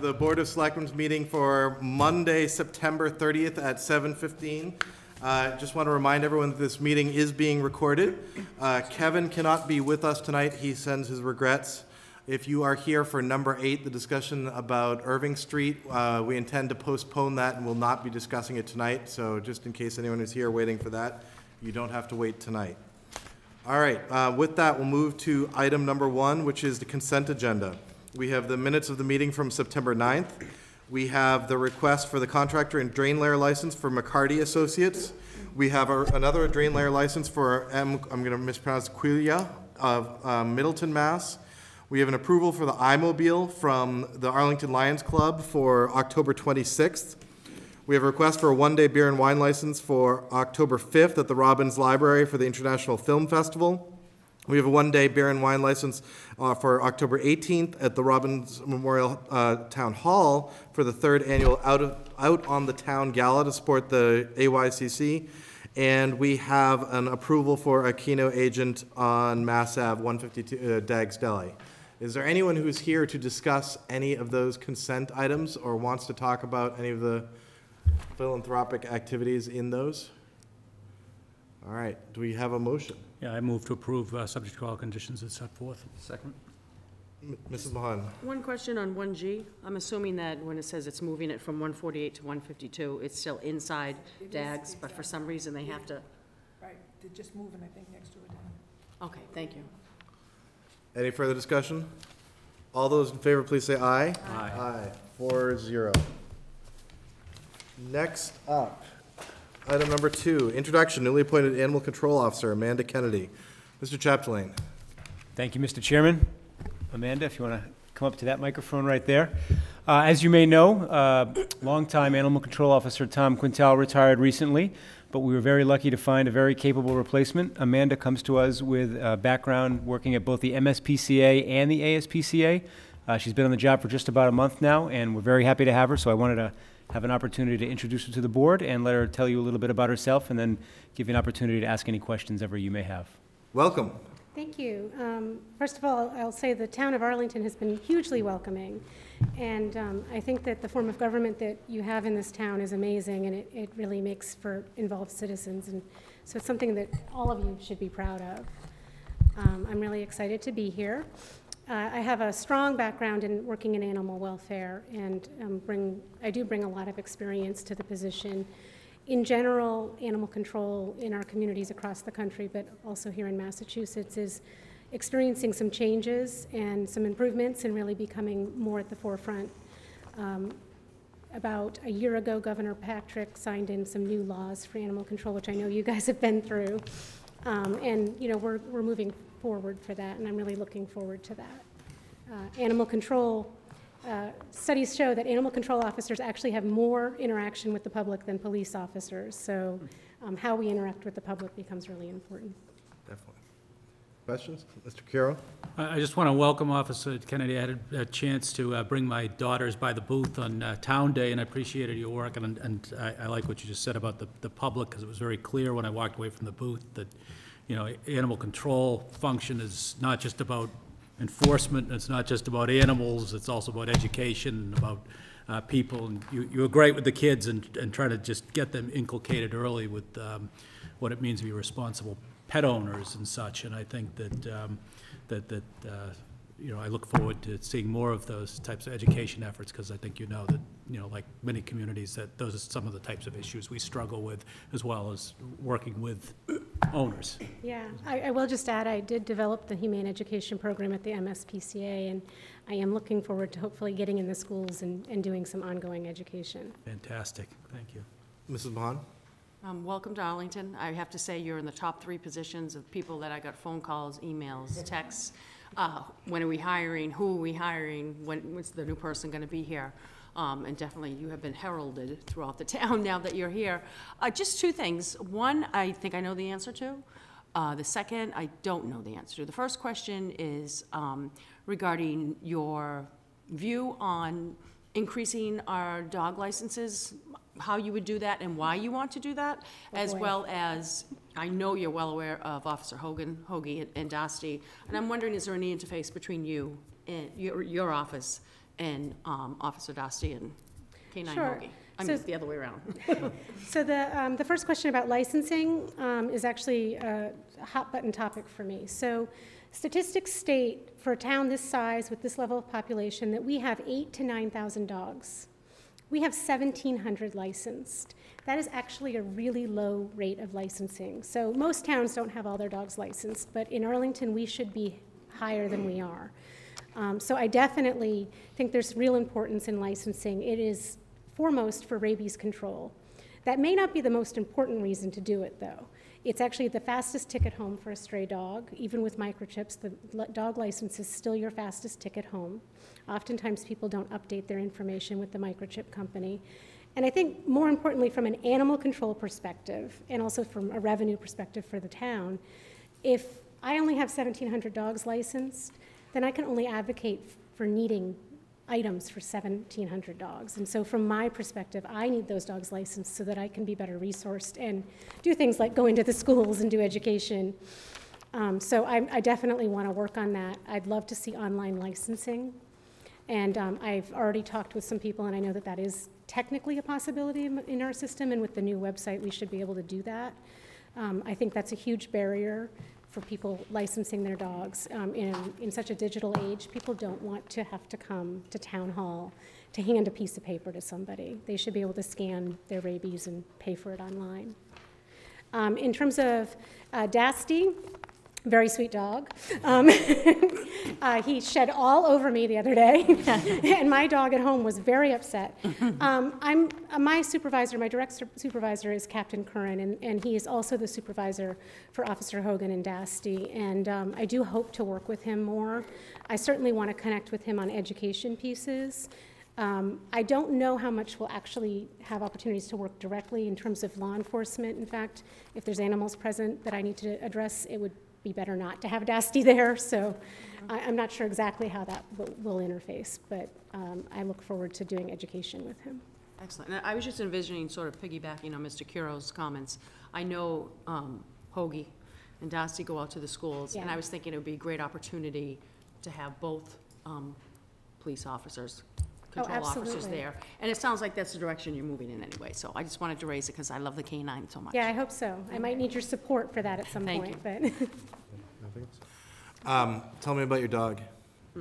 the Board of Selectmen's meeting for Monday, September 30th at 7:15. Uh, Just want to remind everyone that this meeting is being recorded. Uh, Kevin cannot be with us tonight. He sends his regrets. If you are here for number eight, the discussion about Irving Street, uh, we intend to postpone that and will not be discussing it tonight. So just in case anyone is here waiting for that, you don't have to wait tonight. All right, uh, with that, we'll move to item number one, which is the consent agenda. We have the minutes of the meeting from September 9th. We have the request for the contractor and drain layer license for McCarty Associates. We have a- another drain layer license for M, I'm going to mispronounce, Quilla of uh, Middleton, Mass. We have an approval for the iMobile from the Arlington Lions Club for October 26th. We have a request for a one-day beer and wine license for October 5th at the Robbins Library for the International Film Festival. We have a one-day beer and wine license uh, for October 18th at the Robbins Memorial uh, Town Hall for the third annual Out of, Out on the Town Gala to support the AYCC. And we have an approval for a Keno agent on Mass Ave, 152 uh, Dags Deli. Is there anyone who's here to discuss any of those consent items or wants to talk about any of the philanthropic activities in those? All right, do we have a motion? Yeah, I move to approve, uh, subject to all conditions as set forth. Second? M- Mrs. Mahon? One question on 1G. I'm assuming that when it says it's moving it from 148 to 152, it's still inside DAGs, but for some reason they have to, Right, they're just moving, I think, next to it. okay, thank you. Any further discussion? All those in favor, please say aye. Aye. Aye, four zero. Next up, item number two, introduction, newly appointed animal control officer, Amanda Kennedy. Mr. Chapdelaine. Thank you, Mr. Chairman. Amanda, if you want to come up to that microphone right there. Uh, As you may know, uh, longtime Animal Control Officer Tom Quintal retired recently, but we were very lucky to find a very capable replacement. Amanda comes to us with a background working at both the MSPCA and the ASPCA. Uh, She's been on the job for just about a month now, and we're very happy to have her, so I wanted to have an opportunity to introduce her to the board and let her tell you a little bit about herself, and then give you an opportunity to ask any questions ever you may have. Welcome. Thank you. Um, First of all, I'll say the town of Arlington has been hugely welcoming, and um, I think that the form of government that you have in this town is amazing, and it it really makes for involved citizens, and so it's something that all of you should be proud of. Um, I'm really excited to be here. Uh, I have a strong background in working in animal welfare, and um, bring, I do bring a lot of experience to the position. In general, animal control in our communities across the country, but also here in Massachusetts, is experiencing some changes and some improvements and really becoming more at the forefront. Um, About a year ago, Governor Patrick signed in some new laws for animal control, which I know you guys have been through. Um, And, you know, we're, we're moving forward for that, and I'm really looking forward to that. Uh, Animal control, uh, studies show that animal control officers actually have more interaction with the public than police officers, so um, how we interact with the public becomes really important. Definitely. Questions? Mr. Curro? I I just want to welcome Officer Kennedy. I had a a chance to uh, bring my daughters by the booth on uh, Town Day, and I appreciated your work, and, and I I like what you just said about the, the public, because it was very clear when I walked away from the booth that, you know, animal control function is not just about enforcement, it's not just about animals, it's also about education, about uh, people, and you, you were great with the kids and, and trying to just get them inculcated early with um, what it means to be responsible pet owners and such, and I think that, um, that, that, uh, you know, I look forward to seeing more of those types of education efforts, because I think you know that, you know, like many communities, that those are some of the types of issues we struggle with, as well as working with owners. Yeah, I, I will just add, I did develop the humane education program at the MSPCA, and I am looking forward to hopefully getting in the schools and, and doing some ongoing education. Fantastic, thank you. Mrs. Mahon? Um, Welcome to Arlington. I have to say, you're in the top three positions of people that I got phone calls, emails, texts. Uh, When are we hiring? Who are we hiring? When, when's the new person going to be here? Um, And definitely, you have been heralded throughout the town now that you're here. Uh, Just two things. One, I think I know the answer to. Uh, The second, I don't know the answer to. The first question is um, regarding your view on increasing our dog licenses, how you would do that and why you want to do that, as boy. well as, I know you're well aware of Officer Hogan, Hoagie, and- and Dasty, and I'm wondering, is there any interface between you and your, your office and um, Officer Dasty and K-9 Sure. Hoagie. I So- mean, the other way around. So the, um, the first question about licensing um, is actually a hot-button topic for me. So statistics state for a town this size with this level of population that we have eight to 9,000 dogs. We have 1,700 licensed. That is actually a really low rate of licensing. So most towns don't have all their dogs licensed, but in Arlington, we should be higher than we are. Um, So I definitely think there's real importance in licensing. It is foremost for rabies control. That may not be the most important reason to do it, though. It's actually the fastest ticket home for a stray dog. Even with microchips, the dog license is still your fastest ticket home. Oftentimes, people don't update their information with the microchip company. And I think more importantly, from an animal control perspective, and also from a revenue perspective for the town, if I only have 1,700 dogs licensed, then I can only advocate for needing items for 1,700 dogs. And so from my perspective, I need those dogs licensed so that I can be better resourced and do things like go into the schools and do education. Um, So I I definitely want to work on that. I'd love to see online licensing. And um, I've already talked with some people, and I know that that is technically a possibility in our system, and with the new website, we should be able to do that. Um, I think that's a huge barrier for people licensing their dogs. Um, In, in such a digital age, people don't want to have to come to town hall to hand a piece of paper to somebody. They should be able to scan their rabies and pay for it online. Um, In terms of uh, Dasty, very sweet dog. Um, uh, he shed all over me the other day, and my dog at home was very upset. Um, I'm uh, my supervisor, my direct su- supervisor is Captain Curran, and, and he is also the supervisor for Officer Hogan and Dasty. And um, I do hope to work with him more. I certainly want to connect with him on education pieces. Um, I don't know how much we'll actually have opportunities to work directly in terms of law enforcement. In fact, if there's animals present that I need to address, it would be better not to have Dasty there. So I, I'm not sure exactly how that will, will interface, but um, I look forward to doing education with him. Excellent. And I was just envisioning, sort of piggybacking on Mr. Curro's comments. I know um, Hoagie and Dasty go out to the schools, and I was thinking it would be a great opportunity to have both um, police officers, control officers Oh, absolutely. there. And it sounds like that's the direction you're moving in anyway, so I just wanted to raise it because I love the K-9 so much. Yeah, I hope so. I might need your support for that at some Thank point, but. Um, Tell me about your dog.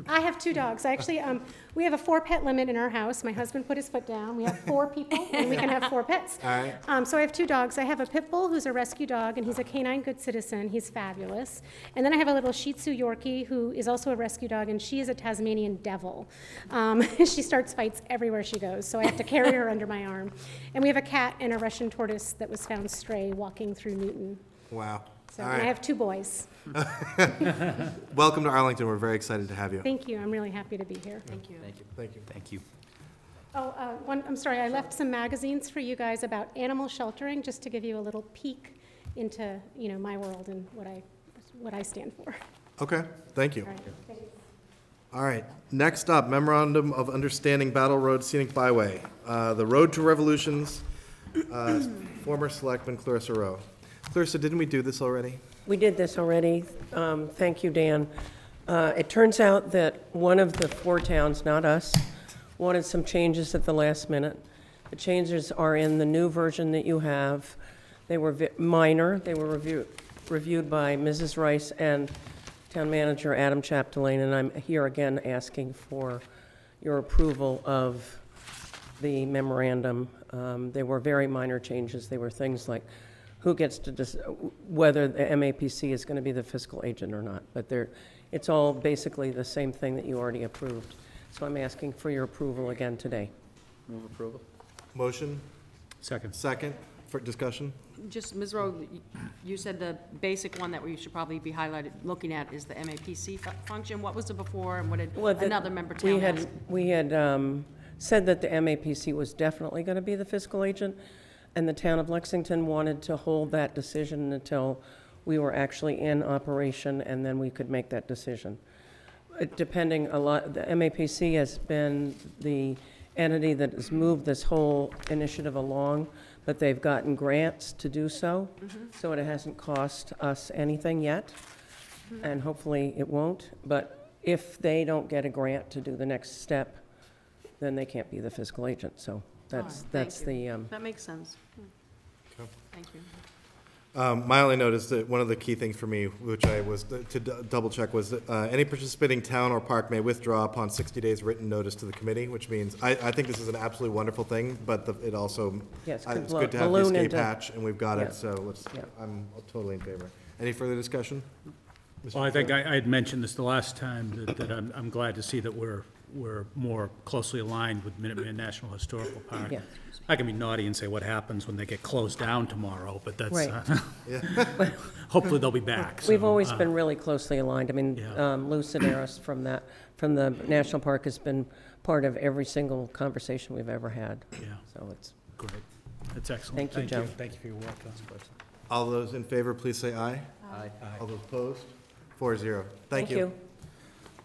I have two dogs. Actually, um, we have a four-pet limit in our house. My husband put his foot down. We have four people, and we can have four pets. All right. Um, so I have two dogs. I have a pit bull who's a rescue dog, and he's a canine good citizen. He's fabulous. And then I have a little Shih Tzu Yorkie who is also a rescue dog, and she is a Tasmanian devil. Um, she starts fights everywhere she goes, so I have to carry her under my arm. And we have a cat and a Russian tortoise that was found stray walking through Newton. Wow. So All I have two boys. Welcome to Arlington. We're very excited to have you. Thank you. I'm really happy to be here. Thank you. Thank you. Thank you. Oh, uh, one, I'm sorry, I left some magazines for you guys about animal sheltering, just to give you a little peek into, you know, my world and what I, what I stand for. Okay, thank you. All right, thanks. All right, next up, Memorandum of Understanding Battle Road Scenic Byway. Uh, The Road to Revolutions, uh, former Selectman Clarissa Rowe. Clarissa, didn't we do this already? We did this already. Um, Thank you, Dan. Uh, It turns out that one of the four towns, not us, wanted some changes at the last minute. The changes are in the new version that you have. They were minor. They were reviewed, reviewed by Mrs. Rice and Town Manager Adam Chapdelaine, and I'm here again asking for your approval of the memorandum. Um, They were very minor changes. They were things like who gets to, dis- whether the MAPC is going to be the fiscal agent or not. But they're, it's all basically the same thing that you already approved. So I'm asking for your approval again today. Move approval. Motion, Second. second, for discussion? Just, Ms. Rowe, you said the basic one that we should probably be highlighted, looking at is the MAPC fu- function. What was it before, and what did Well, the- another member We town had, we had um, said that the MAPC was definitely going to be the fiscal agent, and the town of Lexington wanted to hold that decision until we were actually in operation, and then we could make that decision. Uh, Depending a lot, the MAPC has been the entity that has moved this whole initiative along, but they've gotten grants to do so, so it hasn't cost us anything yet, and hopefully it won't. But if they don't get a grant to do the next step, then they can't be the fiscal agent, so that's, thank that's you. the, um, That makes sense. Okay. Thank you. Um, My only note is that one of the key things for me, which I was to d- double check, was that uh, any participating town or park may withdraw upon 60 days written notice to the committee, which means, I, I think this is an absolutely wonderful thing, but the- it also, Yes, uh, could it's good to have the balloon escape into- hatch, and we've got Yeah. it, so let's, Yeah. I'm totally in favor. Any further discussion? Well, I think I, I had mentioned this the last time, that, that I'm, I'm glad to see that we're, we're more closely aligned with Minuteman National Historical Park. Yeah. I can be naughty and say what happens when they get closed down tomorrow, but that's, Right. uh, hopefully they'll be back. we've so, always uh, been really closely aligned. I mean, Yeah. um, Lou Sideris from that, from the national park has been part of every single conversation we've ever had, Yeah, so it's, great. That's excellent. Thank you, Joe. Thank you for your work on it. All those in favor, please say aye. Aye. All those opposed? Four zero. Thank thank you.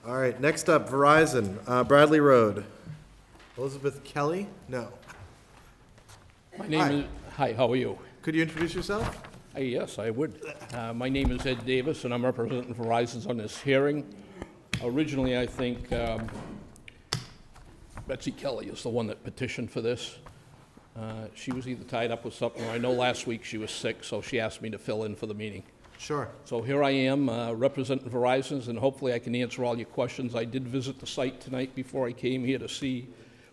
All right, next up, Verizon, uh, Bradley Road. Elizabeth Kelly? No. My Hi. name is, hi, how are you? Could you introduce yourself? Uh, Yes, I would. Uh, My name is Ed Davis, and I'm representing Verizon on this hearing. Originally, I think um, Betsy Kelly is the one that petitioned for this. Uh, She was either tied up with something, or I know last week she was sick, so she asked me to fill in for the meeting. Sure. So here I am, uh, representing Verizon's, and hopefully I can answer all your questions. I did visit the site tonight before I came here to see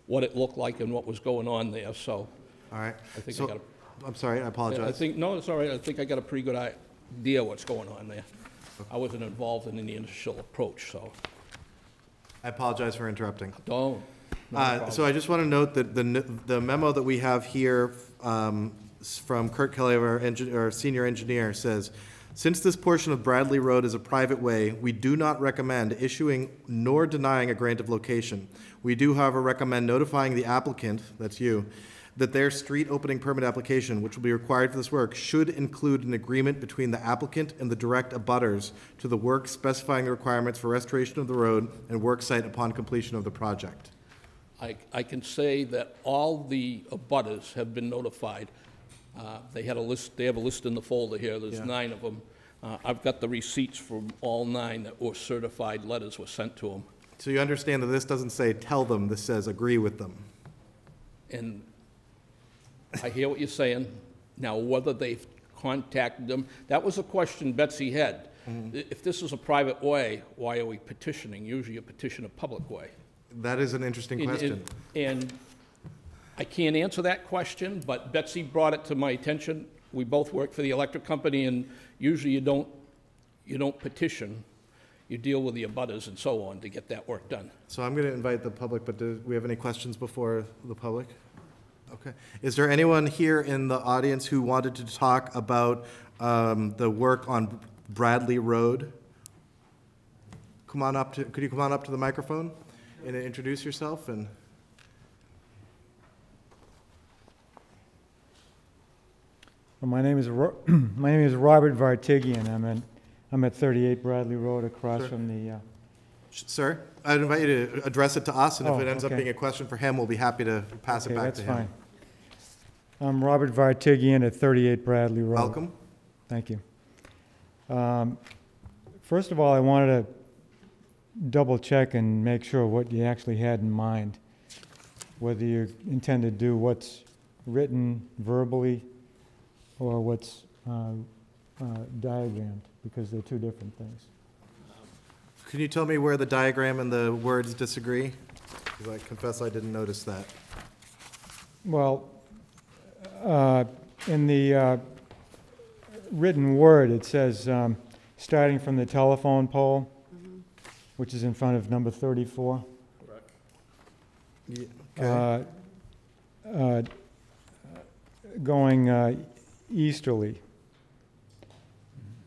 what it looked like and what was going on there, so All right. I think I got a I'm sorry, I apologize. I think, no, it's all right, I think I got a pretty good idea what's going on there. I wasn't involved in the initial approach, so, I apologize for interrupting. don't. Uh. So I just want to note that the the memo that we have here um, from Kurt Kelly, our our senior engineer, says, "Since this portion of Bradley Road is a private way, we do not recommend issuing nor denying a grant of location. We do, however, recommend notifying the applicant, that's you, that their street opening permit application, which will be required for this work, should include an agreement between the applicant and the direct abutters to the work specifying the requirements for restoration of the road and work site upon completion of the project." I, I can say that all the abutters have been notified. Uh, They had a list, they have a list in the folder here, there's Yeah. nine of them. Uh, I've got the receipts from all nine that were certified letters were sent to them. So you understand that this doesn't say tell them, this says agree with them. And I hear what you're saying. Now, whether they've contacted them, that was a question Betsy had. I- If this is a private way, why are we petitioning? Usually you petition a public way. That is an interesting And- question. and- And I can't answer that question, but Betsy brought it to my attention. We both work for the electric company, and usually you don't, you don't petition. You deal with the abutters and so on to get that work done. So I'm going to invite the public, but do we have any questions before the public? Okay. Is there anyone here in the audience who wanted to talk about um, the work on Bradley Road? Come on up to, could you come on up to the microphone and introduce yourself and? Well, My name is, Ro- my name is Robert Vartigian. I'm at, I'm at 38 Bradley Road across Sure. from the, uh, Sir, I'd invite you to address it to us, and if Oh, it ends up being a question for him, we'll be happy to pass it back to that's him. fine. I'm Robert Vartigian at 38 Bradley Road. Welcome. Thank you. Um, First of all, I wanted to double-check and make sure what you actually had in mind, whether you intend to do what's written verbally or what's uh, uh, diagrammed, because they're two different things. Can you tell me where the diagram and the words disagree? Because I confess I didn't notice that. Well, uh, in the uh, written word, it says, um, starting from the telephone pole, which is in front of number 34. Okay. uh, uh, going uh, easterly.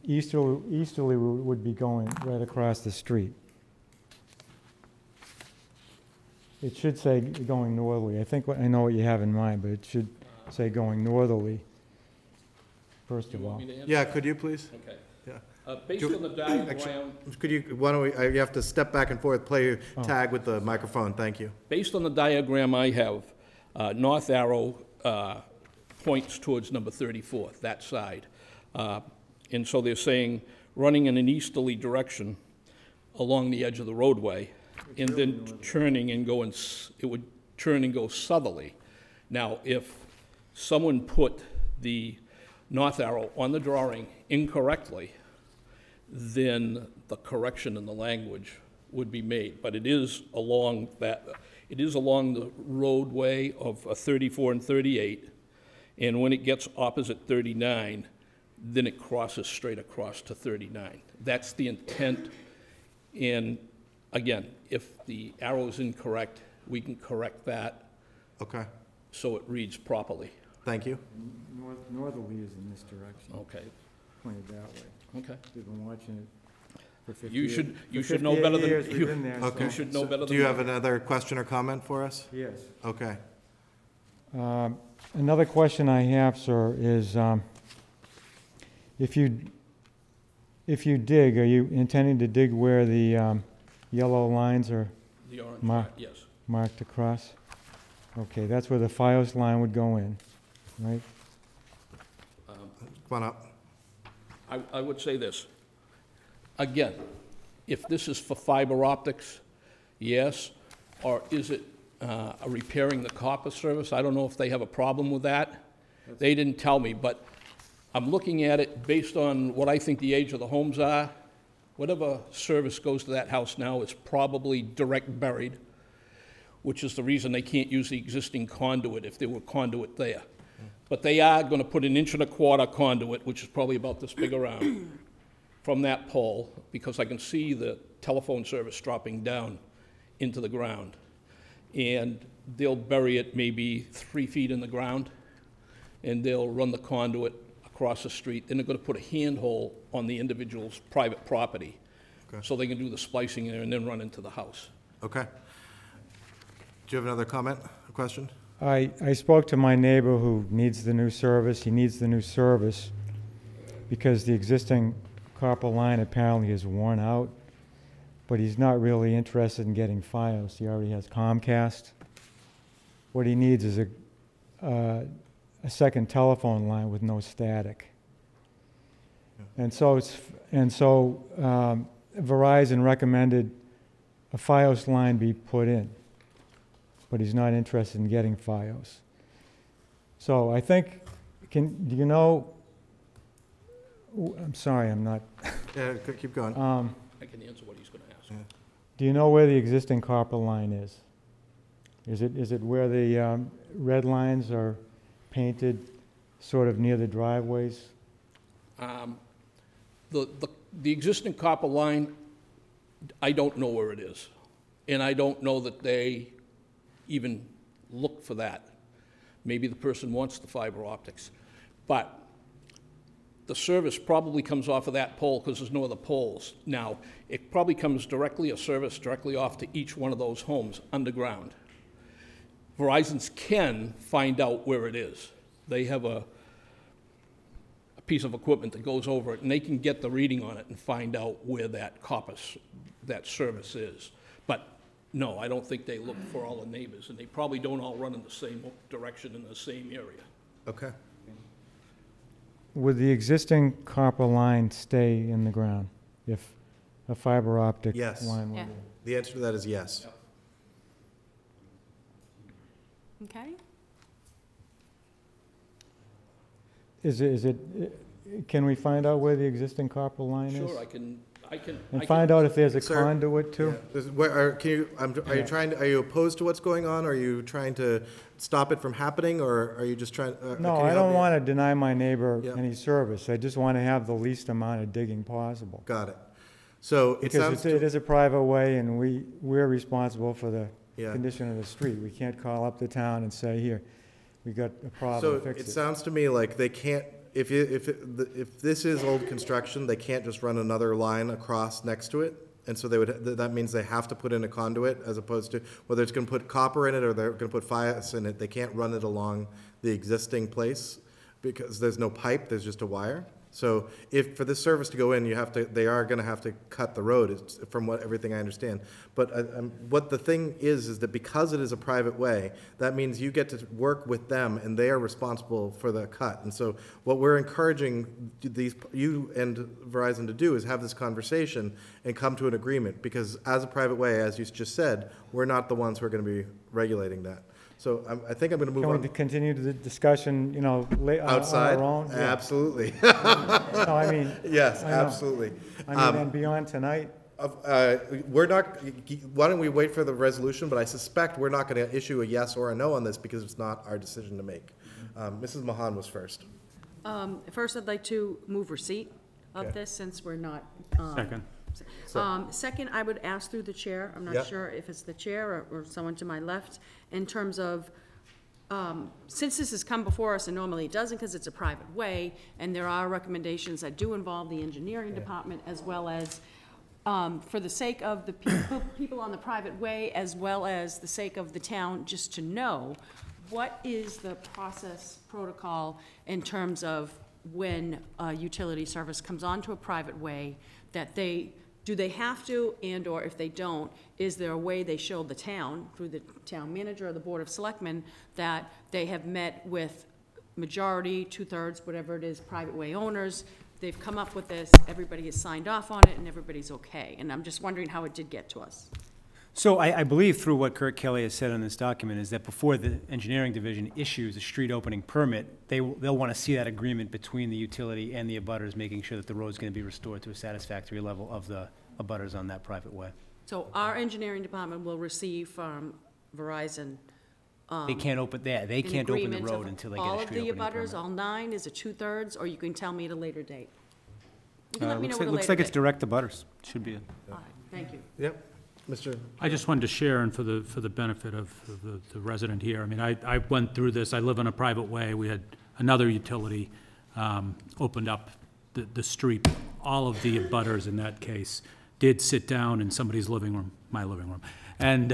Easterly, easterly would be going right across the street. It should say going northerly. I think, what- I know what you have in mind, but it should say going northerly, first You of want all. me to answer? Yeah, could you please? Okay. Yeah. Uh, Based Do- on the diagram, Could you, why don't we, uh, you have to step back and forth, play Oh. tag with the microphone, thank you. based on the diagram I have, uh, north arrow uh, points towards number 34, that side. Uh, And so they're saying, running in an easterly direction along the edge of the roadway, and then turning and going, it would turn and go southerly. Now, if someone put the north arrow on the drawing incorrectly, then the correction in the language would be made. But it is along that, it is along the roadway of uh, 34 and 38, and when it gets opposite 39, then it crosses straight across to 39. That's the intent, and again, if the arrow is incorrect, we can correct that Okay, so it reads properly. thank you. North, northerly is in this direction, Okay, pointed that way. okay. We've been watching it for 58 You should, you for should know 58 better than, years we've you been there, so- Okay. you should know So better than Do you me. have another question or comment for us? Yes. Okay. Um, Another question I have, sir, is um, if you, if you dig, are you intending to dig where the um, yellow lines are The orange Ma- part, yes. marked across? Okay, that's where the FiOS line would go in, right? Um, Come on up. I, I would say this. Again, if this is for fiber optics, yes, or is it uh, repairing the copper service? I don't know if they have a problem with that. They didn't tell me, but I'm looking at it based on what I think the age of the homes are. Whatever service goes to that house now is probably direct buried, which is the reason they can't use the existing conduit if there were conduit there. But they are gonna put an inch and a quarter conduit, which is probably about this big around, from that pole, because I can see the telephone service dropping down into the ground. And they'll bury it maybe three feet in the ground, and they'll run the conduit across the street. Then they're gonna put a handhole on the individual's private property, Okay. so they can do the splicing there and then run into the house. Okay. Do you have another comment, or question? I, I spoke to my neighbor who needs the new service. He needs the new service because the existing copper line apparently is worn out, but he's not really interested in getting FiOS. He already has Comcast. What he needs is a, uh, a second telephone line with no static. And so it's, and so um, Verizon recommended a FiOS line be put in but he's not interested in getting FiOS. So I think, can, do you know, I'm sorry, I'm not, Yeah, keep going. um, I can answer what he's gonna ask. Do you know where the existing copper line is? Is it, is it where the um, red lines are painted sort of near the driveways? Um, The, the, the existing copper line, I don't know where it is. And I don't know that they even look for that. Maybe the person wants the fiber optics. But the service probably comes off of that pole because there's no other poles. Now, it probably comes directly, a service directly off to each one of those homes underground. Verizon's can find out where it is. They have a, a piece of equipment that goes over it, and they can get the reading on it and find out where that copper, that service is. But, no, I don't think they look for all the neighbors, and they probably don't all run in the same direction in the same area. Okay. Would the existing copper line stay in the ground if a fiber optic Yes. line went Yeah. in? The answer to that is yes. Okay? Is it, is it, can we find out where the existing copper line is? Sure, I can, I can. I And can- find out if there's a Sir, conduit too? Yeah. This is where, are, can you, I'm, are you trying, to- are you opposed to what's going on? Are you trying to stop it from happening, or are you just trying? uh, No, can you I help don't me? want to deny my neighbor Yeah. any service. I just want to have the least amount of digging possible. Got it. So it Because sounds, it's- it to- is a private way, and we, we're responsible for the yeah. condition of the street. We can't call up the town and say, here, we got a So problem, it fix it. sounds to me like they can't, if if, it- the- if this is old construction, they can't just run another line across next to it? And so they would, th- that means they have to put in a conduit as opposed to, whether it's gonna put copper in it or they're gonna put FiOS in it, they can't run it along the existing place because there's no pipe, there's just a wire. So if, for this service to go in, you have to, they are gonna have to cut the road, from what, everything I understand. But uh, um, what the thing is, is that because it is a private way, that means you get to work with them and they are responsible for the cut. And so what we're encouraging these, you and Verizon to do is have this conversation and come to an agreement. Because as a private way, as you just said, we're not the ones who are gonna be regulating that. So I'm- I think I'm going to move Can we on continue the discussion, you know, la- uh, on outside. our own? Yeah. Absolutely. No, I mean, Yes, I know. absolutely. I Um, mean, and beyond tonight, Of- uh, We're not, why don't we wait for the resolution, but I suspect we're not going to issue a yes or a no on this because it's not our decision to make. Um, Mrs. Mahon was first. Um, First, I'd like to move receipt Okay. of this, since we're not. um, Second. Um, Second, I would ask through the chair, I'm Yeah. not sure if it's the chair or- or someone to my left, in terms of, um, since this has come before us, and normally it doesn't because it's a private way, and there are recommendations that do involve the engineering department, as well as, um, for the sake of the people, people on the private way, as well as the sake of the town, just to know, what is the process protocol in terms of when a utility service comes onto a private way, that they, do they have to, and/or if they don't, is there a way they show the town, through the town manager or the board of selectmen, that they have met with majority, two-thirds, whatever it is, private way owners, they've come up with this, everybody has signed off on it, and everybody's okay? And I'm just wondering how it did get to us. So I, I believe through what Kurt Kelly has said on this document is that before the engineering division issues a street opening permit, they, will- they'll want to see that agreement between the utility and the abutters, making sure that the road's going to be restored to a satisfactory level of the abutters on that private way. So our engineering department will receive from Verizon They can't open, that. they can't open the road until they get All a of street the opening abutters, permit. all nine, is it two-thirds, or you can tell me at a later date? You can Uh, let me know looks at like- a Looks later like it's date. direct abutters, should be. a- All right, thank you. Yep. Mr. I just wanted to share, and for the, for the benefit of the the resident here, I mean, I, I went through this, I live on a private way, we had another utility um, opened up the, the street. All of the abutters in that case did sit down in somebody's living room, my living room, and,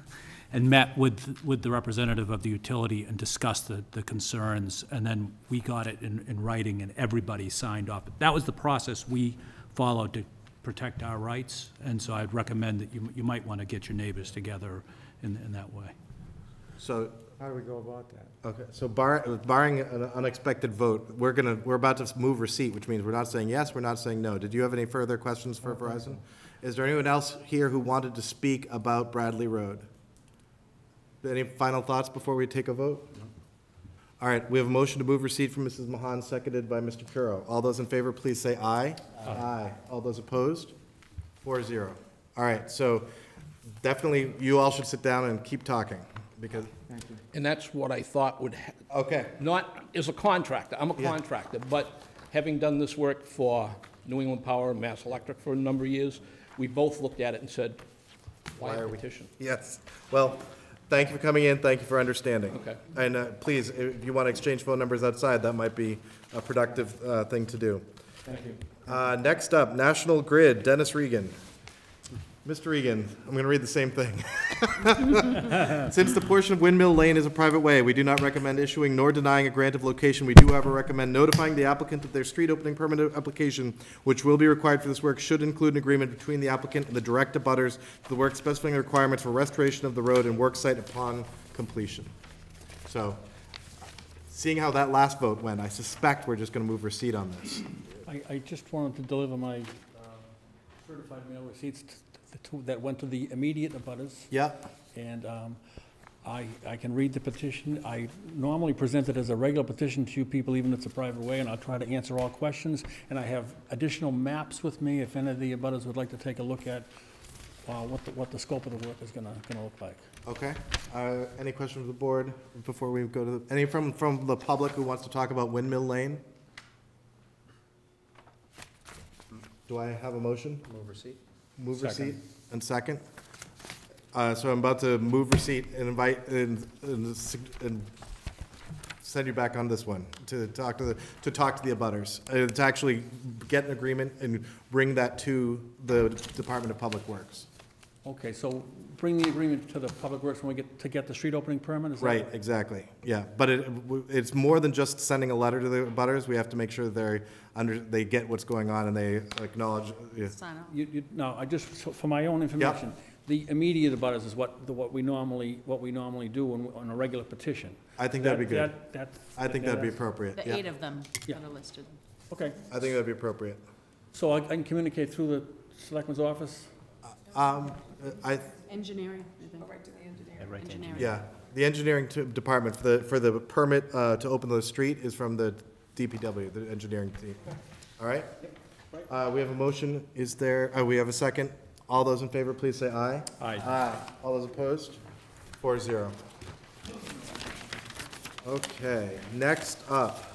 and met with, with the representative of the utility and discussed the, the concerns, and then we got it in, in writing, and everybody signed off. That was the process we followed to protect our rights, and so I'd recommend that you, you might want to get your neighbors together in, in that way. So, how do we go about that? okay, so bar- barring an unexpected vote, we're going to, we're about to move receipt, which means we're not saying yes, we're not saying no. Did you have any further questions for Verizon? Is there anyone else here who wanted to speak about Bradley Road? Any final thoughts before we take a vote? All right, we have a motion to move receipt from Mrs. Mahon, seconded by Mr. Curro. All those in favor, please say aye. Aye. All those opposed? Four zero. All right, so definitely, you all should sit down and keep talking, because, Thank you. And that's what I thought would, ha- okay, not as a contractor, I'm a Yeah. contractor, but having done this work for New England Power and Mass Electric for a number of years, we both looked at it and said, why Why a are we- petition? yes. Well, thank you for coming in, thank you for understanding. Okay. And uh, please, if you want to exchange phone numbers outside, that might be a productive uh, thing to do. Thank you. Uh, Next up, National Grid, Dennis Regan. Mr. Regan, I'm going to read the same thing. Since the portion of Windmill Lane is a private way, we do not recommend issuing nor denying a grant of location. We do, however, recommend notifying the applicant that their street opening permit application, which will be required for this work, should include an agreement between the applicant and the direct abutters to the work specifying the requirements for restoration of the road and work site upon completion. So, seeing how that last vote went, I suspect we're just going to move receipt on this. I, I just wanted to deliver my um, certified mail receipts t- the two that went to the immediate abutters, Yeah? and um, I, I can read the petition. I normally present it as a regular petition to you people, even if it's a private way, and I'll try to answer all questions. And I have additional maps with me, if any of the abutters would like to take a look at uh, what, the- what the scope of the work is gonna, gonna look like. Okay. Uh, Any questions of the board before we go to, the any from, from the public who wants to talk about Windmill Lane? Do I have a motion? Move receipt. Move receipt and second? Uh, So I'm about to move receipt and invite, and, and and send you back on this one to talk to the, to talk to the abutters. Uh, To actually get an agreement and bring that to the Department of Public Works. Okay, so bring the agreement to the Public Works when we get, to get the street opening permit, is that? Right, exactly, yeah, but it, it's more than just sending a letter to the butters, we have to make sure they're under, they get what's going on and they acknowledge, yeah. Sign off. You, you, no, I just, so for my own information, the immediate abutters is what, the- what we normally, what we normally do on, on a regular petition. I think that'd be good. That- that- I think that'd be appropriate, The yeah, eight of them Yeah. that are listed. Okay, I think that'd be appropriate. so I, I can communicate through the selectman's office? Um, I, Engineering, I think. Right to the engineer. Right to Engineering. yeah, The engineering t- department for the, for the permit uh, to open the street is from the DPW, the engineering team. All right? Uh, We have a motion. Is there, uh, we have a second. All those in favor, please say aye. Aye. Aye. All those opposed? Four zero. Okay, next up.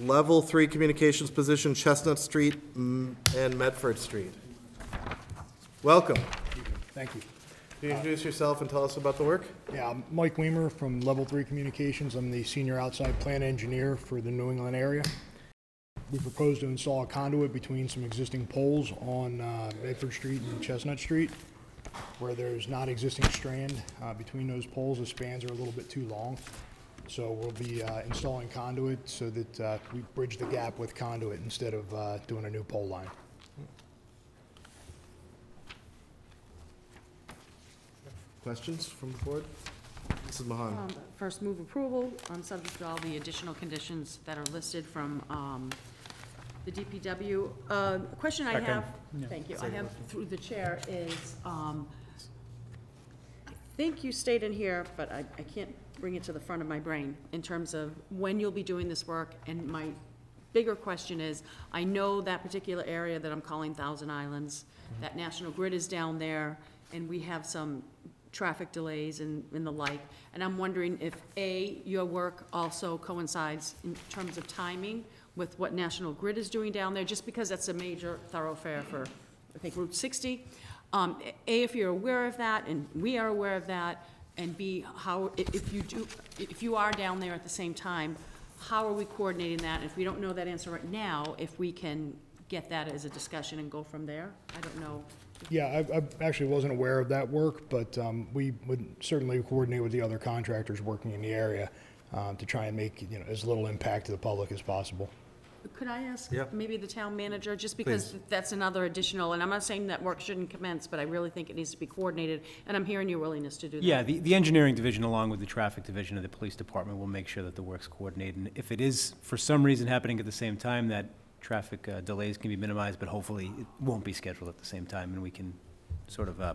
Level three communications position, Chestnut Street mm, and Medford Street. Welcome. Thank you. Can you introduce yourself and tell us about the work? Yeah, I'm Mike Weimer from Level 3 Communications. I'm the senior outside plant engineer for the New England area. We propose to install a conduit between some existing poles on uh, Medford Street and Chestnut Street, where there's not existing strand uh, between those poles. The spans are a little bit too long. So we'll be uh, installing conduit so that uh, we bridge the gap with conduit instead of uh, doing a new pole line. Questions from the board? Mrs. Mahon? Um, First move approval, um, subject to all the additional conditions that are listed from um, the DPW. Uh, The question I have, thank you, I have through the chair is, um, I think you stayed in here, but I I can't bring it to the front of my brain in terms of when you'll be doing this work. And my bigger question is, I know that particular area that I'm calling Thousand Islands, that National Grid is down there, and we have some traffic delays and, and the like. And I'm wondering if, A, your work also coincides in terms of timing with what National Grid is doing down there, just because that's a major thoroughfare for, I think, Route 60. Um, A, if you're aware of that, and we are aware of that, and B, how, if you do, if you are down there at the same time, how are we coordinating that? And if we don't know that answer right now, if we can get that as a discussion and go from there? I don't know. Yeah, I, I actually wasn't aware of that work, but um, we would certainly coordinate with the other contractors working in the area uh, to try and make, you know, as little impact to the public as possible. Could I ask Yeah. maybe the town manager, just because Please. that's another additional, and I'm not saying that work shouldn't commence, but I really think it needs to be coordinated, and I'm hearing your willingness to do that. Yeah, the, the engineering division, along with the traffic division of the police department, will make sure that the work's coordinated. And if it is, for some reason, happening at the same time, that traffic uh, delays can be minimized, but hopefully it won't be scheduled at the same time, and we can sort of uh,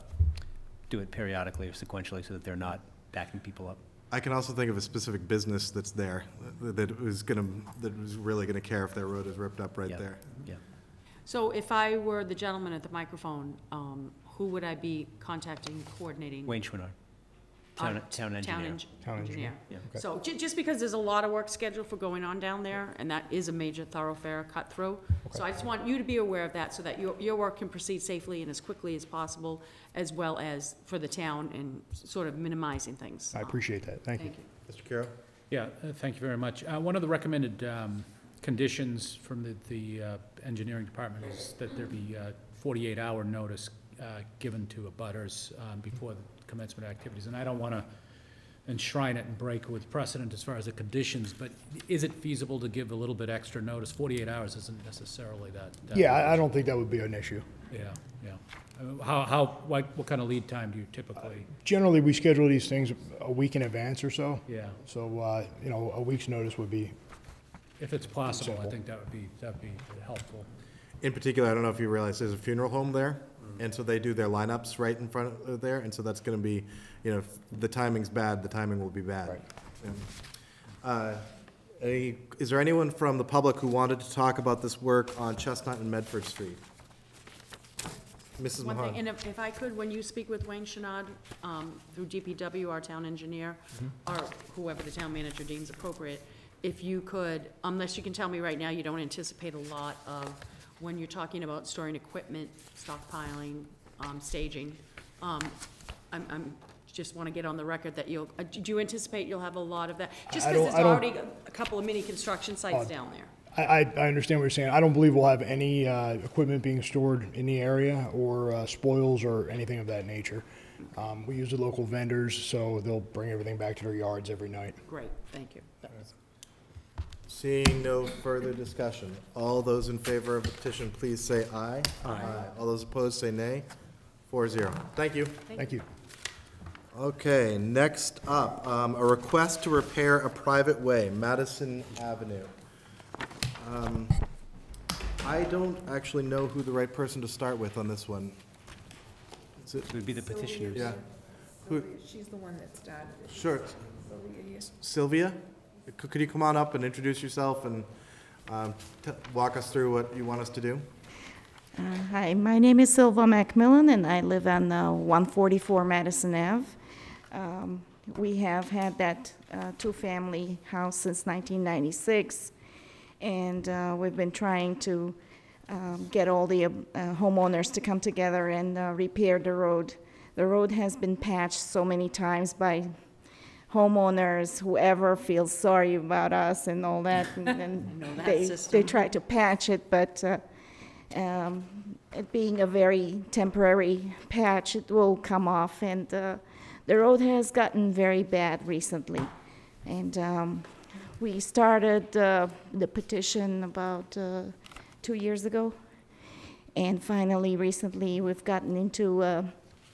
do it periodically or sequentially so that they're not backing people up. I can also think of a specific business that's there, that- that was gonna, that was really gonna care if their road is ripped up right Yeah. there. Yeah. So if I were the gentleman at the microphone, um, who would I be contacting, coordinating? Wayne Chouinard, Uh, town, town engineer. Town engineer. Yeah. Okay. So, ju- just because there's a lot of work scheduled for going on down there, and that is a major thoroughfare cut through. So I just want you to be aware of that, so that your, your work can proceed safely and as quickly as possible, as well as for the town and sort of minimizing things. I appreciate that. Thank you. Thank you. Mr. Curro? Yeah, uh, thank you very much. Uh, One of the recommended um, conditions from the, the uh, engineering department is that there be uh, 48-hour notice uh, given to abutters um, before the commencement activities. And I don't want to enshrine it and break with precedent as far as the conditions, but is it feasible to give a little bit extra notice? 48 hours isn't necessarily that. that Yeah, I, I don't think that would be an issue. Yeah, yeah. Uh, How, how, what, what kind of lead time do you typically? Generally, we schedule these things a week in advance or so. Yeah, So, uh, you know, a week's notice would be, if it's possible, I think that would be, that'd be helpful. In particular, I don't know if you realize, there's a funeral home there, and so they do their lineups right in front of there, and so that's gonna be, you know, if the timing's bad, the timing will be bad. Right. Yeah. Uh, Any, is there anyone from the public who wanted to talk about this work on Chestnut and Medford Street? Mrs. One thing, and if, if I could, when you speak with Wayne Chouinard, um, through DPW, our town engineer, Mm-hmm. or whoever the town manager deems appropriate, if you could, unless you can tell me right now, you don't anticipate a lot of, when you're talking about storing equipment, stockpiling, um, staging, um, I'm, I'm, just wanna get on the record that you'll, uh, do you anticipate you'll have a lot of that? Just I because don't- there's I don't- already a couple of mini construction sites Oh. down there. I, I, I understand what you're saying. I don't believe we'll have any, uh, equipment being stored in the area or, uh, spoils or anything of that nature. Um, we use the local vendors, so they'll bring everything back to their yards every night. Great, thank you. That was- Seeing no further discussion, all those in favor of the petition, please say aye. Aye. All those opposed, say nay. Four zero. Thank you. Thank you. Okay, next up, um, a request to repair a private way, Madison Avenue. Um, I don't actually know who the right person to start with on this one. Is it, It would be the petitioners. yeah, Who- Sylvia, she's the one that started it. Sure. Sylvia here. Sylvia, could you come on up and introduce yourself and um, t- walk us through what you want us to do? Uh, Hi, my name is Sylvia Macmillan, and I live on uh, 144 Madison Ave. Um, We have had that uh, two-family house since 1996, and uh, we've been trying to um, get all the uh, homeowners to come together and uh, repair the road. The road has been patched so many times by homeowners, whoever feels sorry about us and all that, and- and that they, they try to patch it, but uh, um, it being a very temporary patch, it will come off, and uh, the road has gotten very bad recently. And um, we started uh, the petition about uh, two years ago, and finally, recently, we've gotten into uh,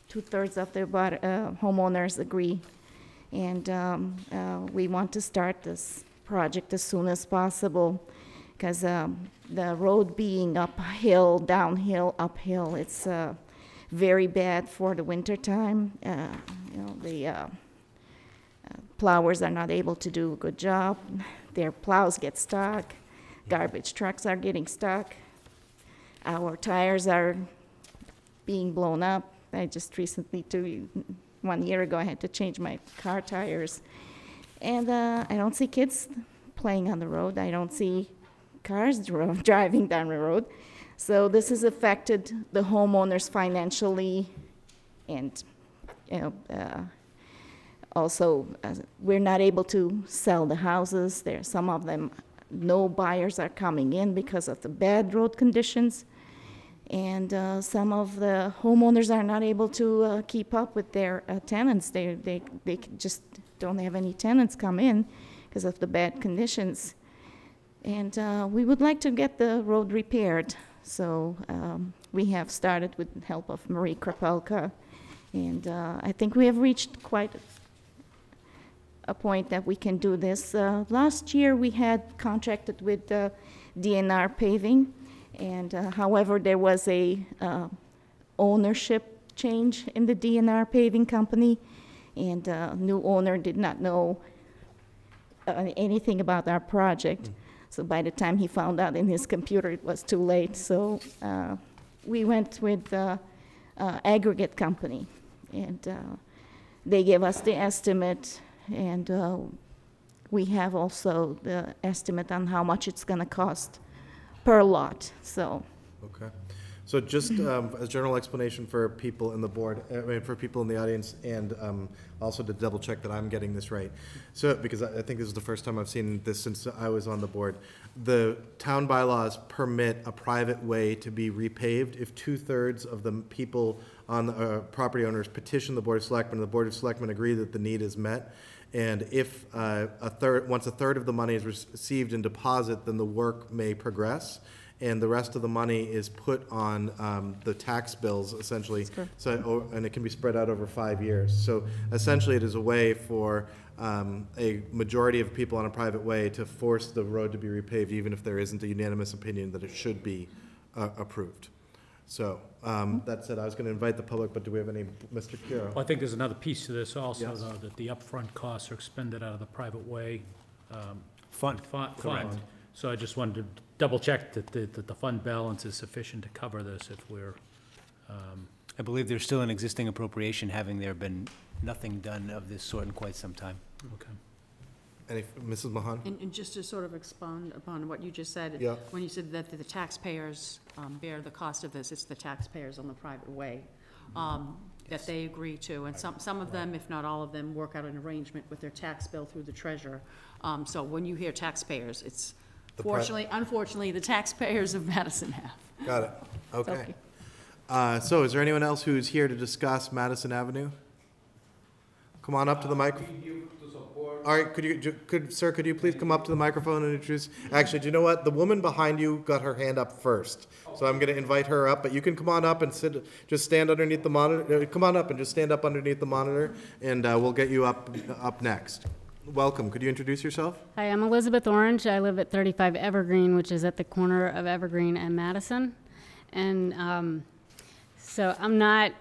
two-thirds of the uh, homeowners agree, and um, uh, we want to start this project as soon as possible because the road being uphill, downhill, uphill, it's uh, very bad for the wintertime. Uh, You know, the uh, uh, plowers are not able to do a good job. Their plows get stuck. Garbage trucks are getting stuck. Our tires are being blown up. I just recently, two, one year ago, I had to change my car tires. And uh, I don't see kids playing on the road. I don't see cars dri- driving down the road. So this has affected the homeowners financially and, you know, uh, also, uh, we're not able to sell the houses. There, some of them, no buyers are coming in because of the bad road conditions. And uh, some of the homeowners are not able to uh, keep up with their uh, tenants. They, they, they just don't have any tenants come in because of the bad conditions. And uh, we would like to get the road repaired. So um, we have started with the help of Marie Krepelka. And uh, I think we have reached quite a point that we can do this. Uh, Last year, we had contracted with DNR paving, and uh, however, there was a uh, ownership change in the DNR paving company, and uh, new owner did not know uh, anything about our project. So by the time he found out in his computer, it was too late. So uh, we went with uh, uh, aggregate company, and uh, they gave us the estimate, and uh, we have also the estimate on how much it's going to cost per lot. So Okay. So just um, as general explanation for people in the board, I mean, for people in the audience, and um, also to double check that I'm getting this right. So, because I I think this is the first time I've seen this since I was on the board. The town bylaws permit a private way to be repaved if two-thirds of the people on, the uh, property owners petition the Board of Selectmen, and the Board of Selectmen agree that the need is met. And if uh, a third, once a third of the money is received in deposit, then the work may progress and the rest of the money is put on um, the tax bills essentially. So, or- and it can be spread out over five years. So essentially, it is a way for um, a majority of people on a private way to force the road to be repaved, even if there isn't a unanimous opinion that it should be uh, approved. So, um, that said, I was going to invite the public, but do we have any, Mr. Curro? Well, I think there's another piece to this also, Yes. though, that the upfront costs are expended out of the private way. um, Fund. fu- Correct. Fund. So I just wanted to double check that the, that the fund balance is sufficient to cover this if we're, um, I believe there's still an existing appropriation, having there been nothing done of this sort in quite some time. okay. Any, Mrs. Mahon? And, and just to sort of expound upon what you just said. Yeah. When you said that the taxpayers um, bear the cost of this, it's the taxpayers on the private way um, that they agree to. And some, some of them, if not all of them, work out an arrangement with their tax bill through the treasurer. Um, So when you hear taxpayers, it's The pri- fortunately, unfortunately, the taxpayers of Madison Ave. Got it. Okay. okay. Uh, So is there anyone else who's here to discuss Madison Avenue? Come on up to the mic. All right, could you, could, sir, could you please come up to the microphone and introduce? Actually, do you know what? The woman behind you got her hand up first. So I'm going to invite her up, but you can come on up and sit, just stand underneath the monitor. uh, Come on up and just stand up underneath the monitor, and uh, we'll get you up, up next. Welcome. Could you introduce yourself? Hi, I'm Elizabeth Orange. I live at 35 Evergreen, which is at the corner of Evergreen and Madison. And um, so I'm not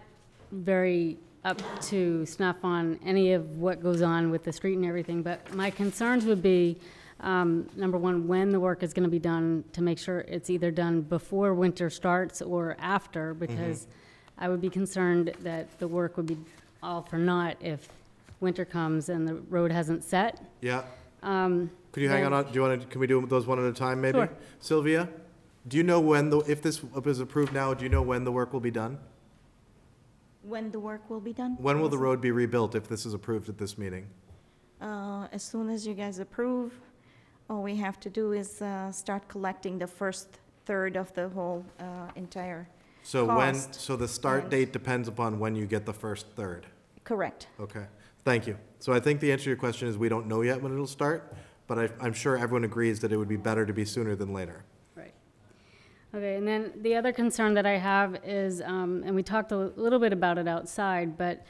very up to snuff on any of what goes on with the street and everything, but my concerns would be, um, number one, when the work is gonna be done, to make sure it's either done before winter starts or after, because I would be concerned that the work would be all for naught if winter comes and the road hasn't set. Yeah. Um, Could you hang on, do you want to, can we do those one at a time, maybe? Sure. Sylvia, do you know when, the if this is approved now, do you know when the work will be done? When the work will be done? When will the road be rebuilt if this is approved at this meeting? Uh, As soon as you guys approve, all we have to do is uh, start collecting the first third of the whole uh, entire, So when, Cost so the start and- date depends upon when you get the first third? correct. Okay, thank you. So I think the answer to your question is we don't know yet when it'll start, but I, I'm sure everyone agrees that it would be better to be sooner than later. Okay, and then the other concern that I have is, um, and we talked a little bit about it outside, but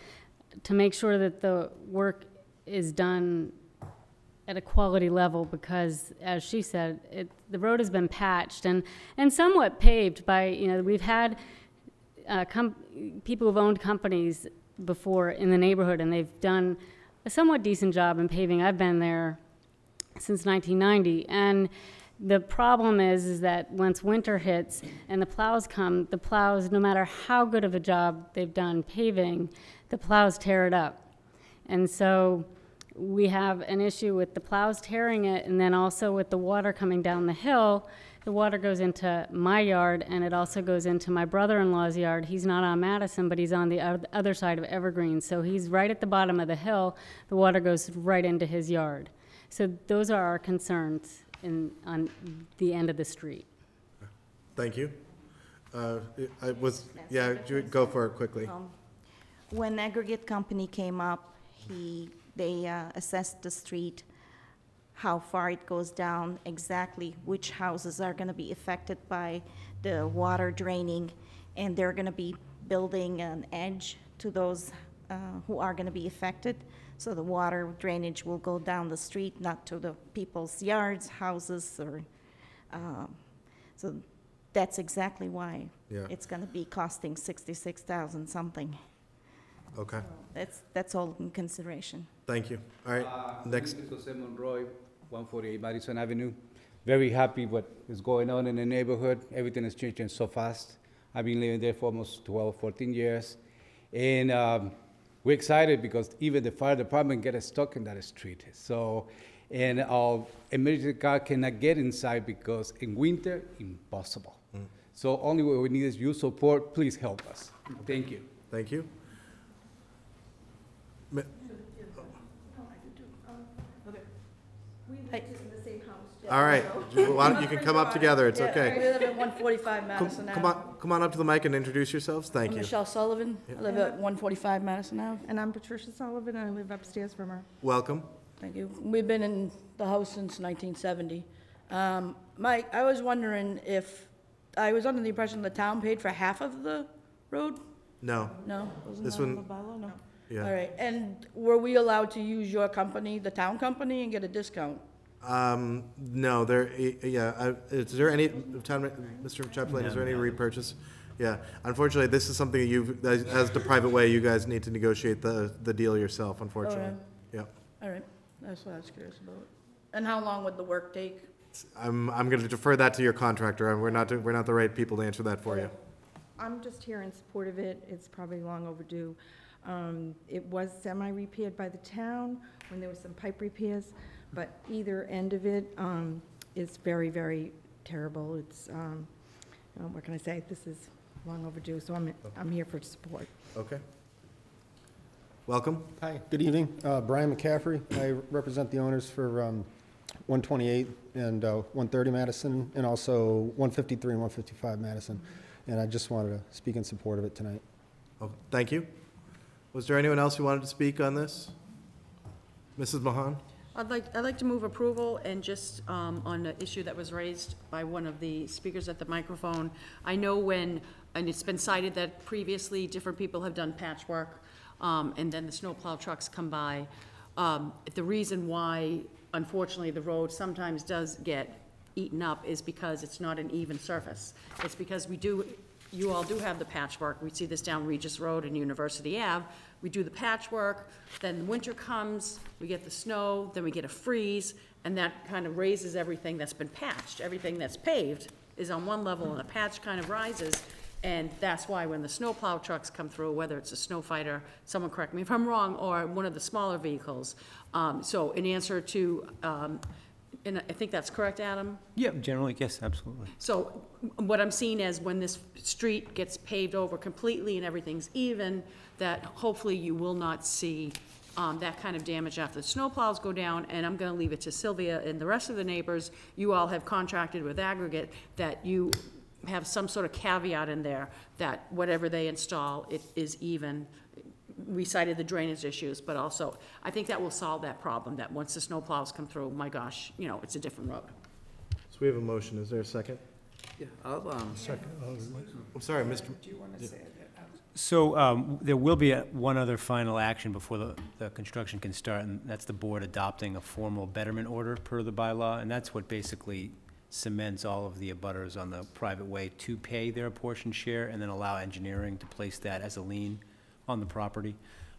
to make sure that the work is done at a quality level, because as she said, it, the road has been patched and, and somewhat paved by, you know, we've had, uh, people who've owned companies before in the neighborhood, and they've done a somewhat decent job in paving. I've been there since 1990, and the problem is, is that once winter hits and the plows come, the plows, no matter how good of a job they've done paving, the plows tear it up. And so we have an issue with the plows tearing it, and then also with the water coming down the hill. The water goes into my yard, and it also goes into my brother-in-law's yard. He's not on Madison, but he's on the other side of Evergreen. So he's right at the bottom of the hill. The water goes right into his yard. So those are our concerns in, on the end of the street. Thank you. Uh, I was, yeah, do it- go for it quickly. Um, When aggregate company came up, he, they uh, assessed the street, how far it goes down, exactly which houses are gonna be affected by the water draining, and they're gonna be building an edge to those uh, who are gonna be affected. So the water drainage will go down the street, not to the people's yards, houses, or, um, so that's exactly why Yeah. it's gonna be costing sixty-six thousand something. Okay, That's, that's all in consideration. thank you. All right, next, My name is Jose Monroy, 148 Madison Avenue. Very happy what is going on in the neighborhood. Everything is changing so fast. I've been living there for almost 12, 14 years. And um, we're excited because even the fire department get stuck in that street. So, and our emergency car cannot get inside because in winter, impossible. Mm. So only what we need is your support. Please help us. Thank you. thank you. Ma- All right, why don't- you can come up together, it's We okay. live at 145 Come Madison come Ave. on, come on up to the mic and introduce yourselves, thank I'm you. Michelle Sullivan. I live at 145 Madison Ave. And I'm Patricia Sullivan, and I live upstairs from her. Welcome. Thank you. We've been in the house since 1970. Um, Mike, I was wondering if, I was under the impression the town paid for half of the road? No, No? Wasn't This that in one- the bylaw? No? yeah. All right. And were we allowed to use your company, the town company, and get a discount? Um, no, there, yeah, I- is there any, town, Mr. Chapdelaine, is there any repurchase? Yeah, unfortunately, this is something that you've, as, as the private way, you guys need to negotiate the, the deal yourself, unfortunately. Yep. All right. That's what I was curious about. And how long would the work take? I'm, I'm gonna defer that to your contractor, and we're not, we're not the right people to answer that for you. I'm just here in support of it. It's probably long overdue. Um, It was semi-repaired by the town when there was some pipe repairs, but either end of it um, is very, very terrible. It's, um, uh, what can I say? This is long overdue, so I'm, I'm here for support. Okay. Welcome. Hi, good evening. Uh, Brian McCaffrey. I represent the owners for um, 128 and uh, 130 Madison, and also 153 and 155 Madison. And I just wanted to speak in support of it tonight. Oh, thank you. Was there anyone else who wanted to speak on this? Mrs. Mahon? I'd like, I'd like to move approval and just um, on an issue that was raised by one of the speakers at the microphone. I know when, and it's been cited that previously different people have done patchwork, um, and then the snowplow trucks come by. Um, The reason why, unfortunately, the road sometimes does get eaten up is because it's not an even surface. It's because we do you all do have the patchwork. We see this down Regis Road and University Ave. We do the patchwork, then winter comes, we get the snow, then we get a freeze, and that kind of raises everything that's been patched. Everything that's paved is on one level, and the patch kind of rises. And that's why when the snowplow trucks come through, whether it's a snow fighter, someone correct me if I'm wrong, or one of the smaller vehicles. Um, so in answer to, um, and I think that's correct, Adam? Yeah, generally, yes, absolutely. So what I'm seeing is when this street gets paved over completely and everything's even, that hopefully you will not see um, that kind of damage after the snowplows go down. And I'm gonna leave it to Sylvia and the rest of the neighbors. You all have contracted with aggregate that you have some sort of caveat in there that whatever they install, it is even. We cited the drainage issues, but also, I think that will solve that problem, that once the snowplows come through, my gosh, you know, it's a different road. So we have a motion, is there a second? Yeah, I'll, um. Second. I'm sorry, Mr. Do you want to say that? So um, there will be a- one other final action before the, the construction can start, and that's the board adopting a formal betterment order per the bylaw, and that's what basically cements all of the abutters on the private way to pay their portion share, and then allow engineering to place that as a lien on the property.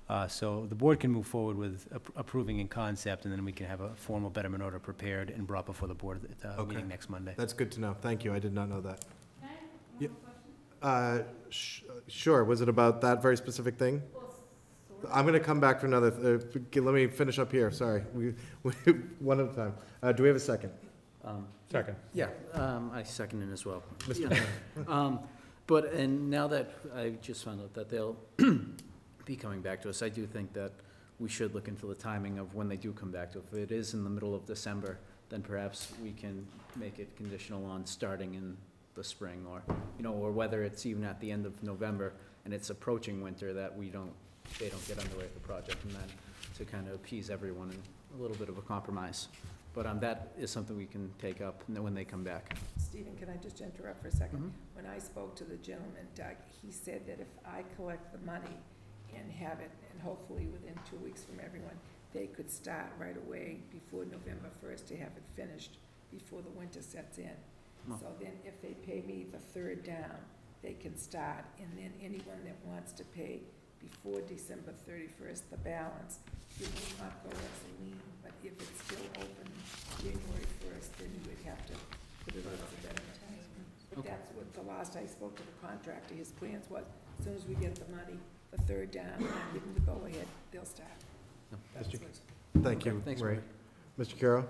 Uh, So the board can move forward with ap- approving in concept, and then we can have a formal betterment order prepared and brought before the board at the Okay. meeting next Monday. That's good to know. Thank you. I did not know that. Yeah. Uh, sh- Sure. Was it about that very specific thing? I'm going to come back for another, uh, g- let me finish up here. Sorry. We, we- one at a time. Uh, Do we have a second? Um, Second. Yeah, um, I second it as well. Mr. Yeah. Um, But, and now that I just found out that they'll be coming back to us, I do think that we should look into the timing of when they do come back to. us. If it is in the middle of December, then perhaps we can make it conditional on starting in the spring, or, you know, or whether it's even at the end of November and it's approaching winter, that we don't, they don't get underway with the project, and then to kind of appease everyone and a little bit of a compromise. But, um, that is something we can take up and then when they come back. Stephen, can I just interrupt for a second? Mhm. When I spoke to the gentleman, Doug, he said that if I collect the money and have it, and hopefully within two weeks from everyone, they could start right away before November first to have it finished before the winter sets in. Oh. So then if they pay me the third down, they can start, and then anyone that wants to pay before December thirty-first, the balance, it will not go as a lien, if it's still open January first, then you would have to put it as a betterment. But Okay. that's what, the last I spoke to the contractor, his plans was, as soon as we get the money, the third down, and give them the go-ahead, they'll start. That's Mr. what- Thank you, Thanks, Ray. Mr. Carroll?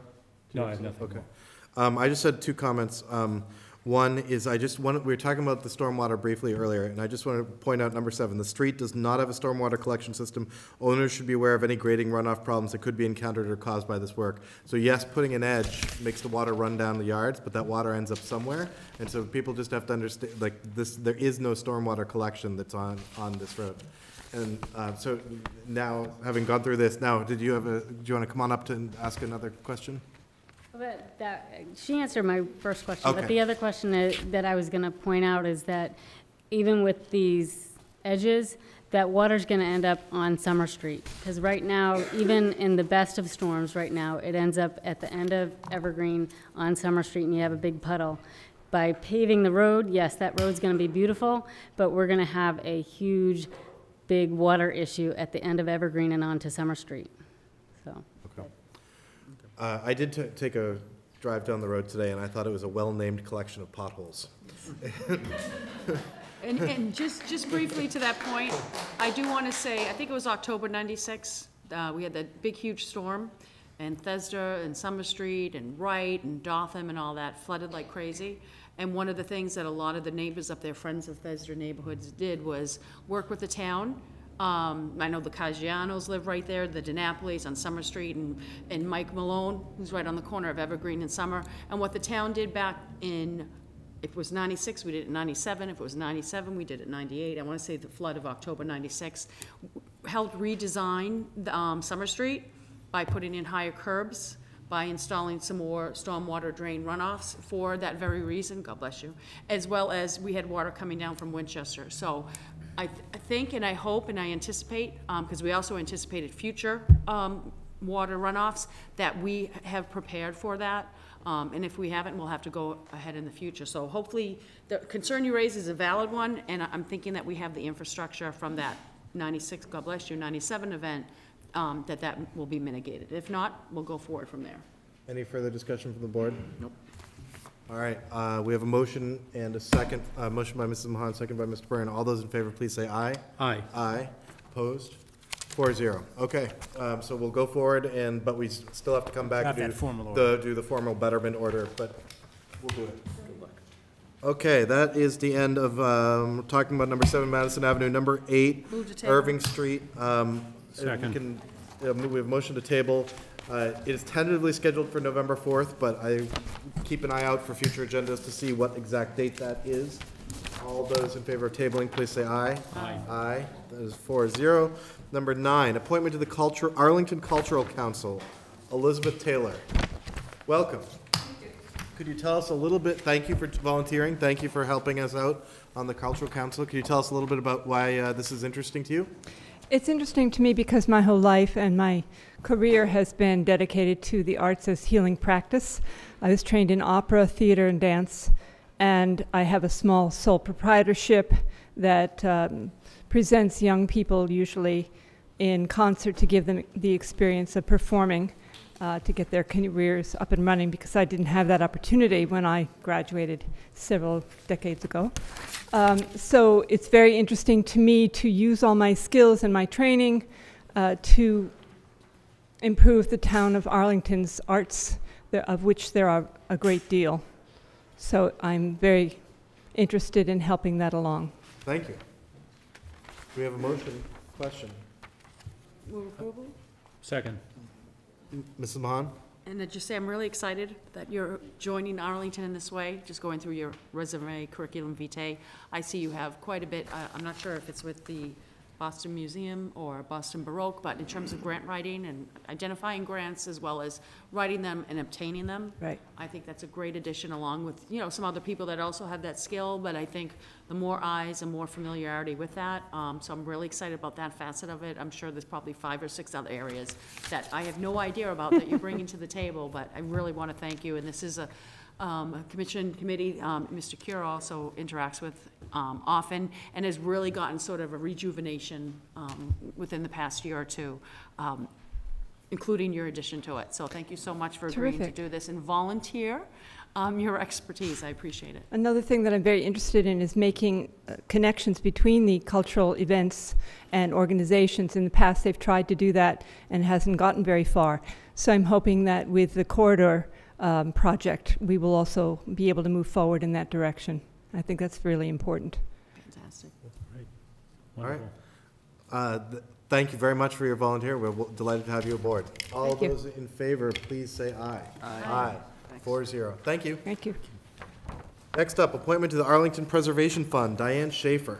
No, I have nothing Okay. more. Um, I just had two comments. Um, one is I just want, we were talking about the stormwater briefly earlier, and I just want to point out number seven. The street does not have a stormwater collection system. Owners should be aware of any grading runoff problems that could be encountered or caused by this work. So yes, putting an edge makes the water run down the yards, but that water ends up somewhere. And so people just have to understand, like, this, there is no stormwater collection that's on, on this road. And, uh, so now, having gone through this, now, did you have a, do you want to come on up to ask another question? But that, she answered my first question, but Okay. the other question that that I was gonna point out is that even with these edges, that water's gonna end up on Summer Street. Because right now, even in the best of storms right now, it ends up at the end of Evergreen on Summer Street and you have a big puddle. By paving the road, yes, that road's gonna be beautiful, but we're gonna have a huge, big water issue at the end of Evergreen and onto Summer Street, so. Uh, I did ta- take a drive down the road today, and I thought it was a well-named collection of potholes. And, and just, just briefly to that point, I do want to say, I think it was October ninety-six, uh, we had that big huge storm, and Thesda and Summer Street and Wright and Dotham and all that flooded like crazy. And one of the things that a lot of the neighbors up there, Friends of Thesda neighborhoods, did was work with the town. Um, I know the Caggianos live right there, the DiNapolis on Summer Street, and, and Mike Malone, who's right on the corner of Evergreen and Summer. And what the town did back in if it was 96, we did it in 97. If it was 97, we did it in 98. I want to say the flood of October 96 helped redesign the, um, Summer Street by putting in higher curbs, by installing some more stormwater drain runoffs for that very reason, God bless you, as well as we had water coming down from Winchester. So I, th- I think and I hope and I anticipate, because we also anticipated future um, water runoffs, that we have prepared for that. Um, and if we haven't, we'll have to go ahead in the future. So hopefully, the concern you raise is a valid one, and I'm thinking that we have the infrastructure from that ninety-six, God bless you, ninety-seven event, um, that that will be mitigated. If not, we'll go forward from there. Any further discussion from the board? Nope. All right, uh, we have a motion and a second, uh, motion by Mrs. Mahon, second by Mr. Byrne. All those in favor, please say aye. Aye. Aye. Opposed? Four zero. Okay, um, so we'll go forward and, but we s- still have to come back Have and that do formal the, do the formal betterment order, but we'll do it. Okay, that is the end of, um, talking about number seven Madison Avenue, number eight Move to table. Irving Street. Um, and we Second. can, uh, we have motion to table. Uh, it is tentatively scheduled for November fourth, but I keep an eye out for future agendas to see what exact date that is. All those in favor of tabling, please say aye. Aye. Aye, that is four zero. Number nine, appointment to the Culture, Arlington Cultural Council, Elizabeth Taylor. Welcome. Could you tell us a little bit, thank you for volunteering, thank you for helping us out on the Cultural Council. Could you tell us a little bit about why uh, this is interesting to you? It's interesting to me because my whole life and my career has been dedicated to the arts as healing practice. I was trained in opera, theater, and dance, and I have a small sole proprietorship that um, presents young people usually in concert to give them the experience of performing uh, to get their careers up and running because I didn't have that opportunity when I graduated several decades ago. Um, so it's very interesting to me to use all my skills and my training uh, to improve the town of Arlington's arts, of which there are a great deal. So I'm very interested in helping that along. Thank you. We have a motion, question. Move approval? Second. Mrs. Mahon? And to just say, I'm really excited that you're joining Arlington in this way, just going through your resume, curriculum vitae. I see you have quite a bit, I- I'm not sure if it's with the Boston Museum or Boston Baroque, but in terms of grant writing and identifying grants as well as writing them and obtaining them. Right. I think that's a great addition along with, you know, some other people that also have that skill, but I think the more eyes and more familiarity with that. Um, so I'm really excited about that facet of it. I'm sure there's probably five or six other areas that I have no idea about that you're bringing to the table, but I really want to thank you. And this is a, um, commission committee, um, Mr. Cure also interacts with, um, often and has really gotten sort of a rejuvenation, um, within the past year or two. Um, including your addition to it. So thank you so much for agreeing to do this and volunteer um, your expertise. I appreciate it. Another thing that I'm very interested in is making uh, connections between the cultural events and organizations. In the past, they've tried to do that and hasn't gotten very far. So I'm hoping that with the corridor um, project, we will also be able to move forward in that direction. I think that's really important. Fantastic. All right. Wonderful. Uh, th- Thank you very much for your volunteer. We're w- delighted to have you aboard. All Thank you. those in favor, please say aye. Aye. Four zero. Thank you. Thank you. Next up, appointment to the Arlington Preservation Fund, Diane Schaefer.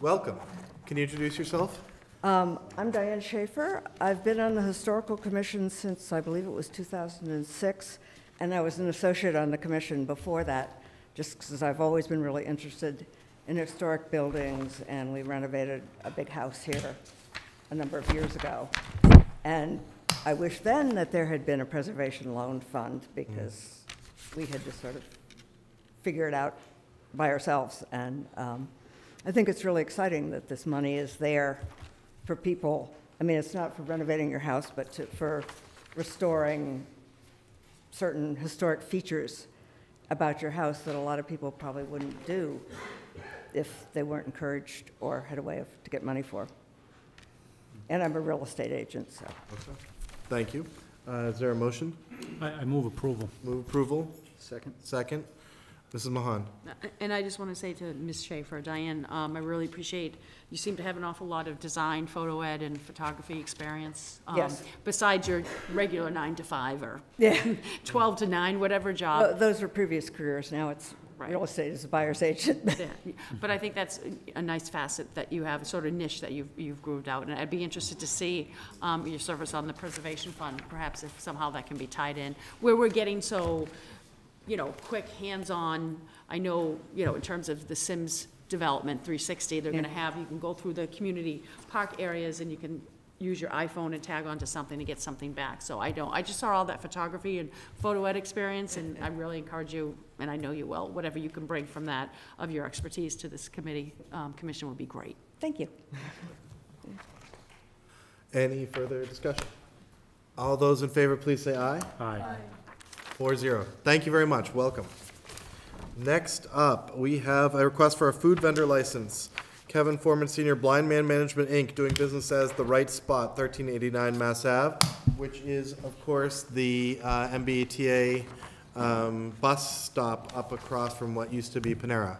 Welcome. Can you introduce yourself? Um, I'm Diane Schaefer. I've been on the Historical Commission since, I believe it was 2006, and I was an associate on the commission before that, just because I've always been really interested in historic buildings, and we renovated a big house here a number of years ago. And I wish then that there had been a preservation loan fund, because we had just sort of figure it out by ourselves. And um, I think it's really exciting that this money is there for people. I mean, it's not for renovating your house, but to, for restoring certain historic features about your house that a lot of people probably wouldn't do if they weren't encouraged or had a way of, to get money for. And I'm a real estate agent, so. Okay. Thank you. Uh, Is there a motion? I, I move approval. Move approval? Second. Second. Mrs. Mahon? And I just want to say to Ms. Schaefer, Diane, um, I really appreciate, you seem to have an awful lot of design, photo ed, and photography experience. um, Yes. Besides your regular nine to five or Yeah. 12 to nine, whatever Tho- job. Those were previous careers, now it's Right. real estate as a buyer's agent. Yeah, But I think that's a nice facet that you have, a sort of niche that you've, you've grooved out. And I'd be interested to see um, your service on the Preservation Fund, perhaps if somehow that can be tied in. Where we're getting so, you know, quick, hands-on, I know, you know, in terms of the Symmes development, 360, they're gonna have, you can go through the community park areas and you can use your iPhone and tag onto something to get something back. So I don't, I just saw all that photography and photo ed experience, and I really encourage you, and I know you will, whatever you can bring from that, of your expertise to this committee, um, commission would be great. Thank you. Any further discussion? All those in favor, please say aye. Aye. Four zero. Thank you very much. Welcome. Next up, we have a request for a food vendor license. Kevin Foreman Senior Blind Man Management, Inc., doing business as The Right Spot, thirteen eighty-nine Mass Ave, which is, of course, the uh, MBTA um, bus stop up across from what used to be Panera.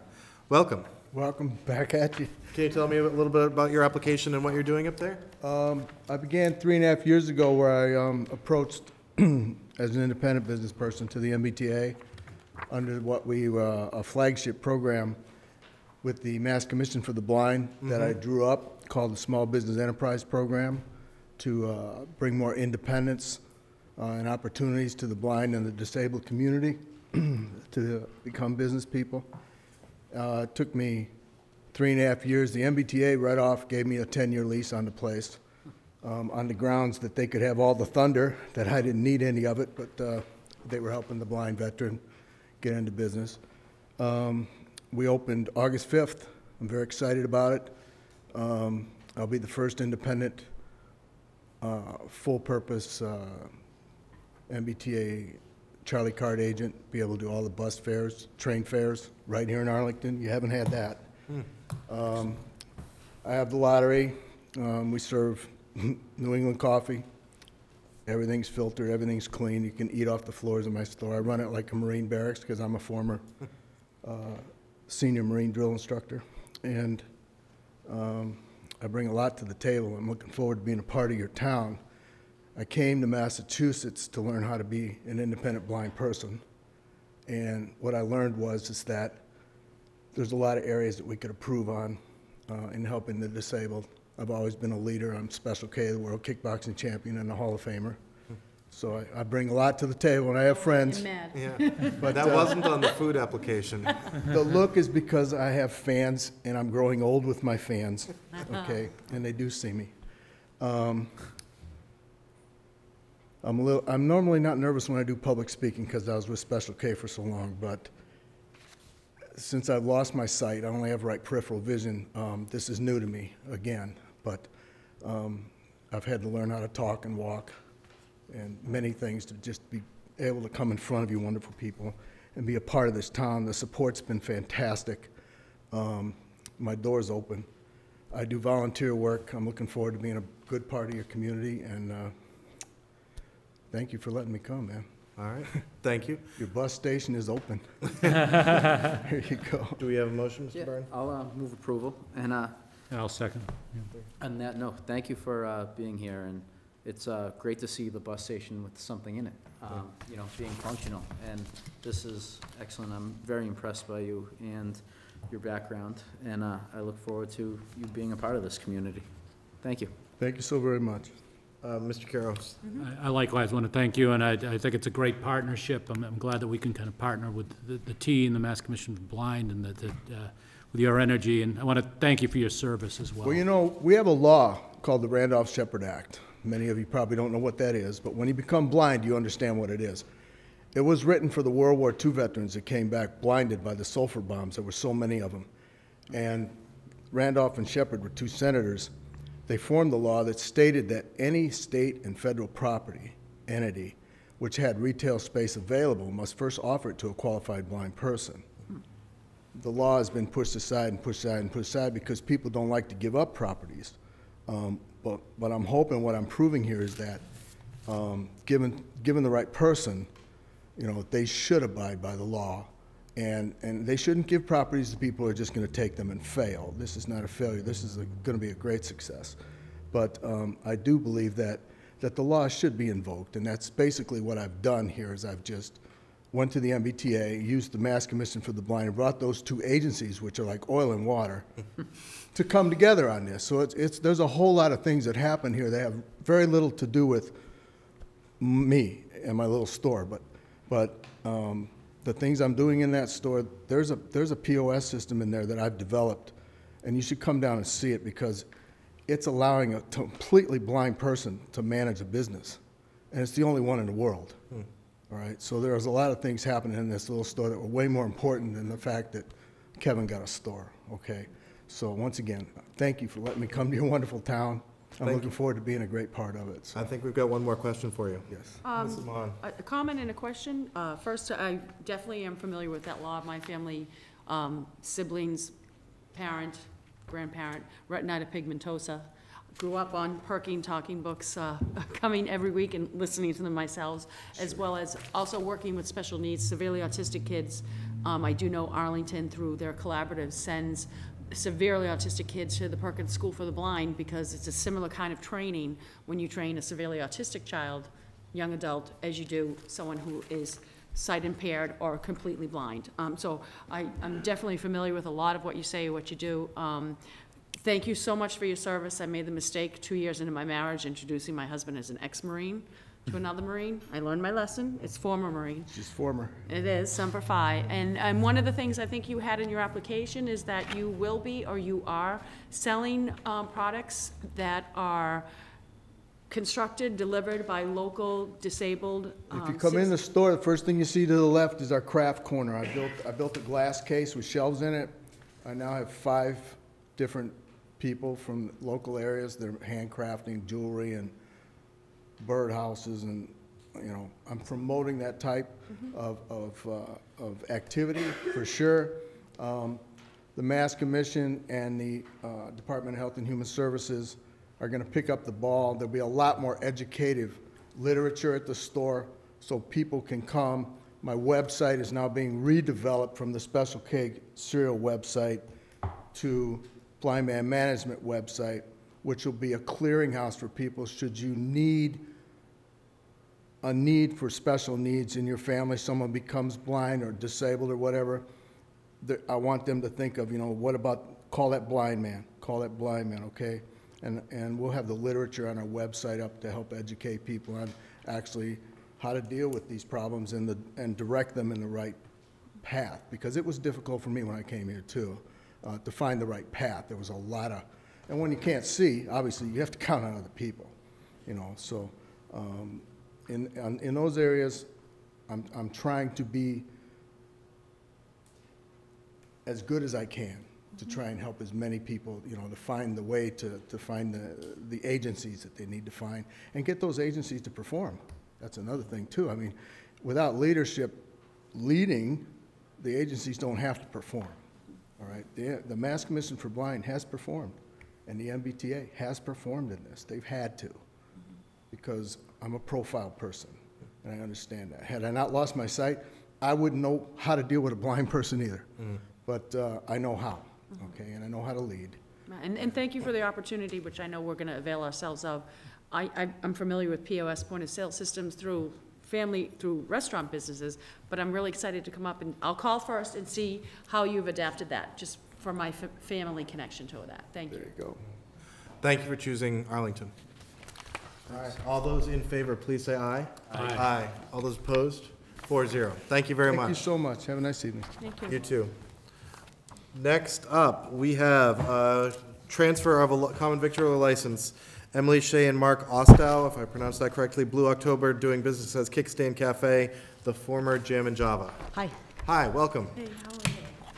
Welcome. Welcome back at you. Can you tell me a little bit about your application and what you're doing up there? Um, I began three and a half years ago where I um, approached as an independent business person to the MBTA under what we, uh, a flagship program with the Mass Commission for the Blind that I Mhm. drew up called the Small Business Enterprise Program to uh, bring more independence uh, and opportunities to the blind and the disabled community to become business people. Uh, It took me three and a half years. The MBTA right off gave me a 10-year lease on the place um, on the grounds that they could have all the thunder, that I didn't need any of it, but uh, they were helping the blind veteran get into business. Um, We opened August 5th. I'm very excited about it. Um, I'll be the first independent, uh, full-purpose uh, MBTA Charlie Card agent, be able to do all the bus fares, train fares, right here in Arlington. You haven't had that. Um, I have the lottery. Um, we serve New England coffee. Everything's filtered, everything's clean. You can eat off the floors of my store. I run it like a Marine barracks because I'm a former uh, senior Marine drill instructor. And um, I bring a lot to the table. I'm looking forward to being a part of your town. I came to Massachusetts to learn how to be an independent blind person. And what I learned was is that there's a lot of areas that we could improve on uh, in helping the disabled. I've always been a leader. I'm Special K, the World Kickboxing Champion and a Hall of Famer. So I, I bring a lot to the table, and I have friends. mad. Yeah, But, that uh, wasn't on the food application. The look is because I have fans, and I'm growing old with my fans, okay? And they do see me. Um, I'm a little, I'm normally not nervous when I do public speaking because I was with Special K for so long, but since I've lost my sight, I only have right peripheral vision, um, this is new to me again. But um, I've had to learn how to talk and walk and many things to just be able to come in front of you wonderful people and be a part of this town. The support's been fantastic. Um, my door's open. I do volunteer work. I'm looking forward to being a good part of your community, and uh, thank you for letting me come, man. All right, thank you. Your bus station is open. There you go. Do we have a motion, Mr. Yeah, Byrne? I'll uh, move approval, and uh, And I'll second. on that note, thank you for uh, being here, and it's uh, great to see the bus station with something in it, um, you know, being functional, and this is excellent. I'm very impressed by you and your background, and uh, I look forward to you being a part of this community. Thank you. Thank you so very much. Uh, Mr. Curro's? I I likewise want to thank you, and I, I think it's a great partnership. I'm, I'm glad that we can kind of partner with the, the T and the Mass Commission for the Blind and that, that, uh, with your energy, and I want to thank you for your service as well. Well, you know, we have a law called the Randolph-Shepard Act. Many of you probably don't know what that is, but when you become blind, you understand what it is. It was written for the World War II veterans that came back blinded by the sulfur bombs. There were so many of them. And Randolph and Shepard were two senators. They formed the law that stated that any state and federal property entity which had retail space available must first offer it to a qualified blind person the law has been pushed aside and pushed aside and pushed aside because people don't like to give up properties. Um, but, but I'm hoping what I'm proving here is that, um, given, given the right person, you know, they should abide by the law. And, and they shouldn't give properties to people who are just going to take them and fail. This is not a failure. This is going to be a great success. But um, I do believe that, that the law should be invoked, and that's basically what I've done here is I've just went to the MBTA, used the Mass Commission for the Blind, and brought those two agencies, which are like oil and water, to come together on this. So it's, it's, there's a whole lot of things that happen here that have very little to do with me and my little store, but, but um, the things I'm doing in that store, there's a, there's a POS system in there that I've developed, and you should come down and see it because it's allowing a completely blind person to manage a business. And it's the only one in the world. All right, so was a lot of things happening in this little store that were way more important than the fact that Kevin got a store, okay? So once again, thank you for letting me come to your wonderful town. I'm Thank looking forward to being a great part of it. so- I think we've got one more question for you. Yes. Um, Mrs. Mahon. A a comment and a question. Uh, First, I definitely am familiar with that law. My family, um, siblings, parent, grandparent, retinitis pigmentosa. Grew up on Perkins talking books, uh, coming every week and listening to them myself, as well as also working with special needs, severely autistic kids. Um, I do know Arlington, through their collaborative, sends severely autistic kids to the Perkins School for the Blind because it's a similar kind of training when you train a severely autistic child, young adult, as you do someone who is sight impaired or completely blind. Um, so I, I'm definitely familiar with a lot of what you say, what you do. Um, thank you so much for your service. I made the mistake two years into my marriage introducing my husband as an ex-Marine to another Marine. I learned my lesson. It's former Marine. She's former. It is, Semper Fi. And, and one of the things I think you had in your application is that you will be, or you are, selling um, products that are constructed, delivered by local disabled. If you um, come in the store, the first thing you see to the left is our craft corner. I built, I built a glass case with shelves in it. I now have five different people from local areas. They're handcrafting jewelry and birdhouses and, you know, I'm promoting that type of, of, uh, of activity for sure. Um, The Mass Commission and the uh, Department of Health and Human Services are gonna pick up the ball. There'll be a lot more educative literature at the store so people can come. My website is now being redeveloped from the Special K cereal website to Blind Man Management website, which will be a clearinghouse for people should you need a need for special needs in your family, someone becomes blind or disabled or whatever, I want them to think of, you know, what about, call that blind man, call that blind man, okay? And, and we'll have the literature on our website up to help educate people on actually how to deal with these problems and the, and direct them in the right path, because it was difficult for me when I came here too, uh, to find the right path. There was a lot of, and when you can't see, obviously, you have to count on other people, you know, so, um, in, in those areas, I'm, I'm trying to be as good as I can to try and help as many people, you know, to find the way to, to find the, the agencies that they need to find and get those agencies to perform. That's another thing too. I mean, without leadership leading, the agencies don't have to perform. All right, the, the Mass Commission for Blind has performed, and the MBTA has performed in this. They've had to, because I'm a profile person, and I understand that. Had I not lost my sight, I wouldn't know how to deal with a blind person either. But uh, I know how, okay, and I know how to lead. And, and thank you for the opportunity, which I know we're going to avail ourselves of. I, I- I'm familiar with POS, point-of-sale systems through family, through restaurant businesses, but I'm really excited to come up and, I'll call first and see how you've adapted that, just for my fa- family connection to that. Thank you. There you go. Thank you for choosing Arlington. All right, all those in favor, please say aye. Aye. Aye. All those opposed? Four zero. Thank you very much. Thank you so much. Have a nice evening. Thank you. You too. Next up, we have uh transfer of a li- common victualler license. Emily Shea and Mark Ostow, if I pronounced that correctly, Blue October, doing business as Kickstand Cafe, the former Jam and Java. Hi, Hi, welcome.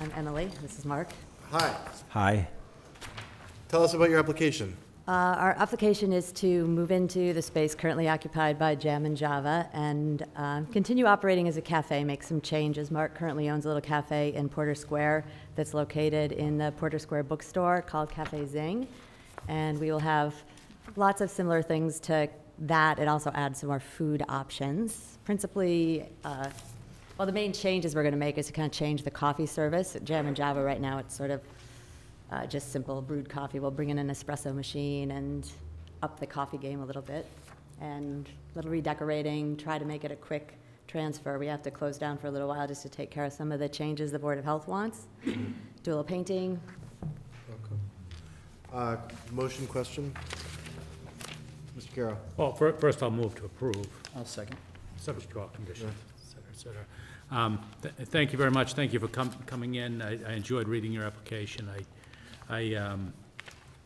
I'm Emily. This is Mark. Hi. Hi. Tell us about your application. Uh, Our application is to move into the space currently occupied by Jam and Java and um, continue operating as a cafe, make some changes. Mark currently owns a little cafe in Porter Square that's located in the Porter Square bookstore called Cafe Zing. And we will have lots of similar things to that. It also adds some more food options. Principally, uh, well, the main changes we're going to make is to kind of change the coffee service. At Jam and Java right now, it's sort of uh, just simple brewed coffee. We'll bring in an espresso machine and up the coffee game a little bit. And a little redecorating, try to make it a quick transfer. We have to close down for a little while just to take care of some of the changes the Board of Health wants. Do a little painting. Uh, motion question? Mr. Curro? Well, fir- first I'll move to approve. I'll second. Subject to all conditions, et cetera, et cetera. Um, th- Thank you very much. Thank you for com- coming in. I I enjoyed reading your application. I, I um,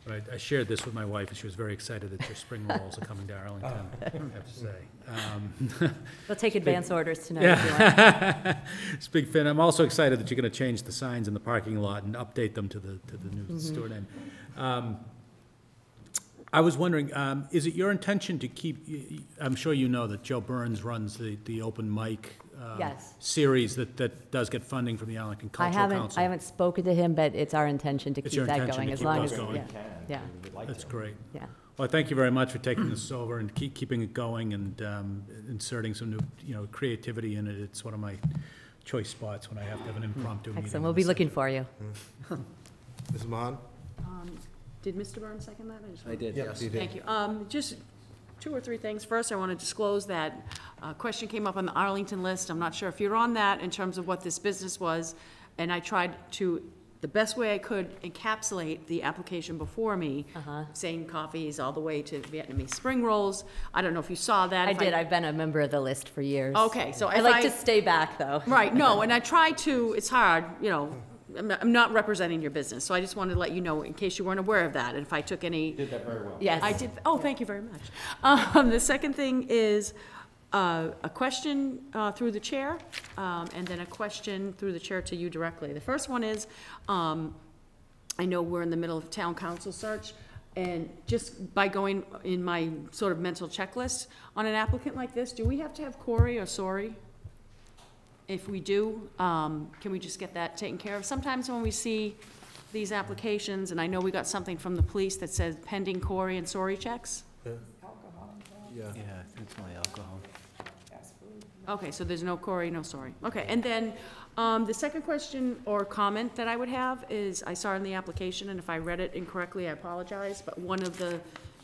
Right, I shared this with my wife, and she was very excited that your spring rolls are coming to Arlington, I have to say. Um, We'll take advance orders tonight if you want. Yeah. It's a big fan. I'm also excited that you're gonna change the signs in the parking lot and update them to the, to the new Mhm. store name. Um, I was wondering, um, is it your intention to keep, I'm sure you know that Joe Burns runs the, the open mic uh, Yes. series that, that does get funding from the Arlington I Cultural haven't, Council. I haven't spoken to him, but it's our intention to It's keep your that intention going to as keep long those as, going. yeah, yeah. That's great. Yeah. Well, thank you very much for taking this over and keep, keeping it going and um, inserting some new, you know, creativity in it. It's one of my choice spots when I have to have an impromptu meeting. Excellent, we'll be looking for you. Mrs. Mahon? Um, Did Mr. Byrne second that? just I did, Yep, yes. you did. Thank you. Um, Just two or three things. First, I want to disclose that a question came up on the Arlington list. I'm not sure if you're on that in terms of what this business was, and I tried to, the best way I could encapsulate the application before me, Uh-huh. saying coffees all the way to Vietnamese spring rolls. I don't know if you saw that. I If did, I've been a member of the list for years. Okay, so I if like I- to stay back, though. Right, no, and I try to, it's hard, you know, I'm not- I'm not representing your business, so I just wanted to let you know in case you weren't aware of that, and if I took any. Did that very well. Yes. I did, oh, thank you very much. Um, the second thing is, uh, a question, uh, through the chair, um, and then a question through the chair to you directly. The first one is, um, I know we're in the middle of town counsel search, and just by going in my sort of mental checklist, on an applicant like this, do we have to have CORI or SORI? If we do, um, can we just get that taken care of? Sometimes when we see these applications, and I know we got something from the police that says pending CORI and SORI checks. Yeah. Yeah, it's my alcohol. Okay, so there's no CORI, no SORI. Okay, and then, um, the second question or comment that I would have is, I saw in the application, and if I read it incorrectly, I apologize, but one of the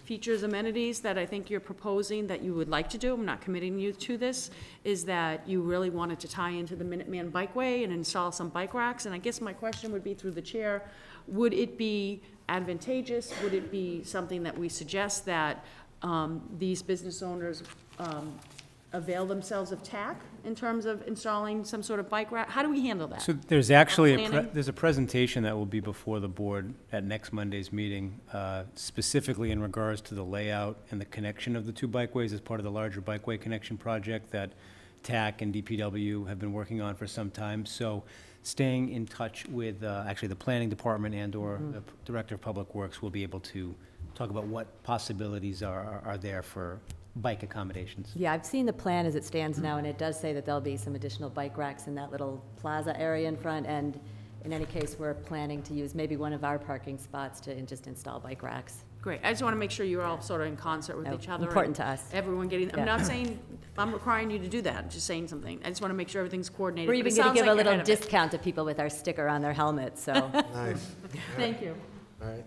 features amenities that I think you're proposing that you would like to do, I'm not committing you to this, is that you really wanted to tie into the Minuteman Bikeway and install some bike racks, and I guess my question would be through the chair, would it be advantageous, would it be something that we suggest that, um, these business owners, um, avail themselves of TAC in terms of installing some sort of bike rack? How do we handle that? So there's actually, a pre- there's a presentation that will be before the board at next Monday's meeting, uh, specifically in regards to the layout and the connection of the two bikeways as part of the larger bikeway connection project that TAC and DPW have been working on for some time. So staying in touch with, uh, actually, the planning department and/or Mhm. the director of public works will be able to talk about what possibilities are- are there for bike accommodations. Yeah, I've seen the plan as it stands now, and it does say that there'll be some additional bike racks in that little plaza area in front, and in any case, we're planning to use maybe one of our parking spots to just install bike racks. Great, I just want to make sure you're all sort of in concert with No, each other. important to us. Everyone getting, I'm Yeah. not saying, I'm requiring you to do that, I'm just saying something. I just want to make sure everything's coordinated. We're but even it going to sounds give like a you're little ahead of it. discount to people with our sticker on their helmets, so. Nice. Thank you. All right.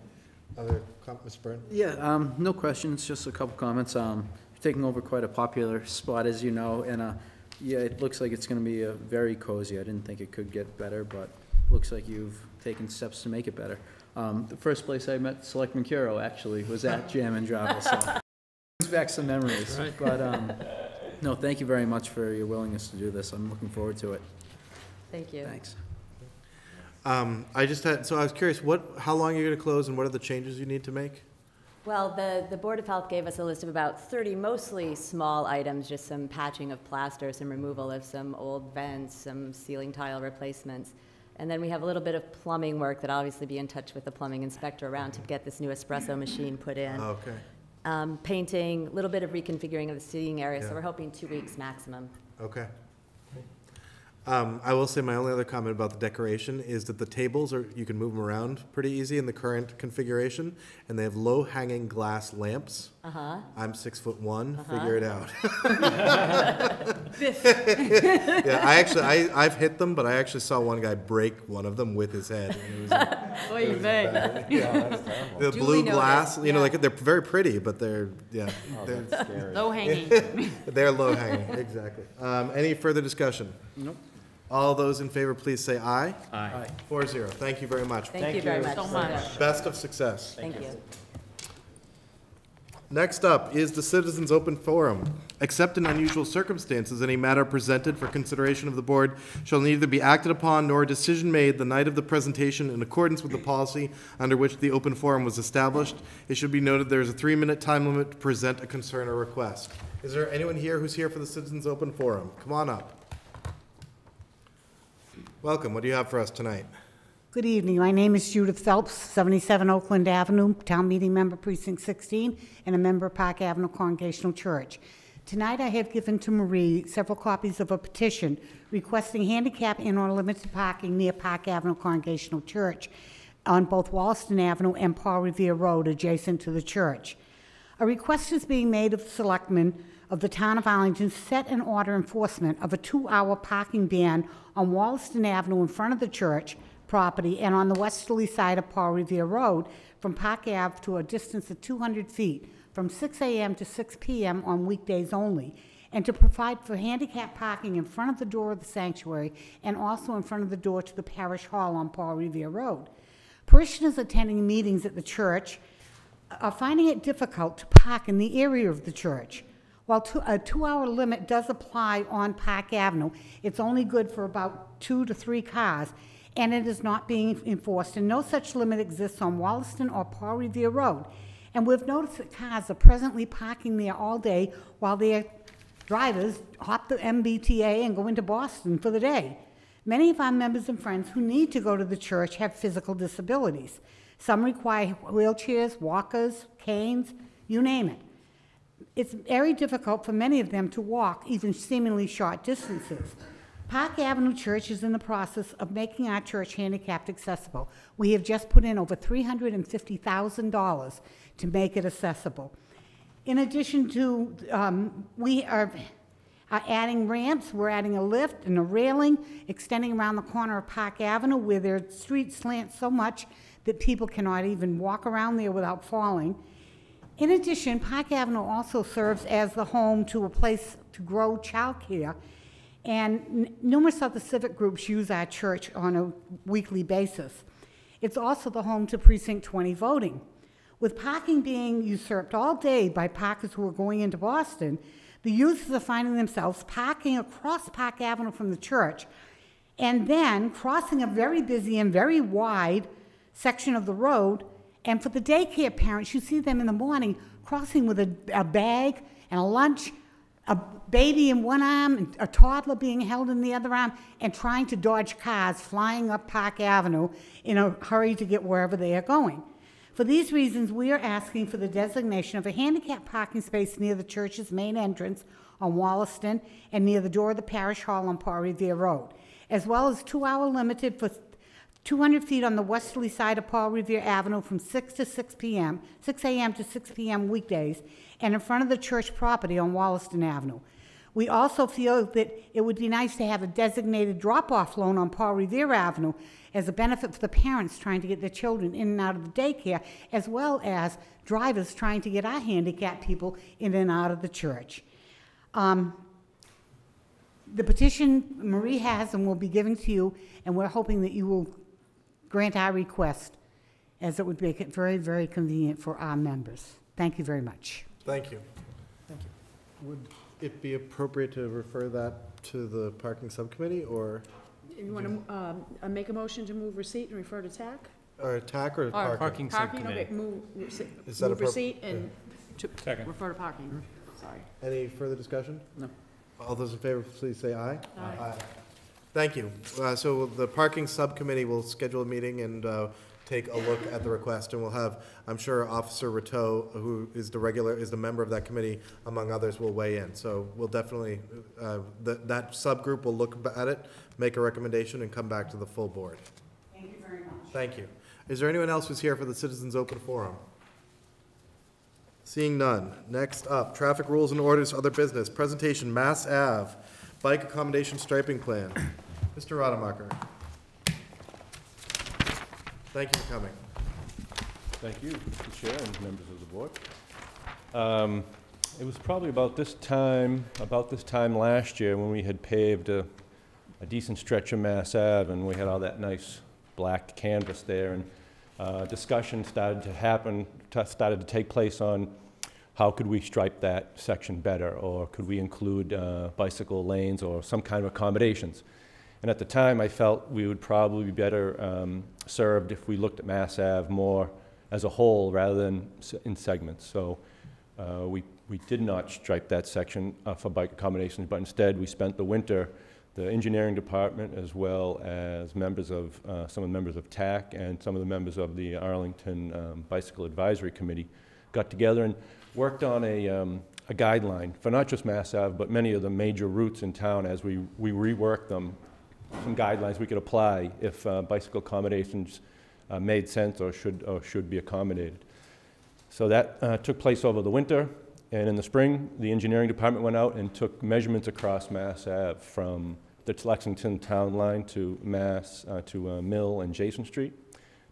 Other comments, Mr. Byrne? Yeah, um, no questions, just a couple comments. Um, you're taking over quite a popular spot, as you know, and, uh, yeah, it looks like it's gonna be, uh, very cozy. I didn't think it could get better, but looks like you've taken steps to make it better. Um, the first place I met Selectman Curro, actually, was at Jam and Java, so. Brings back some memories, Right. but, um, no, thank you very much for your willingness to do this. I'm looking forward to it. Thank you. Thanks. Um, I just had, so I was curious, what, how long are you gonna close and what are the changes you need to make? Well, the, the Board of Health gave us a list of about 30 mostly small items, just some patching of plaster, some removal of some old vents, some ceiling tile replacements. And then we have a little bit of plumbing work that I'll obviously be in touch with the plumbing inspector around to get this new espresso machine put in. Okay. Um, Painting, a little bit of reconfiguring of the seating area, so Yeah. we're hoping two weeks maximum. Okay. Um, I will say my only other comment about the decoration is that the tables are, you can move them around pretty easy in the current configuration, and they have low-hanging glass lamps. Uh-huh. I'm six foot one, Uh-huh. figure it out. Yeah, I actually, I, I've hit them, but I actually saw one guy break one of them with his head. and it was- Oy vey. Yeah. The Duly blue noted, glass, you know, yeah. like, they're very pretty, but they're, yeah. Oh, they're- that's scary. Low hanging. They're low hanging, exactly. Um, any further discussion? Nope. All those in favor, please say aye. Aye. Four zero. Thank you very much. Thank you very much. So much. Best of success. Thank you. Next up is the Citizens Open Forum. Except in unusual circumstances, any matter presented for consideration of the board shall neither be acted upon nor a decision made the night of the presentation in accordance with the policy under which the open forum was established. It should be noted there is a three-minute time limit to present a concern or request. Is there anyone here who's here for the Citizens Open Forum? Come on up. Welcome. What do you have for us tonight? Good evening. My name is Judith Phelps, 77 Oakland Avenue, Town Meeting Member Precinct 16, and a member of Park Avenue Congregational Church. Tonight, I have given to Marie several copies of a petition requesting handicap and/or limited parking near Park Avenue Congregational Church on both Wollaston Avenue and Paul Revere Road adjacent to the church. A request is being made of the selectmen of the town of Arlington set and order enforcement of a two-hour parking ban on Wollaston Avenue in front of the church property and on the westerly side of Paul Revere Road from Park Ave to a distance of 200 feet from 6 a.m. to 6 p.m. on weekdays only, and to provide for handicap parking in front of the door of the sanctuary and also in front of the door to the parish hall on Paul Revere Road. Parishioners attending meetings at the church are finding it difficult to park in the area of the church. While two, a two-hour limit does apply on Park Avenue, it's only good for about two to three cars, and it is not being enforced, and no such limit exists on Wollaston or Paul Revere Road. And we've noticed that cars are presently parking there all day while their drivers hop the MBTA and go into Boston for the day. Many of our members and friends who need to go to the church have physical disabilities. Some require wheelchairs, walkers, canes, you name it. It's very difficult for many of them to walk even seemingly short distances. Park Avenue Church is in the process of making our church handicapped accessible. We have just put in over $350,000 to make it accessible. In addition to, um, we are, are adding ramps, we're adding a lift and a railing extending around the corner of Park Avenue where their street slants so much that people cannot even walk around there without falling. In addition, Park Avenue also serves as the home to a place to grow childcare, and numerous other civic groups use our church on a weekly basis. It's also the home to Precinct 20 voting. With parking being usurped all day by parkers who are going into Boston, the youths are finding themselves parking across Park Avenue from the church and then crossing a very busy and very wide section of the road. And for the daycare parents, you see them in the morning crossing with a, a bag and a lunch, a baby in one arm, and a toddler being held in the other arm, and trying to dodge cars flying up Park Avenue in a hurry to get wherever they are going. For these reasons, we are asking for the designation of a handicap parking space near the church's main entrance on Wollaston and near the door of the parish hall on Paul Revere Road, as well as two-hour limited for 200 feet on the westerly side of Paul Revere Avenue from 6 to 6 p.m., 6 a.m. to 6 p.m. weekdays, and in front of the church property on Wollaston Avenue. We also feel that it would be nice to have a designated drop-off loan on Paul Revere Avenue as a benefit for the parents trying to get their children in and out of the daycare, as well as drivers trying to get our handicapped people in and out of the church. Um, the petition Marie has and will be given to you, and we're hoping that you will grant our request, as it would make it very, very convenient for our members. Thank you very much. Thank you. Thank you. Would it be appropriate to refer that to the parking subcommittee or, You want to, um, uh, make a motion to move receipt and refer to TAC? or TAC or Or parking? Parking Parking, subcommittee. okay, move, rece- Is that move appro- receipt and to, Second. refer to parking, sorry. Any further discussion? No. All those in favor, please say aye. Aye. Thank you. Uh, So the parking subcommittee will schedule a meeting and uh, take a look at the request, and we'll have, I'm sure Officer Rateau, who is the regular, is the member of that committee, among others, will weigh in. So we'll definitely, uh, that, that subgroup will look at it, make a recommendation, and come back to the full board. Thank you very much. Thank you. Is there anyone else who's here for the Citizens Open Forum? Seeing none. Next up, traffic rules and orders, other business. Presentation, Mass Ave, bike accommodation striping plan. Mr. Rademacher. Thank you for coming. Thank you, Mr. Chair and members of the board. Um, It was probably about this time, about this time last year, when we had paved a a decent stretch of Mass Ave, and we had all that nice black canvas there, and uh, discussion started to happen, started to take place on how could we stripe that section better? Or could we include uh, bicycle lanes or some kind of accommodations? And at the time, I felt we would probably be better um, served if we looked at Mass Ave more as a whole rather than in segments. So uh, we, we did not stripe that section uh, for bike accommodations, but instead we spent the winter, the engineering department as well as members of, uh, some of the members of TAC and some of the members of the Arlington um, Bicycle Advisory Committee got together and worked on a, um, a guideline for not just Mass Ave, but many of the major routes in town as we, we reworked them, some guidelines we could apply if uh, bicycle accommodations uh, made sense or should, or should be accommodated. So that uh, took place over the winter, and in the spring, the engineering department went out and took measurements across Mass Ave from the Lexington Town Line to Mass, uh, to uh, Mill and Jason Street.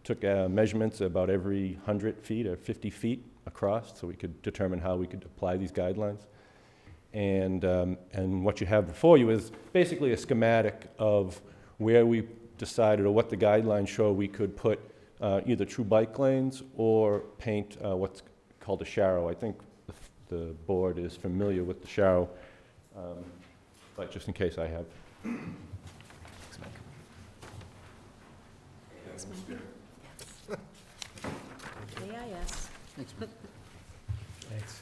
Took uh, measurements about every 100 feet or 50 feet across, so we could determine how we could apply these guidelines. And, um, and what you have before you is basically a schematic of where we decided or what the guidelines show we could put uh, either true bike lanes or paint uh, what's called a sharrow. I think the, the board is familiar with the sharrow, um, but just in case I have. thanks, AIS. Thanks.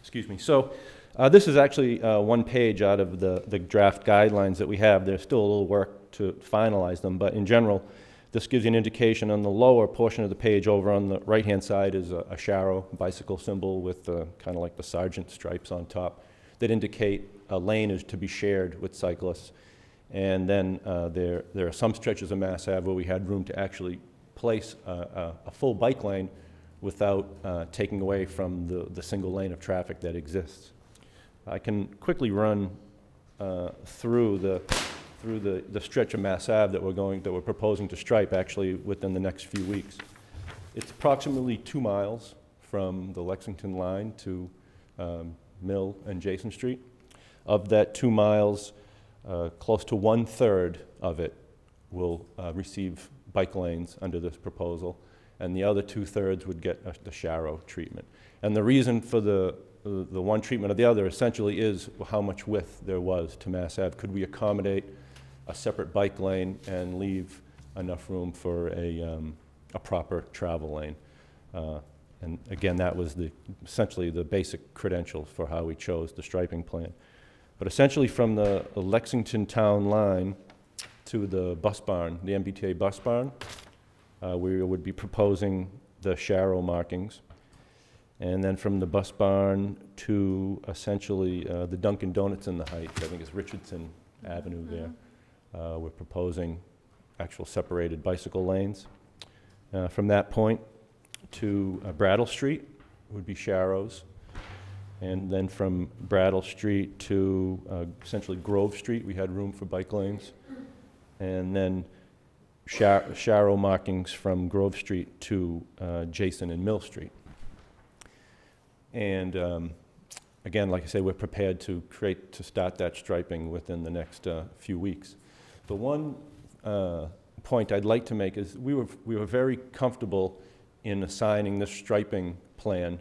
Excuse me. So uh, this is actually uh, one page out of the, the draft guidelines that we have. There's still a little work to finalize them, but in general, this gives you an indication on the lower portion of the page over on the right-hand side is a, a Sharrow bicycle symbol with uh, kind of like the sergeant stripes on top that indicate a lane is to be shared with cyclists. And then uh, there, there are some stretches of Mass Ave where we had room to actually place a, a, a full bike lane without uh, taking away from the, the single lane of traffic that exists. I can quickly run uh, through the through the, the stretch of Mass Ave that we're going that we're proposing to stripe actually within the next few weeks. It's approximately two miles from the Lexington line to um, Mill and Jason Street. Of that two miles, uh, close to one third of it will uh, receive bike lanes under this proposal, and the other two thirds would get uh, the Sharrow treatment. And the reason for the the one treatment or the other essentially is how much width there was to Mass Ave. Could we accommodate a separate bike lane and leave enough room for a, um, a proper travel lane? Uh, And again, that was the, essentially the basic credentials for how we chose the striping plan. But essentially from the Lexington Town line to the bus barn, the MBTA bus barn, uh, we would be proposing the Sharrow markings. And then from the bus barn to essentially uh, the Dunkin' Donuts in the Heights, I think it's Richardson Avenue there. Uh, We're proposing actual separated bicycle lanes. Uh, From that point to uh, Brattle Street would be Sharrows. And then from Brattle Street to uh, essentially Grove Street, we had room for bike lanes. And then Sharrow markings from Grove Street to uh, Jason and Mill Street. And um, again, like I say, we're prepared to create, to start that striping within the next uh, few weeks. The one uh, point I'd like to make is we were, we were very comfortable in assigning this striping plan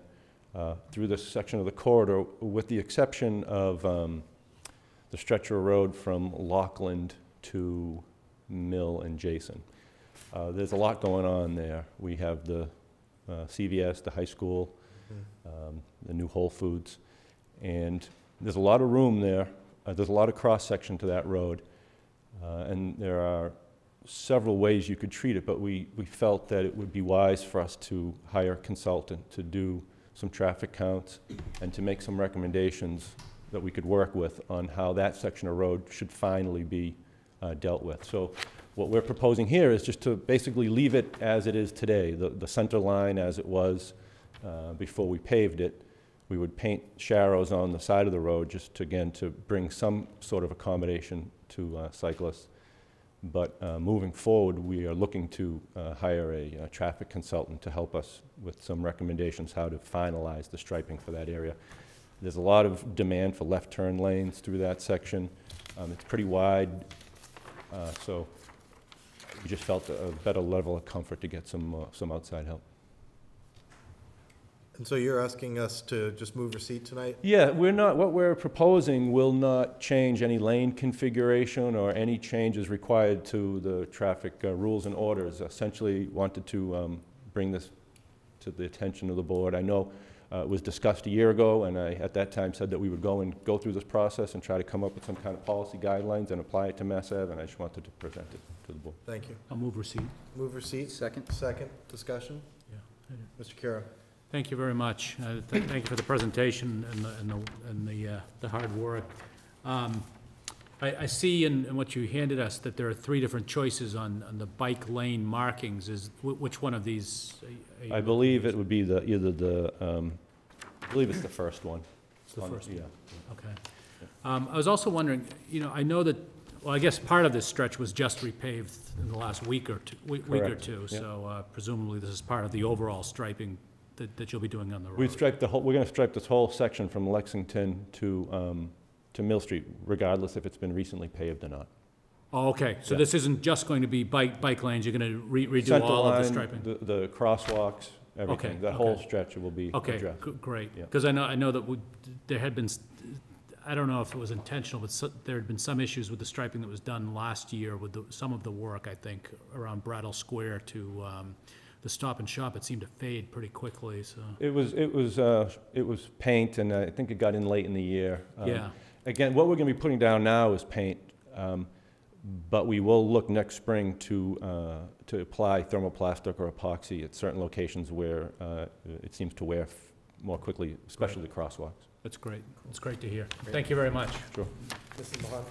uh, through this section of the corridor, with the exception of um, the stretch of road from Lockeland to Mill and Jason. Uh, There's a lot going on there. We have the uh, CVS, the high school, um, the new Whole Foods, and there's a lot of room there. Uh, There's a lot of cross-section to that road, uh, and there are several ways you could treat it, but we, we felt that it would be wise for us to hire a consultant to do some traffic counts and to make some recommendations that we could work with on how that section of road should finally be uh, dealt with. So what we're proposing here is just to basically leave it as it is today, the, the center line as it was uh, before we paved it. We would paint sharrows on the side of the road just to, again, to bring some sort of accommodation to uh, cyclists. But uh, moving forward, we are looking to uh, hire a, uh traffic consultant to help us with some recommendations how to finalize the striping for that area. There's a lot of demand for left turn lanes through that section. Um, It's pretty wide, uh, so we just felt a a better level of comfort to get some, uh, some outside help. And so you're asking us to just move receipt tonight? Yeah, we're not, what we're proposing will not change any lane configuration or any changes required to the traffic uh, rules and orders. Essentially wanted to um, bring this to the attention of the board. I know uh, it was discussed a year ago, and I, at that time, said that we would go and go through this process and try to come up with some kind of policy guidelines and apply it to Mass Ave, and I just wanted to present it to the board. Thank you. I'll move receipt. Move receipt? Second. Second, discussion? Yeah. Mr. Curro? Thank you very much. Uh, th- Thank you for the presentation and the, and the, and the, uh, the hard work. Um, I, I see in, in what you handed us that there are three different choices on, on the bike lane markings. Is, wh- which one of these? are you- I believe it would be the, either the, um, I believe it's the first one. It's the first one. Yeah. Okay. Um, I was also wondering, you know, I know that, well, I guess part of this stretch was just repaved in the last week or two, week week or Correct, two. yeah. So uh, presumably this is part of the overall striping that, that you'll be doing on the road. We striped the whole, we're gonna stripe this whole section from Lexington to, um, to Mill Street, regardless if it's been recently paved or not. Oh, okay, so Yeah. this isn't just going to be bike, bike lanes, you're gonna re- redo Center all of the line, striping? The, the crosswalks, everything, Okay, that whole okay. stretch will be Okay, addressed. g- great, Yeah. because I know, I know that we, there had been, s- I don't know if it was intentional, but so- there had been some issues with the striping that was done last year with the, some of the work, I think, around Brattle Square to, um, the Stop and Shop, it seemed to fade pretty quickly, so. It was, it was, uh, it was paint, and I think it got in late in the year. Um, Yeah. Again, what we're gonna be putting down now is paint, um, but we will look next spring to, uh, to apply thermoplastic or epoxy at certain locations where, uh, it seems to wear f- more quickly, especially the crosswalks. That's great, it's great to hear. Thank you very much. Sure. Mrs. Mahon?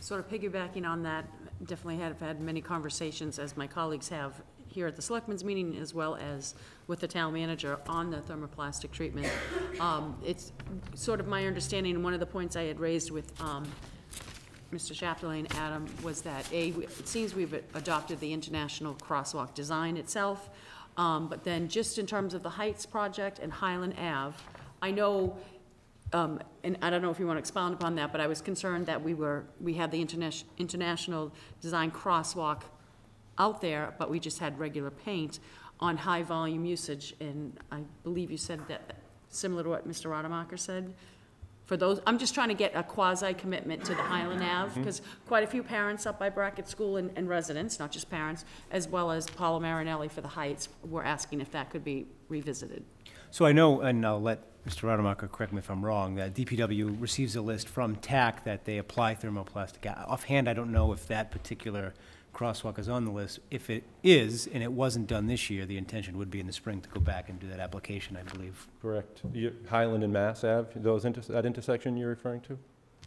Sort of piggybacking on that, definitely have had many conversations, as my colleagues have, here at the selectmen's meeting, as well as with the town manager on the thermoplastic treatment. Um, It's sort of my understanding, and one of the points I had raised with um, Mr. Chapdelaine, Adam, was that, A, it seems we've adopted the international crosswalk design itself, um, but then just in terms of the Heights project and Highland Ave, I know um, and I don't know if you want to expound upon that, but I was concerned that we were, we had the interna- international design crosswalk out there, but we just had regular paint on high-volume usage, and I believe you said that, similar to what Mr. Rademacher said, for those, I'm just trying to get a quasi-commitment to the Highland Ave, mm-hmm. because quite a few parents up by Brackett School and, and residents, not just parents, as well as Paula Marinelli for the Heights, were asking if that could be revisited. So I know, and I'll let Mr. Rademacher correct me if I'm wrong, that DPW receives a list from TAC that they apply thermoplastic. Offhand, I don't know if that particular crosswalk is on the list. If it is, and it wasn't done this year, the intention would be in the spring to go back and do that application, I believe. Correct. You- Highland and Mass Ave, those inter, that intersection you're referring to?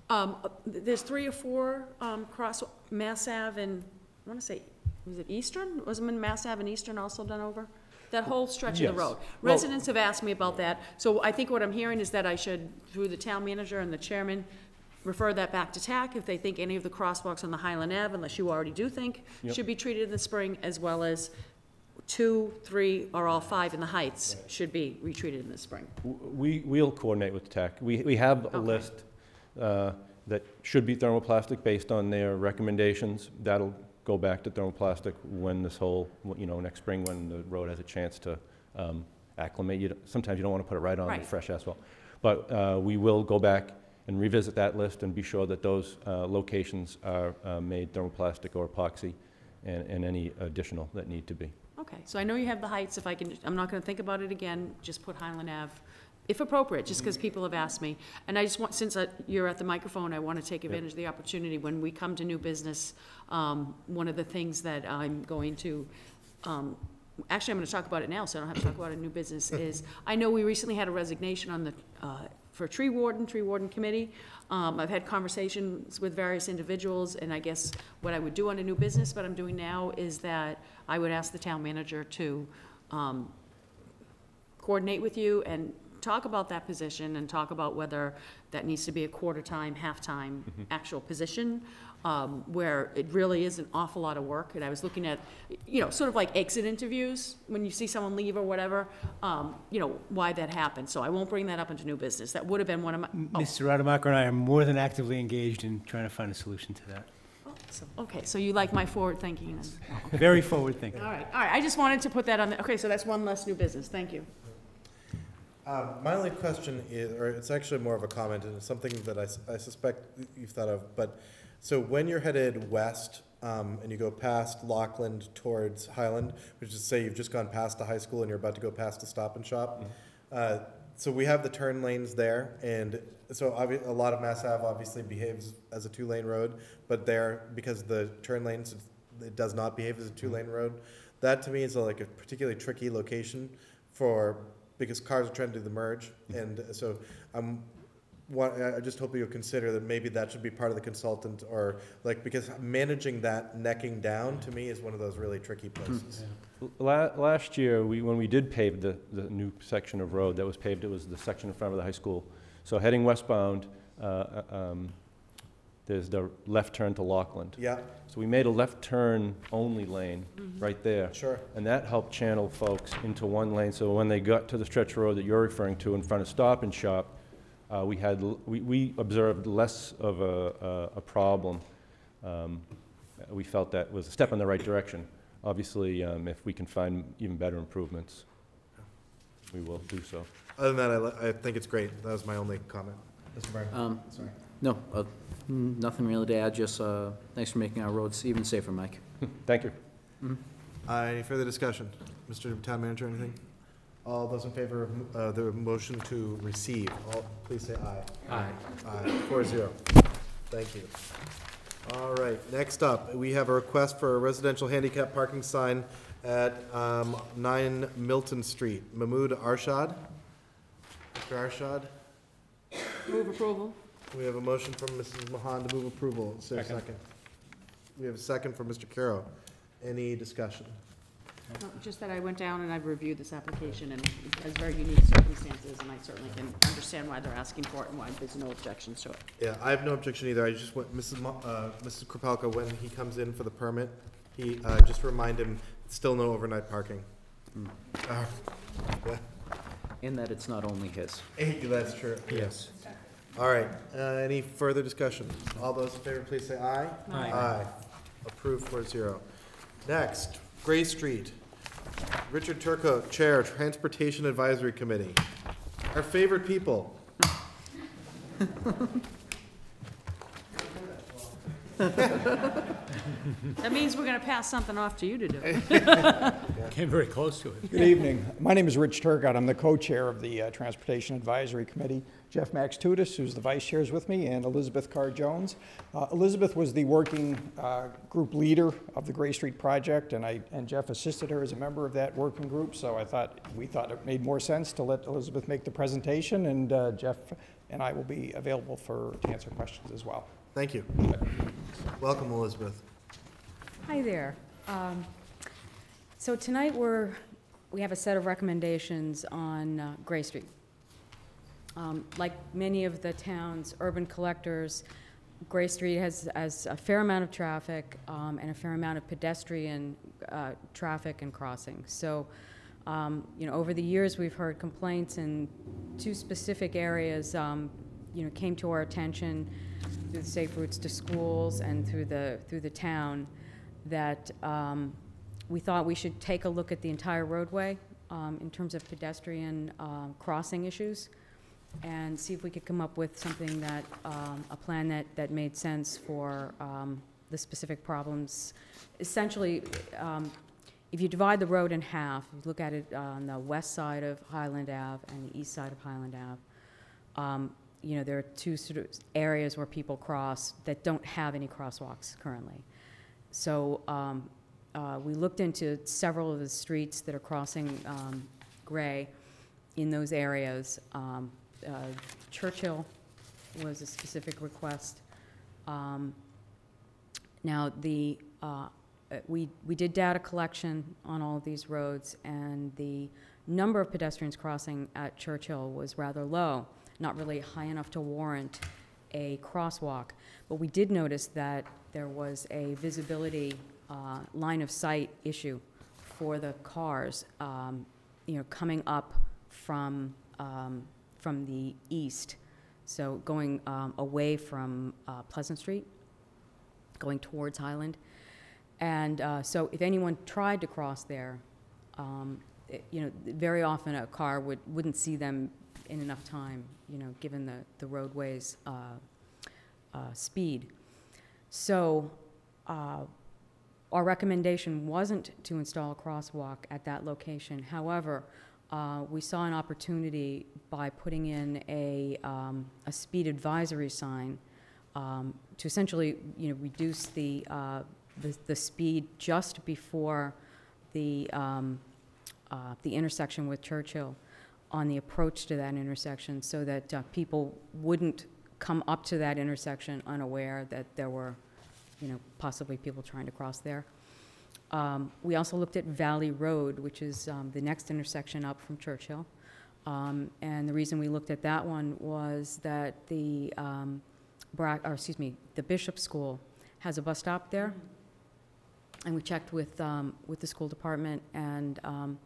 Um, there's three or four, um, cross, Mass Ave and, I wanna say, was it Eastern? Wasn't Mass Ave and Eastern also done over? That whole stretch of the Yes. road. Well- Residents have asked me about that, so I think what I'm hearing is that I should, through the town manager and the chairman, refer that back to TAC if they think any of the crosswalks on the Highland Ave, unless you already do think, Yep. should be treated in the spring, as well as two, three, or all five in the Heights should be retreated in the spring. W- We, we'll coordinate with TAC. We, we have a Okay. list uh, that should be thermoplastic based on their recommendations. That'll go back to thermoplastic when this whole, you know, next spring when the road has a chance to um, acclimate. You don't- Sometimes you don't want to put it right on the Right. fresh asphalt. But uh, we will go back and revisit that list and be sure that those uh, locations are uh, made thermoplastic or epoxy and, and any additional that need to be. Okay, so I know you have the heights, if I can, I'm not gonna think about it again, just put Highland Ave, if appropriate, just because people have asked me. And I just want, since uh, you're at the microphone, I want to take advantage of the opportunity, when we come to new business, um, one of the things that I'm going to, um, actually, I'm gonna talk about it now, so I don't have to talk about a new business, is, I know we recently had a resignation on the, uh, for tree warden, tree warden committee. Um, I've had conversations with various individuals, and I guess what I would do on a new business, what I'm doing now, is that I would ask the town manager to, um, coordinate with you and talk about that position and talk about whether that needs to be a quarter-time, half-time actual position, um, where it really is an awful lot of work. And I was looking at, you know, sort of like exit interviews, when you see someone leave or whatever, um, you know, why that happened. So I won't bring that up into new business. That would have been one of my, oh, Mr. Rademacher and I are more than actively engaged in trying to find a solution to that. So, okay, so you like my forward thinking and, Very forward thinking. all right, all right, I just wanted to put that on the, okay, so that's one less new business, thank you. Um, My only question is, or it's actually more of a comment, and it's something that I s- I suspect you've thought of, but, so when you're headed west, um, and you go past Lockeland towards Highland, which is say you've just gone past the high school and you're about to go past the Stop and Shop, uh, so we have the turn lanes there, and so obvi- a lot of Mass Ave obviously behaves as a two-lane road, but there, because the turn lanes, it does not behave as a two-lane road. That to me is like a particularly tricky location for, because cars are trying to do the merge, and so I'm, what, I I just hope you'll consider that maybe that should be part of the consultant, or, like, because managing that necking down, to me, is one of those really tricky places. La- Last year, we, when we did pave the, the new section of road that was paved, it was the section in front of the high school. So heading westbound, uh, uh, um, there's the left turn to Lockeland. Yeah. So we made a left turn only lane right there. Sure. And that helped channel folks into one lane, so when they got to the stretch of road that you're referring to in front of Stop and Shop, uh, we had, we, we observed less of a, a, a problem. Um, We felt that was a step in the right direction. Obviously, um, if we can find even better improvements, we will do so. Other than that, I, I think it's great, that was my only comment. Mr. Byrne? Um, Sorry. No, uh, mm, nothing really to add, just uh, thanks for making our roads even safer, Mike. Thank you. Uh, any further discussion? Mr. Town Manager, anything? All those in favor of, uh, the motion to receive, all, please say aye. Aye. Aye, four zero. Thank you. All right, next up, we have a request for a residential handicap parking sign at, um, nine Milton Street. Mahmood Arshad? Mr. Arshad? Move approval. We have a motion from Mrs. Mahon to move approval. Is there a second? We have a second from Mr. Curro. Any discussion? No, Just that I went down and I've reviewed this application and it has very unique circumstances, and I certainly can understand why they're asking for it and why there's no objections to it. Yeah, I have no objection either. I just want, Mrs. Mo- uh, Mrs. Krepelka, when he comes in for the permit, he, uh, just remind him, still no overnight parking. Uh, yeah. In that it's not only his. Eh, That's true. Yes. All right, uh, any further discussion? All those in favor, please say aye. Aye. Aye. Approved four zero. Next, Gray Street. Richard Turco, Chair, Transportation Advisory Committee. Our favorite people. That means we're gonna pass something off to you to do. Came very close to it. Good evening. My name is Rich Turcott. I'm the co-chair of the uh, Transportation Advisory Committee. Jeff Maxtutis, who's the vice chair, is with me, and Elizabeth Carr Jones. Uh, Elizabeth was the working uh, group leader of the Gray Street project, and I and Jeff assisted her as a member of that working group. So I thought we thought it made more sense to let Elizabeth make the presentation, and uh, Jeff and I will be available for to answer questions as well. Thank you. Welcome, Elizabeth. Hi there. Um, So tonight, we're, we have a set of recommendations on uh, Gray Street. Um, Like many of the town's urban collectors, Gray Street has, has a fair amount of traffic um, and a fair amount of pedestrian uh, traffic and crossing. So, um, you know, over the years, we've heard complaints in two specific areas, um, you know, came to our attention through the Safe Routes to Schools and through the, through the town, that um, we thought we should take a look at the entire roadway um, in terms of pedestrian um, crossing issues and see if we could come up with something that, um, a plan that, that made sense for um, the specific problems. Essentially, um, if you divide the road in half, you look at it on the west side of Highland Ave and the east side of Highland Ave, um, you know, there are two sort of areas where people cross that don't have any crosswalks currently. So um, uh, we looked into several of the streets that are crossing um, Gray in those areas. Um, uh, Churchill was a specific request. Um, Now, the, uh, uh, we, we did data collection on all of these roads, and the number of pedestrians crossing at Churchill was rather low, not really high enough to warrant a crosswalk. But we did notice that there was a visibility, uh, line of sight issue for the cars, um, you know, coming up from, um, from the east, so going um, away from uh, Pleasant Street. going towards Highland. And uh, so if anyone tried to cross there, um, it- you know, very often a car would, wouldn't see them in enough time, you know, given the, the roadway's uh, uh, speed. So uh, our recommendation wasn't to install a crosswalk at that location. However, uh, we saw an opportunity by putting in a, um, a speed advisory sign um, to essentially, you know, reduce the, uh, the, the speed just before the, um, uh, the intersection with Churchill on the approach to that intersection so that uh, people wouldn't come up to that intersection unaware that there were, you know, possibly people trying to cross there. Um, We also looked at Valley Road, which is um, the next intersection up from Churchill. Um, And the reason we looked at that one was that the, um, or excuse me, the Bishop School has a bus stop there. And we checked with, um, with the school department, and um,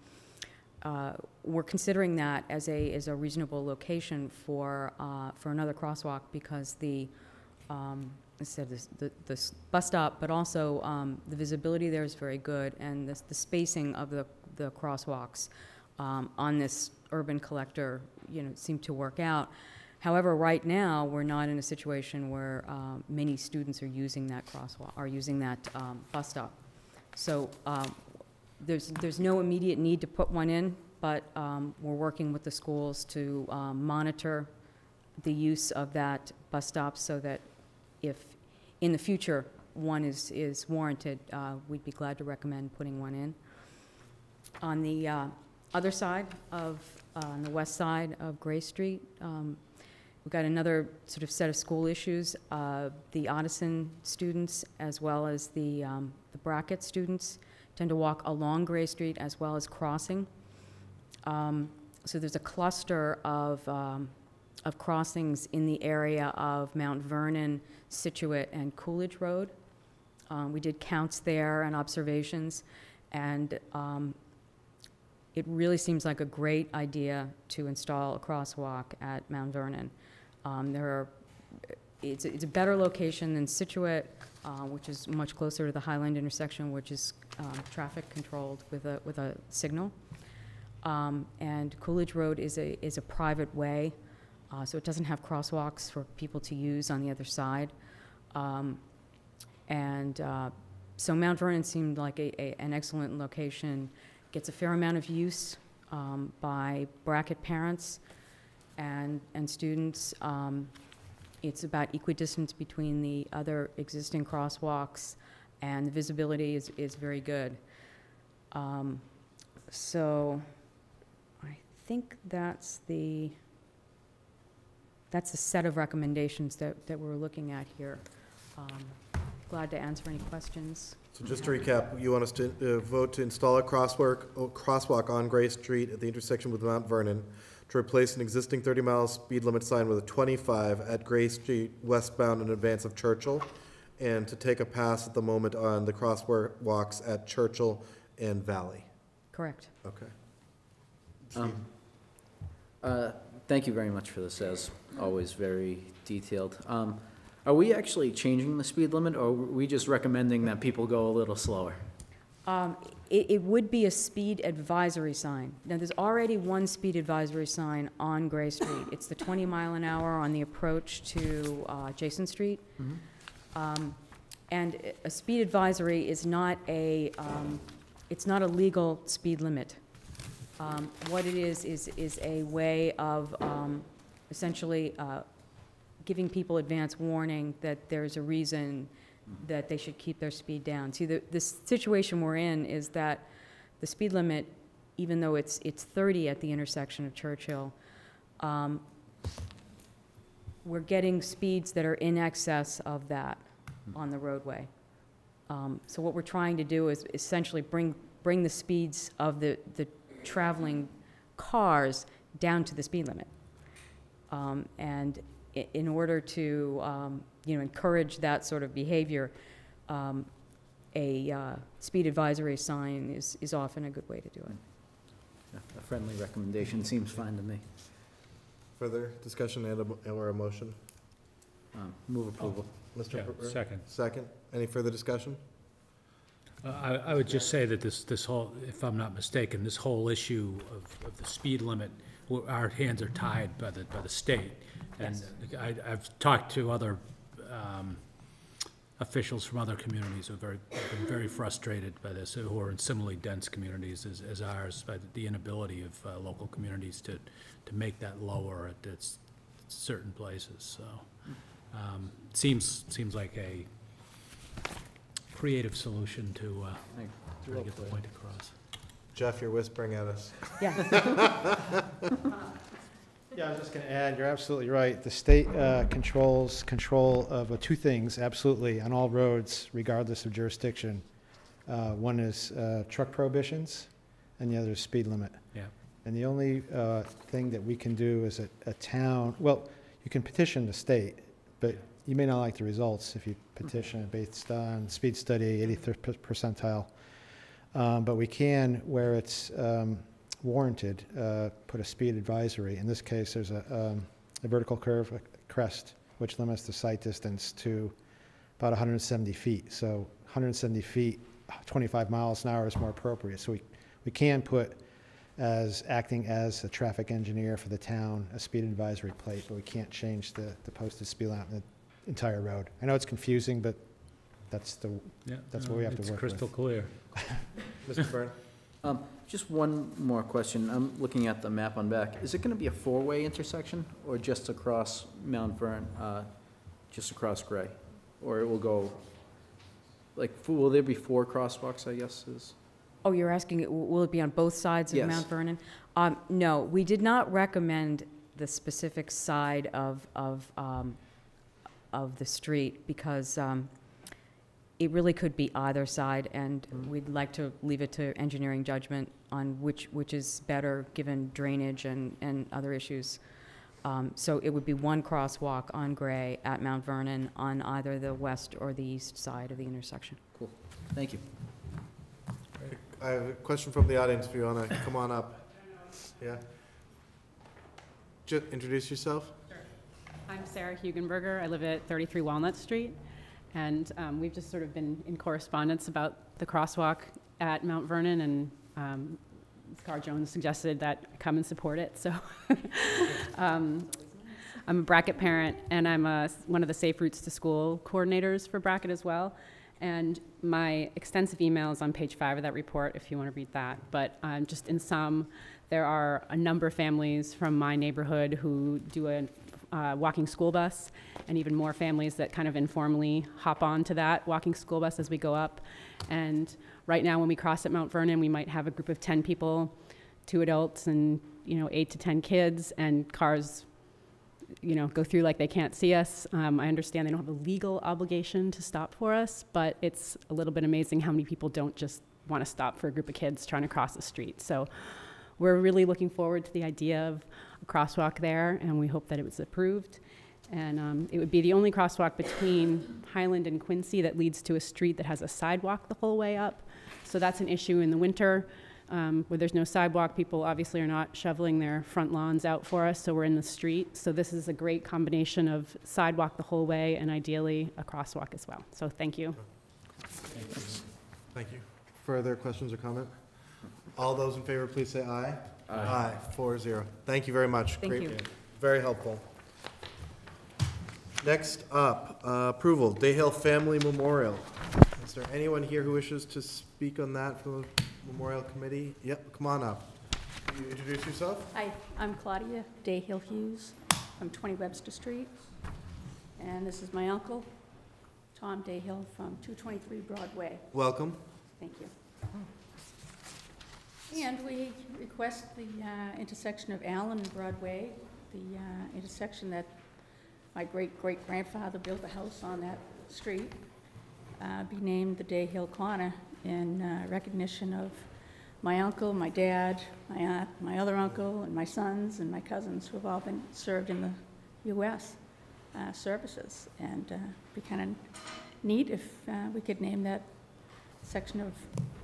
uh, we're considering that as a, as a reasonable location for, uh, for another crosswalk, because the, I said, this- the, the bus stop, but also um, the visibility there is very good, and the, the spacing of the, the crosswalks um, on this urban collector, you know, seem to work out. However, right now, we're not in a situation where um, many students are using that crosswalk, are using that um, bus stop. So um, there's, there's no immediate need to put one in, but um, we're working with the schools to monitor the use of that bus stop so that if in the future one is, is warranted, uh, we'd be glad to recommend putting one in. On the uh, other side of, uh, on the west side of Gray Street, um, we've got another sort of set of school issues. Uh, The Ottoson students, as well as the, um, the Brackett students, tend to walk along Gray Street as well as crossing. Um, So there's a cluster of, um, of crossings in the area of Mount Vernon, Scituate, and Coolidge Road. Um, We did counts there and observations, and um, it really seems like a great idea to install a crosswalk at Mount Vernon. Um, There are, it's, it's a better location than Scituate, uh, which is much closer to the Highland intersection, which is um, traffic controlled with a, with a signal. Um, And Coolidge Road is a, is a private way, uh, so it doesn't have crosswalks for people to use on the other side. Um, And uh, so Mount Vernon seemed like a, a- an excellent location, gets a fair amount of use um, by Brackett parents and, and students. Um, It's about equidistant between the other existing crosswalks, and the visibility is, is very good. Um, So I think that's the, that's the set of recommendations that, that we're looking at here. Um, Glad to answer any questions. So just to recap, you want us to uh, vote to install a crosswalk, oh, crosswalk on Gray Street at the intersection with Mount Vernon to replace an existing 30-mile speed limit sign with a 25 at Gray Street westbound in advance of Churchill, and to take a pass at the moment on the crosswalks at Churchill and Valley. Correct. Okay. Um, uh, Thank you very much for this, as always, very detailed. Um, Are we actually changing the speed limit, or are we just recommending that people go a little slower? Um, It, it would be a speed advisory sign. Now, there's already one speed advisory sign on Gray Street. It's the 20 mile an hour on the approach to uh, Jason Street. Um, And a speed advisory is not a, um, it's not a legal speed limit. Um, What it is, is, is a way of um, essentially uh, giving people advance warning that there's a reason that they should keep their speed down. See, the, the situation we're in is that the speed limit, even though it's, it's 30 at the intersection of Churchill, um, we're getting speeds that are in excess of that on the roadway. Um, So what we're trying to do is essentially bring, bring the speeds of the, the traveling cars down to the speed limit. Um, And in order to, um, you know, encourage that sort of behavior, um, a uh, speed advisory sign is, is often a good way to do it. A friendly recommendation seems fine to me. Further discussion and a or a motion? Um, Move approval. Mr. Yeah, second. Second? Any further discussion? Uh, I, I would just say that this, this whole, if I'm not mistaken, this whole issue of, of the speed limit, w- our hands are tied by the, by the state. And I, I've talked to other, um, officials from other communities who are very, have been very frustrated by this, who are in similarly dense communities as, as ours, by the inability of, uh, local communities to, to make that lower at, at certain places, so. Um, seems, seems like a creative solution to, uh, try to get the point across. Jeff, you're whispering at us. Yeah, Yeah, I was just going to add, you're absolutely right. The state uh, controls control of uh, two things, absolutely, on all roads, regardless of jurisdiction. Uh, One is uh, truck prohibitions, and the other is speed limit. Yeah. And the only uh, thing that we can do as a, a town, well, you can petition the state, but you may not like the results if you petition based on speed study, 83rd percentile. Um, But we can, where it's um, warranted, uh, put a speed advisory. In this case, there's a, um, a vertical curve, a crest, which limits the sight distance to about 170 feet. So 170 feet, 25 miles an hour is more appropriate. So we, we can put as, acting as a traffic engineer for the town, a speed advisory plate, but we can't change the, the posted speed limit entire road. I know it's confusing, but that's the, Yeah, that's no, what we have to it's work with. crystal clear. Mr. Byrne? Um, Just one more question. I'm looking at the map on back. Is it going to be a four-way intersection or just across Mount Vern, uh, just across Gray? Or it will go, like, f- will there be four crosswalks, I guess, is? Oh, you're asking, w- will it be on both sides of Yes. Mount Vernon? Um, no, we did not recommend the specific side of, of, um, of the street because, um, it really could be either side, and we'd like to leave it to engineering judgment on which, which is better, given drainage and, and other issues. Um, so it would be one crosswalk on Gray at Mount Vernon on either the west or the east side of the intersection. Cool. Thank you. I have a question from the audience if you want to come on up. Yeah? Just introduce yourself. I'm Sarah Hugenberger. I live at 33 Walnut Street, and um, we've just sort of been in correspondence about the crosswalk at Mount Vernon, and um. Jones suggested that I come and support it, so. um, I'm a Brackett parent, and I'm a, one of the Safe Routes to School coordinators for Brackett as well. And my extensive email is on page five of that report if you want to read that. But um, just in sum, there are a number of families from my neighborhood who do a uh, walking school bus, and even more families that kind of informally hop on to that walking school bus as we go up. And right now, when we cross at Mount Vernon, we might have a group of 10 people, two adults, and you know, eight to 10 kids, and cars you know, go through like they can't see us. Um, I understand they don't have a legal obligation to stop for us, but it's a little bit amazing how many people don't just want to stop for a group of kids trying to cross the street. So we're really looking forward to the idea of crosswalk there, and we hope that it was approved. And um, it would be the only crosswalk between Highland and Quincy that leads to a street that has a sidewalk the whole way up. So that's an issue in the winter. Um, where there's no sidewalk, people obviously are not shoveling their front lawns out for us, so we're in the street. So this is a great combination of sidewalk the whole way and ideally a crosswalk as well. So thank you. Thank you. Further questions or comment? All those in favor, please say aye. Aye. Four zero. Thank you very much. Thank Great- you. Very helpful. Next up, uh, approval, Day Hill Family Memorial. Is there anyone here who wishes to speak on that from the Memorial Committee? Yep, come on up. Can you introduce yourself? Hi, I'm Claudia Dayhill Hughes from 20 Webster Street. And this is my uncle, Tom Dayhill from 223 Broadway. Welcome. Thank you. And we request the uh, intersection of Allen and Broadway, the uh, intersection that my great-great-grandfather built a house on that street, uh, be named the Dayhill Corner in uh, recognition of my uncle, my dad, my aunt, my other uncle, and my sons and my cousins who have all been served in the U.S. uh, services. And uh, be kind of neat if we could name that section of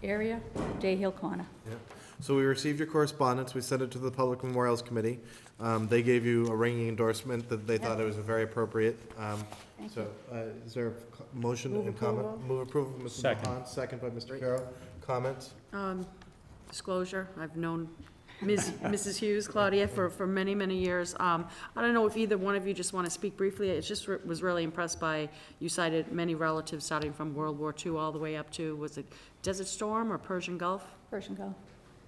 area Day Hill Corner. Yeah. So we received your correspondence, we sent it to the Public Memorials Committee. Um, They gave you a ringing endorsement that they thought it was a very appropriate. Um, Thank So uh, is there a co- motion Move and comment? approval. Move approval from Mr. Second. Mahon, second by Mr. Curro. Comments? Um, Disclosure, I've known Ms., Mrs. Hughes, Claudia, for, for many, many years. Um, I don't know if either one of you just want to speak briefly. It just re- was really impressed by, you cited many relatives starting from World War II all the way up to, was it Desert Storm or Persian Gulf? Persian Gulf.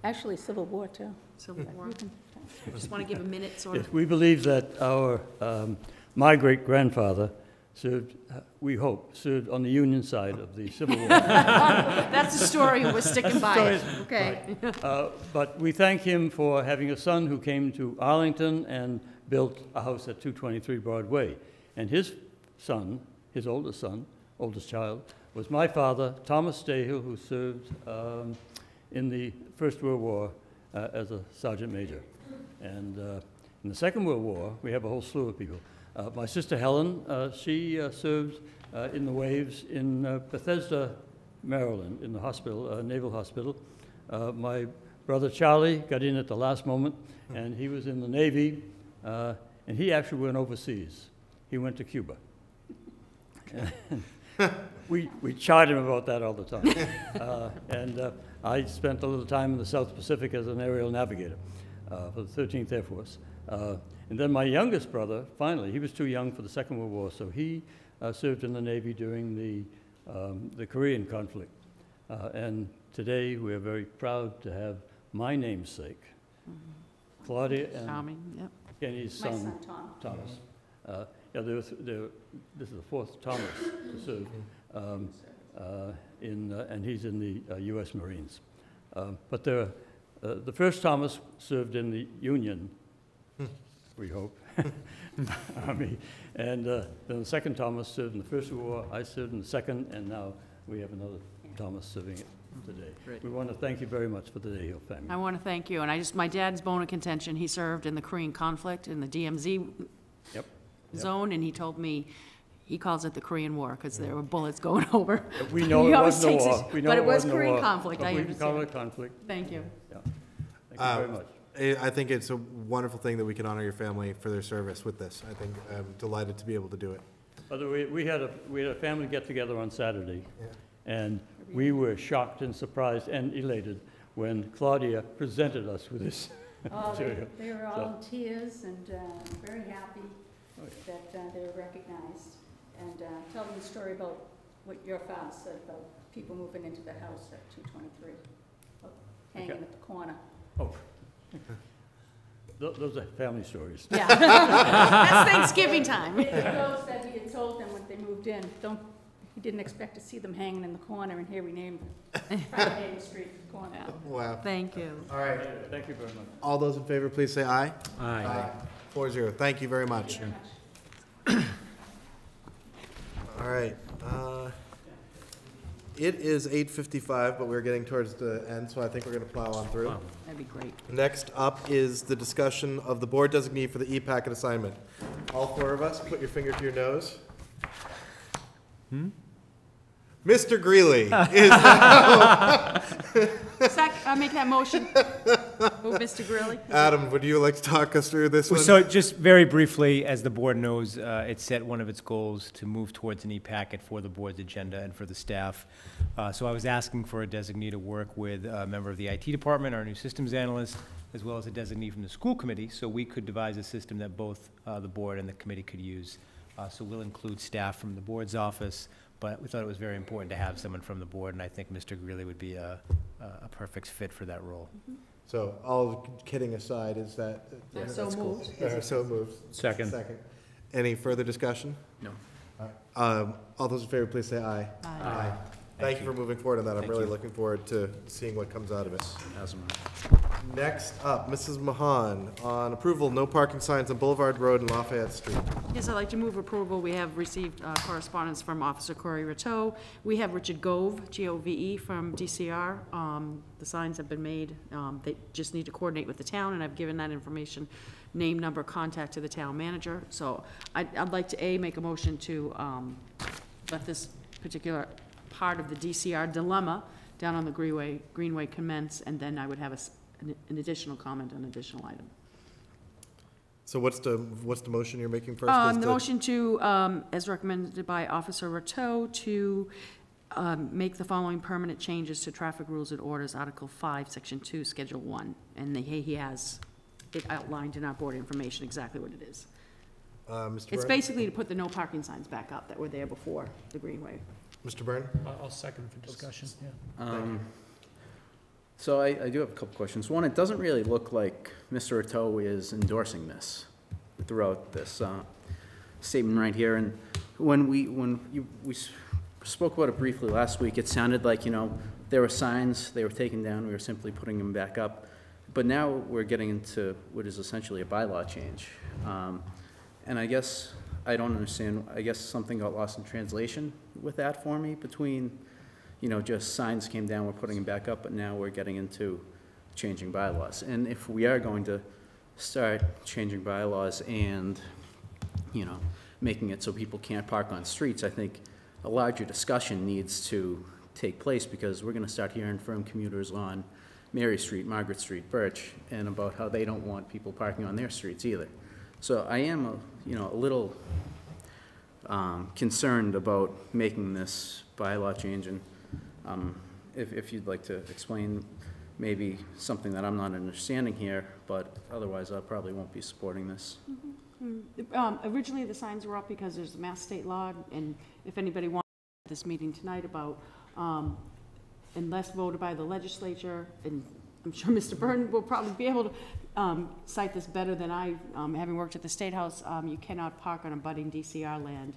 Actually, Civil War, too. Civil War. You can- Just want to give a minute, sort Yes, of. we believe that our, um, my great-grandfather served, uh, we hope, served on the Union side of the Civil War. That's the story, and we're sticking by it, Story- okay? Uh, But we thank him for having a son who came to Arlington and built a house at 223 Broadway. And his son, his oldest son, oldest child, was my father, Thomas Stahill, who served um, in the First World War uh, as a sergeant major. And uh, in the Second World War, we have a whole slew of people. Uh, My sister Helen, uh, she uh, served uh, in the waves in uh, Bethesda, Maryland, in the hospital, uh, Naval Hospital. Uh, My brother Charlie got in at the last moment, and he was in the Navy, uh, and he actually went overseas. He went to Cuba. We, we chide him about that all the time. Uh, And uh, I spent a little time in the South Pacific as an aerial navigator uh, for the 13th Air Force. Uh, And then my youngest brother, finally, he was too young for the Second World War, so he uh, served in the Navy during the, um, the Korean conflict. Uh, And today, we are very proud to have my namesake, Claudia and Charming, yep. Kenny's My son, son, Tom. Thomas. Uh, Yeah, there was, there, this is the fourth Thomas to serve um, uh, in, uh, and he's in the uh, U.S. Marines. Um, But there, uh, the first Thomas served in the Union, we hope, Army. And uh, then the second Thomas served in the First War, I served in the second, and now we have another Thomas serving it today. Great. We want to thank you very much for the Dayhill family. I want to thank you, and I just, my dad's bone of contention, he served in the Korean conflict in the DMZ Yep. Yep. zone, and he told me, he calls it the Korean War, because there were bullets going over. We know He it always wasn't a takes his- war. We know But it it was wasn't a Korean war. conflict, But I we can call understand. it conflict. Thank you. Yeah. Thank you very Um, much. I I think it's a wonderful thing that we can honor your family for their service with this. I think I'm delighted to be able to do it. By the way, we had a, we had a family get-together on Saturday, and we were shocked and surprised and elated when Claudia presented us with this Oh, they, material. they were So- all in tears and uh, very happy Oh, that uh, they were recognized. And uh, tell them the story about what your father said about people moving into the house at 223, hanging Okay. at the corner. Oh. Tho- Those are family stories. Yeah. That's Thanksgiving time. It goes that he had told them when they moved in, don't, he didn't expect to see them hanging in the corner, and here we named it, Front Main Street corner. Wow. Thank you. All right. Thank you very much. All those in favor, please say aye. Aye. Four zero. Thank you very much. All right. uh, It is eight fifty-five, but we're getting towards the end, so I think we're gonna plow on through. That'd be great. Next up is the discussion of the board designee for the e-packet assignment. All four of us, put your finger to your nose. Hmm? Mr. Greeley is now Sec, I make that motion. Move, Mr. Greeley. Adam, would you like to talk us through this one? So just very briefly, as the board knows, uh, it set one of its goals to move towards an e-packet for the board's agenda and for the staff. Uh, So I was asking for a designee to work with a member of the IT department, our new systems analyst, as well as a designee from the school committee, so we could devise a system that both uh, the board and the committee could use. Uh, So we'll include staff from the board's office, but we thought it was very important to have someone from the board, and I think Mr. Greeley would be a, a perfect fit for that role. So, all kidding aside, is that? Yeah, so that's cool. moved. Uh, So moved. Second. Second. Any further discussion? No. Um, All those in favor, please say aye. Aye. Thank you for moving forward on that. I'm Thank really you. looking forward to seeing what comes out of it. Asthma. Next up, Mrs. Mahon, on approval, no parking signs on Boulevard Road and Lafayette Street. Yes, I'd like to move approval. We have received uh, correspondence from Officer Corey Rateau. We have Richard Gove, G-O-V-E, from DCR. Um, The signs have been made. Um, They just need to coordinate with the town, and I've given that information, name, number, contact to the town manager. So I'd, I'd like to, A, make a motion to um, let this particular part of the DCR dilemma down on the Greenway, Greenway commence, and then I would have a an an additional comment on additional item. So what's the, what's the motion you're making first? Um, the motion to, um, as recommended by Officer Rateau, to, um, make the following permanent changes to traffic rules and orders, Article five, Section two, Schedule one. And the, he has it outlined in our board information exactly what it is. Uh, Mr. It's basically to put the no parking signs back up that were there before the Greenway. Mr. Byrne? I'll second for discussion, yeah. Um, So I, I do have a couple questions. One, it doesn't really look like Mr. Rateau is endorsing this throughout this uh, statement right here. And when we, when you, we s- spoke about it briefly last week, it sounded like, you know, there were signs, they were taken down, we were simply putting them back up. But now we're getting into what is essentially a bylaw change. Um, And I guess, I don't understand, I guess something got lost in translation with that for me between you know, just signs came down, we're putting them back up, but now we're getting into changing bylaws. And if we are going to start changing bylaws and, you know, making it so people can't park on streets, I think a larger discussion needs to take place because we're gonna start hearing from commuters on Mary Street, Margaret Street, Birch, and about how they don't want people parking on their streets either. So I am, a you know, a little um, concerned about making this bylaw change, and um, if, if you'd like to explain maybe something that I'm not understanding here, but otherwise I probably won't be supporting this. Um, Originally, the signs were up because there's a mass state law, and if anybody wanted this meeting tonight about, um, unless voted by the legislature, and I'm sure Mr. Byrne will probably be able to um, cite this better than I, um, having worked at the State House, um, you cannot park on abutting DCR land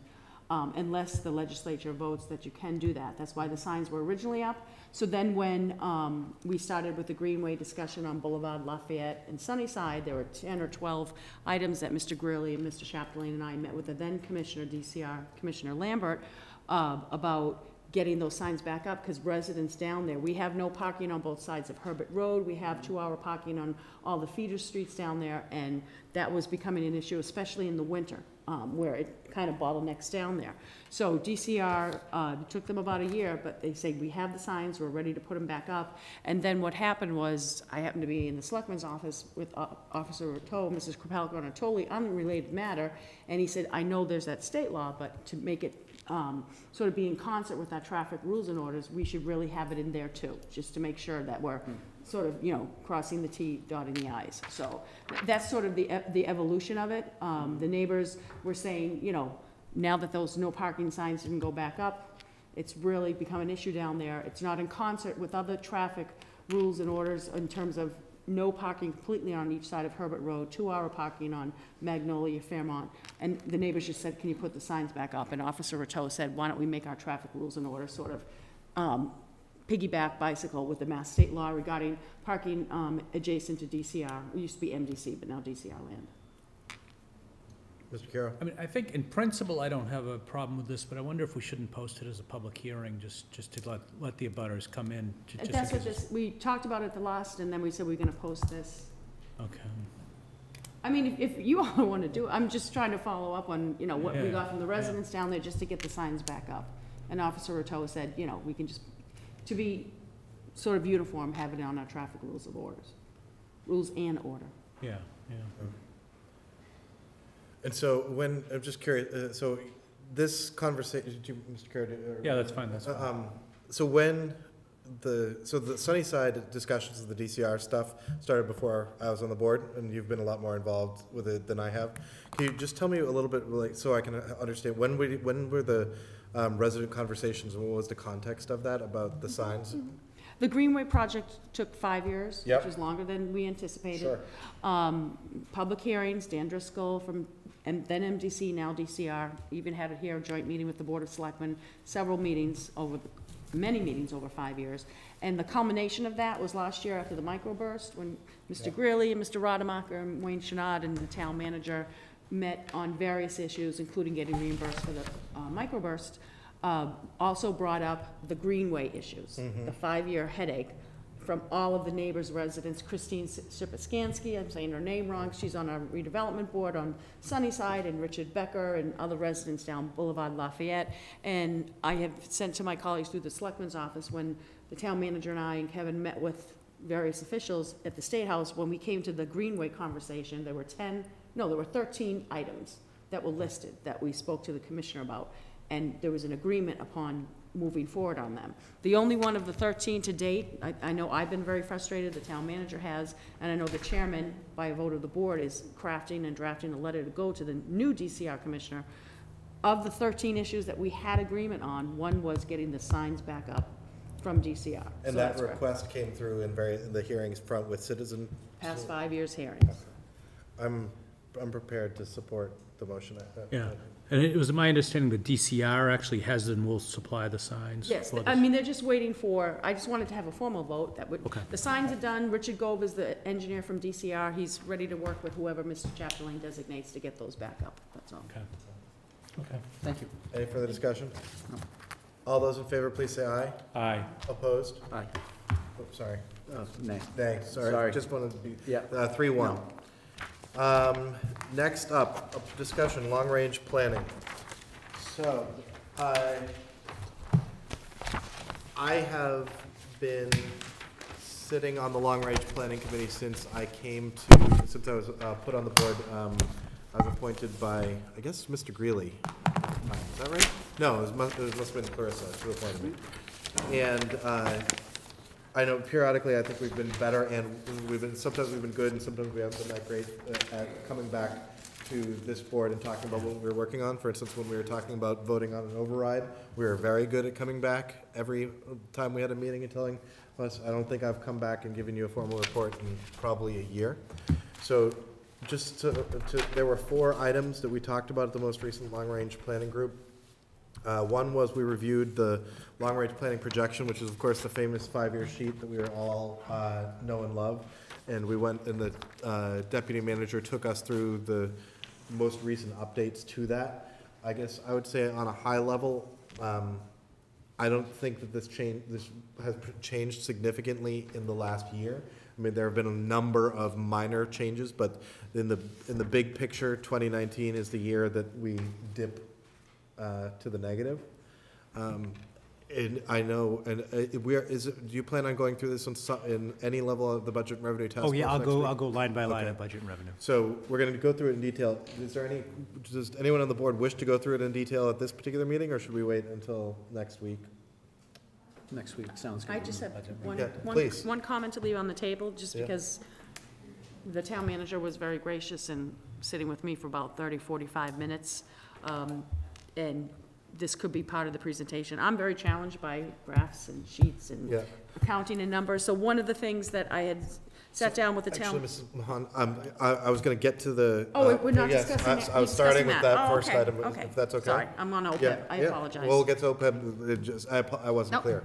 um, unless the legislature votes that you can do that. That's why the signs were originally up. So then when um, we started with the Greenway discussion on Boulevard Lafayette and Sunnyside, there were 10 or 12 items that Mr. Greeley and Mr. Chapdelaine and I met with the then Commissioner, DCR, Commissioner Lambert, uh, about getting those signs back up, because residents down there, we have no parking on both sides of Herbert Road, we have two-hour parking on all the feeder streets down there, and that was becoming an issue, especially in the winter, um, where it kind of bottlenecks down there. So DCR, uh, took them about a year, but they say, we have the signs, we're ready to put them back up. And then what happened was, I happened to be in the selectman's office with uh, Officer Rateau, Mrs. Krepelka, on a totally unrelated matter, and he said, I know there's that state law, but to make it um, sort of be in concert with our traffic rules and orders, we should really have it in there too, just to make sure that we're sort of, you know, crossing the T, dotting the Is. So that's sort of the, e- the evolution of it. Um, the neighbors were saying, you know, now that those no parking signs didn't go back up, it's really become an issue down there. It's not in concert with other traffic rules and orders in terms of no parking completely on each side of Herbert Road, two-hour parking on Magnolia, Fairmont. And the neighbors just said, can you put the signs back up? And Officer Rateau said, why don't we make our traffic rules and order, sort of um, piggyback bicycle with the Mass State law regarding parking um, adjacent to DCR. It used to be MDC, but now DCR land. Mr. Curro? I mean, I think in principle, I don't have a problem with this, but I wonder if we shouldn't post it as a public hearing, just, just to let, let the abutters come in. ju- just in That's what case this, we talked about it the last, and then we said we're gonna post this. Okay. I mean, if, if you all want to do it, I'm just trying to follow up on, you know, what we got from the residents down there, just to get the signs back up. And Officer Rateau said, you know, we can just, to be sort of uniform, have it on our traffic rules of orders, rules and order. Yeah, yeah. And so when, I'm just curious, uh, so this conversation, you, Mr. Curro? did- or- Yeah, that's fine, that's Uh, fine. Um, so when the, so the Sunnyside discussions of the DCR stuff started before I was on the board, and you've been a lot more involved with it than I have. Can you just tell me a little bit, like, so I can uh, understand, when we, when were the um, resident conversations, and what was the context of that, about the signs? The Greenway project took five years, Yep. which is longer than we anticipated. Sure. Um, public hearings, Dan Driscoll from, and then MDC, now DCR, even had it here, a joint meeting with the Board of Selectmen, several meetings over, the- many meetings over five years. And the culmination of that was last year after the microburst, when Mr. Greeley and Mr. Rademacher and Wayne Chouinard and the town manager met on various issues, including getting reimbursed for the uh, microburst, uh, also brought up the Greenway issues, Mhm. the five-year headache from all of the neighbors' residents. Christine Sipowski, I'm saying her name wrong, she's on our redevelopment board on Sunnyside, and Richard Becker and other residents down Boulevard Lafayette. And I have sent to my colleagues through the selectman's office, when the town manager and I and Kevin met with various officials at the State House, when we came to the Greenway conversation, there were 10, no, there were 13 items that were listed that we spoke to the commissioner about, and there was an agreement upon moving forward on them. The only one of the 13 to date, I, I know I've been very frustrated, the town manager has, and I know the chairman, by a vote of the board, is crafting and drafting a letter to go to the new DCR commissioner. Of the 13 issues that we had agreement on, one was getting the signs back up from DCR. So And that that's where- request came through in very, in the hearings front with citizen. Past five years hearings. I'm, I'm prepared to support the motion. I- I- Yeah, and it was my understanding that DCR actually has and will supply the signs. Yes, for I this. mean, they're just waiting for, I just wanted to have a formal vote that would, Okay. the signs are done, Richard Gove is the engineer from DCR, he's ready to work with whoever Mr. Chapdelaine designates to get those back up, that's all. Okay. Okay, thank you. Any further discussion? All those in favor, please say aye. Aye. Opposed? Aye. Oh, sorry. Nay. Nay, sorry, Sorry. just wanted to be, Yeah. uh, three, one. Um, next up, for discussion, long-range planning. So, I, I have been sitting on the long-range planning committee since I came to, since I was, uh, put on the board, um, I was appointed by, I guess, Mr. Greeley. Is that right? No, it was, must, it must have been Clarissa who appointed me. And, uh, I know periodically, I think we've been better, and we've been, sometimes we've been good, and sometimes we haven't been that great at- at coming back to this board and talking about what we were working on. For instance, when we were talking about voting on an override, we were very good at coming back every time we had a meeting and telling us, I don't think I've come back and given you a formal report in probably a year. So just to, to, there were four items that we talked about at the most recent long-range planning group. Uh, one was we reviewed the long-range planning projection, which is of course the famous five-year sheet that we all, uh, know and love. And we went, and the, uh, deputy manager took us through the most recent updates to that. I guess I would say on a high level, um, I don't think that this change, this has changed significantly in the last year. I mean, there have been a number of minor changes, but in the, in the big picture, 2019 is the year that we dip uh, to the negative. Um, And I know, and uh, we are, is, it- do you plan on going through this in so- in any level of the budget and revenue task Oh, force yeah, I'll next go, week? I'll go line by line Okay. of budget and revenue. So we're going to go through it in detail. Is there any, does anyone on the board wish to go through it in detail at this particular meeting, or should we wait until next week? Next week, sounds good. I just have one, Yeah, one, please. one comment to leave on the table, just Yeah. because the town manager was very gracious in sitting with me for about 30, 45 minutes. um, And this could be part of the presentation. I'm very challenged by graphs and sheets and Yeah. accounting and numbers. So one of the things that I had sat down with the town. Actually, Mrs. Mahon, um, I, I was going to get to the. Oh, uh, we're not yes, discussing I- that. I was starting with that. that Oh, first okay, item, okay. if that's okay. Sorry, I'm on OPEB. Yeah, I yeah. apologize. We'll get to OPEB, it just, I, apo- I wasn't Nope. clear.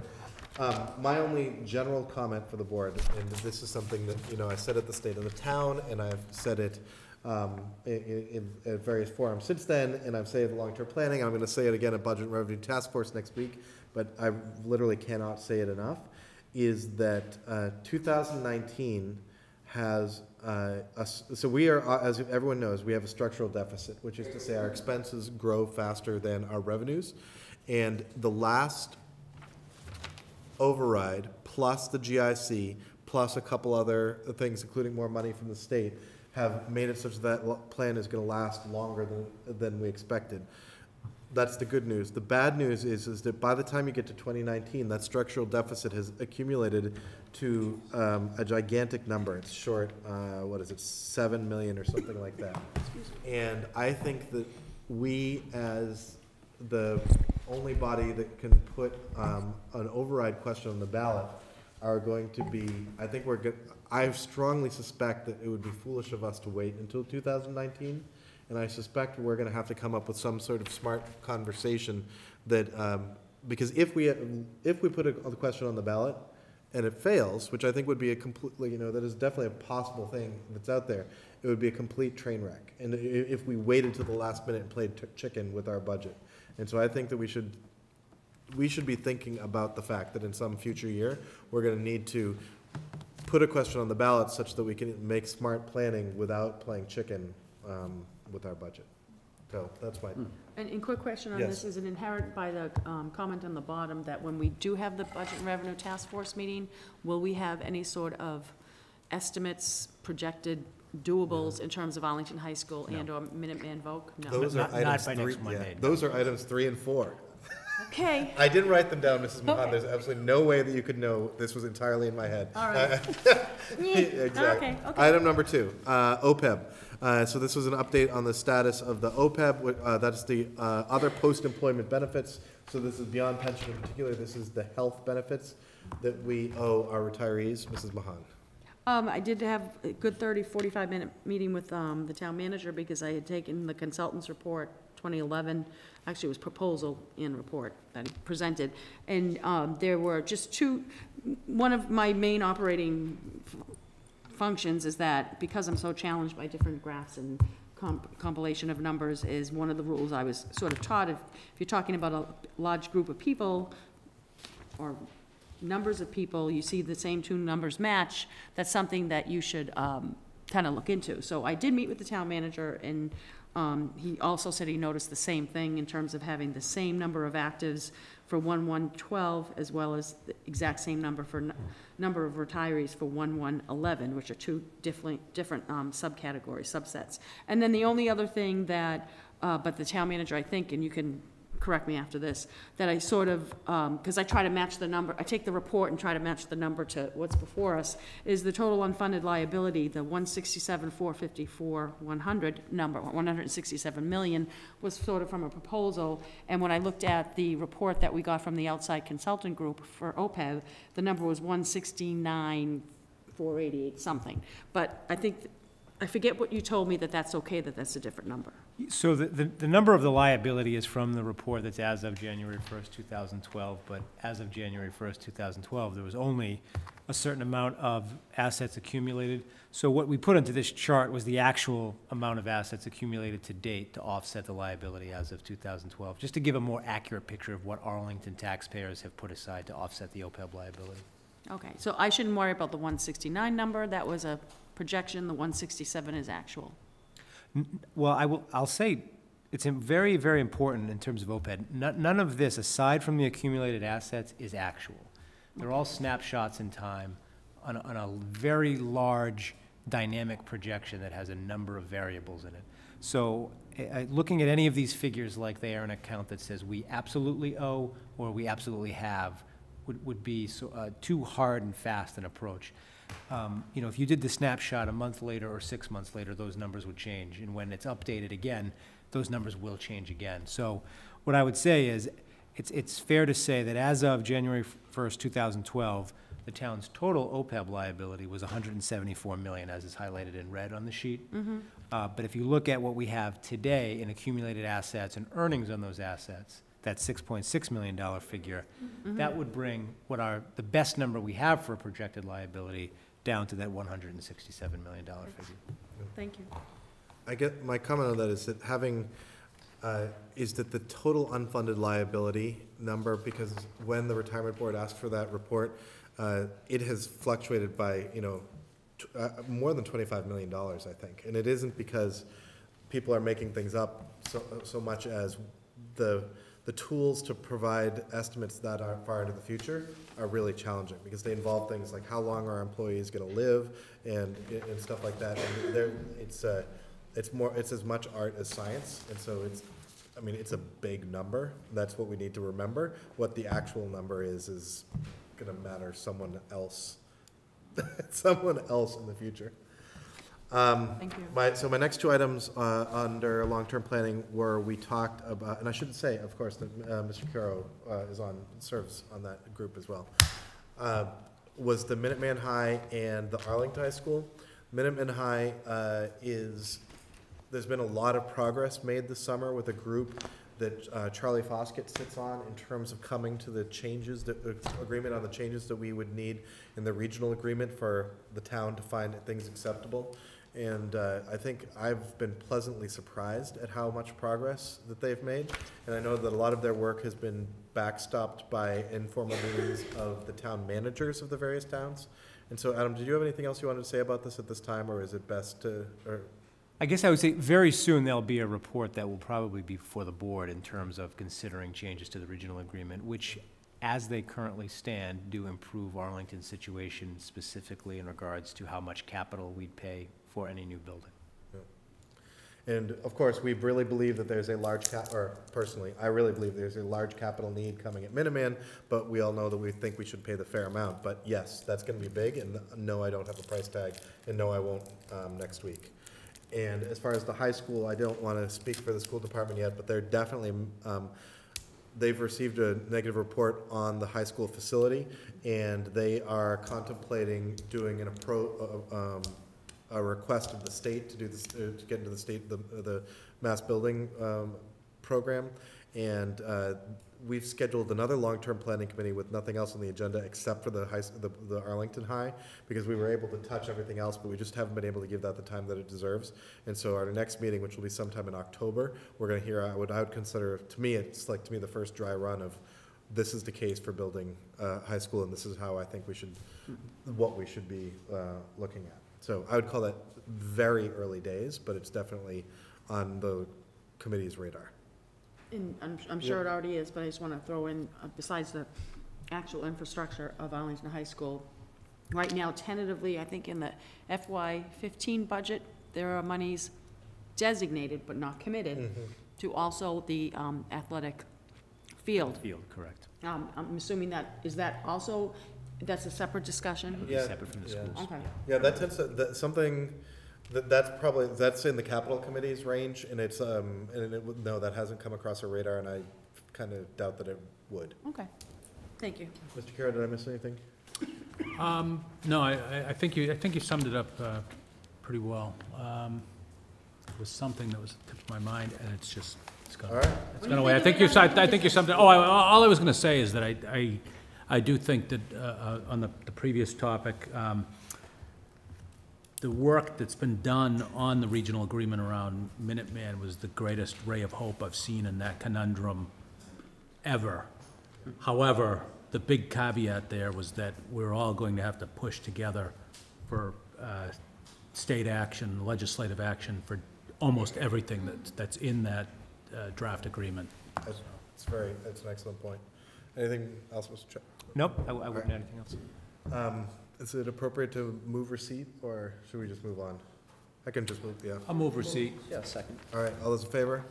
Um, my only general comment for the board, and this is something that, you know, I said at the state of the town, and I've said it, um, i- i- in, various forums since then, and I've said the long-term planning, I'm gonna say it again at Budget and Revenue Task Force next week, but I literally cannot say it enough, is that, uh, two thousand nineteen has, uh, a so we are, uh, as everyone knows, we have a structural deficit, which is to say our expenses grow faster than our revenues. And the last override, plus the GIC, plus a couple other things, including more money from the state, have made it such that lo- plan is gonna last longer than, than we expected. That's the good news. The bad news is, is that by the time you get to 2019, that structural deficit has accumulated to um, a gigantic number. It's short, uh, what is it, 7 million or something like that. And I think that we, as the only body that can put um, an override question on the ballot, are going to be, I think we're good, I strongly suspect that it would be foolish of us to wait until 2019. And I suspect we're gonna have to come up with some sort of smart conversation that, um, because if we, if we put a, a question on the ballot and it fails, which I think would be a completely, you know, that is definitely a possible thing that's out there, it would be a complete train wreck. And if we waited till the last minute and played chicken with our budget. And so I think that we should we should be thinking about the fact that in some future year, we're gonna need to put a question on the ballot such that we can make smart planning without playing chicken, um, with our budget. So that's my, And, and quick question on Yes. this, is it inherent by the, um, comment on the bottom that when we do have the Budget and Revenue Task Force meeting, will we have any sort of estimates, projected doables in terms of Arlington High School and or Minuteman Voc? No. those are not items three, yeah, those are items three and four. Okay. I didn't write them down, Mrs. Mahon. There's absolutely no way that you could know this was entirely in my head. All right. Exactly. Okay, okay. Item number two, uh, OPEB. Uh, So this was an update on the status of the OPEB, uh, that is the uh, other post-employment benefits. So this is beyond pension in particular, this is the health benefits that we owe our retirees. Mrs. Mahon. Um, I did have a good 30, 45 minute meeting with, um, the town manager because I had taken the consultant's report, 2011, actually it was proposal and report that he presented. And, um, there were just two, one of my main operating functions is that because I'm so challenged by different graphs and comp- compilation of numbers is one of the rules I was sort of taught. If, if you're talking about a large group of people, or numbers of people, you see the same two numbers match, that's something that you should um, kind of look into. So I did meet with the town manager, and um, he also said he noticed the same thing in terms of having the same number of actives for 1-1-12, as well as the exact same number for, number of retirees for 1-1-11, which are two different, different um, subcategories, subsets. And then the only other thing that, uh, but the town manager, I think, and you can correct me after this, that I sort of, um, because I try to match the number, I take the report and try to match the number to what's before us, is the total unfunded liability, the one sixty-seven, four fifty-four, one hundred number, one hundred and sixty-seven million, was sort of from a proposal, and when I looked at the report that we got from the outside consultant group for OPEB, the number was one sixty-nine, four eighty-eight, something. But I think, I forget what you told me, that that's okay, that that's a different number. So the, the, the number of the liability is from the report that's as of January first, two thousand twelve, but as of January first, two thousand twelve, there was only a certain amount of assets accumulated. So what we put into this chart was the actual amount of assets accumulated to date to offset the liability as of two thousand twelve, just to give a more accurate picture of what Arlington taxpayers have put aside to offset the OPEB liability. Okay, so I shouldn't worry about the one sixty-nine number, that was a projection, the one sixty-seven is actual. Well, I will, I'll say, it's very, very important in terms of OPEB. None, none of this, aside from the accumulated assets, is actual. They're all snapshots in time on, a- on a very large dynamic projection that has a number of variables in it. So, eh, looking at any of these figures like they are an account that says we absolutely owe or we absolutely have would, would be so, uh, too hard and fast an approach. Um, You know, if you did the snapshot a month later or six months later, those numbers would change. And when it's updated again, those numbers will change again. So what I would say is, it's, it's fair to say that as of January 1st, 2012, the town's total OPEB liability was 174 million, as is highlighted in red on the sheet. Mhm. Uh, But if you look at what we have today in accumulated assets and earnings on those assets, that $6.6 million figure, that Mhm. would bring what our, the best number we have for a projected liability down to that $167 million figure. Thank you. I get, my comment on that is that having, uh, is that the total unfunded liability number, because when the retirement board asked for that report, uh, it has fluctuated by, you know, tw- uh, more than twenty-five million dollars, I think. And it isn't because people are making things up so, so much as the, the tools to provide estimates that are far into the future are really challenging, because they involve things like how long are employees gonna live, and, and stuff like that. And it's, uh, it's more, it's as much art as science, and so it's, I mean, it's a big number. That's what we need to remember. What the actual number is, is gonna matter someone else, someone else in the future. Um, Thank you. My, so my next two items, uh, under long-term planning were, we talked about, and I shouldn't say, of course, that, uh, Mr. Curro, uh, is on, serves on that group as well. Was the Minuteman High and the Arlington High School. Minuteman High, uh, is, there's been a lot of progress made this summer with a group that, uh, Charlie Foskett sits on in terms of coming to the changes, that, uh, agreement on the changes that we would need in the regional agreement for the town to find things acceptable. And uh, I think I've been pleasantly surprised at how much progress that they've made. And I know that a lot of their work has been backstopped by informal meetings of the town managers of the various towns. And so, Adam, did you have anything else you wanted to say about this at this time, or is it best to, or I guess I would say very soon there'll be a report that will probably be before the board in terms of considering changes to the regional agreement, which, as they currently stand, do improve Arlington's situation specifically in regards to how much capital we'd pay for any new building. And of course, we really believe that there's a large cap, or personally, I really believe there's a large capital need coming at Minuteman, but we all know that we think we should pay the fair amount. But yes, that's gonna be big, and no, I don't have a price tag, and no, I won't, um, next week. And as far as the high school, I don't wanna speak for the school department yet, but they're definitely, um, they've received a negative report on the high school facility, and they are contemplating doing an appro, uh, um, a request of the state to do this, uh, to get into the state, the, the mass building, um, program. And, uh, we've scheduled another long-term planning committee with nothing else on the agenda except for the high, the, the Arlington High, because we were able to touch everything else, but we just haven't been able to give that the time that it deserves. And so our next meeting, which will be sometime in October, we're gonna hear, I would, I would consider, to me, it's like, to me, the first dry run of, this is the case for building, uh, high school, and this is how I think we should, what we should be, uh, looking at. So I would call that very early days, but it's definitely on the committee's radar. And I'm, I'm sure it already is, but I just want to throw in, uh, besides the actual infrastructure of Arlington High School, right now tentatively, I think in the FY fifteen budget, there are monies designated but not committed to also the um, athletic field. Field, correct. Um, I'm assuming that, is that also, that's a separate discussion? Yeah, separate from the yeah. schools. Okay. Yeah, that tends to, that, something, that, that's probably, that's in the capital committee's range, and it's, um, and it, would- no, that hasn't come across our radar, and I kind of doubt that it would. Okay, thank you. Mr. Curro, did I miss anything? Um, No, I, I- I think you, I think you summed it up uh, pretty well. Um, It was something that was at the tip of my mind, and it's just, it's gone. All right. It's When gone you away. I think think you, of it, I think you summed it, oh, I- all I was gonna say is that I, I, I do think that, uh, uh, on the, the previous topic, um, the work that's been done on the regional agreement around Minuteman was the greatest ray of hope I've seen in that conundrum ever. However, the big caveat there was that we're all going to have to push together for uh, state action, legislative action for almost everything that's, that's in that uh, draft agreement. That's- It's very, that's an excellent point. Anything else, Mr. Chair? Nope, I I wouldn't add anything else. Um, is it appropriate to move receipt, or should we just move on? I can just move, yeah. I'll move receipt. Yeah, second. All right, all those in favor?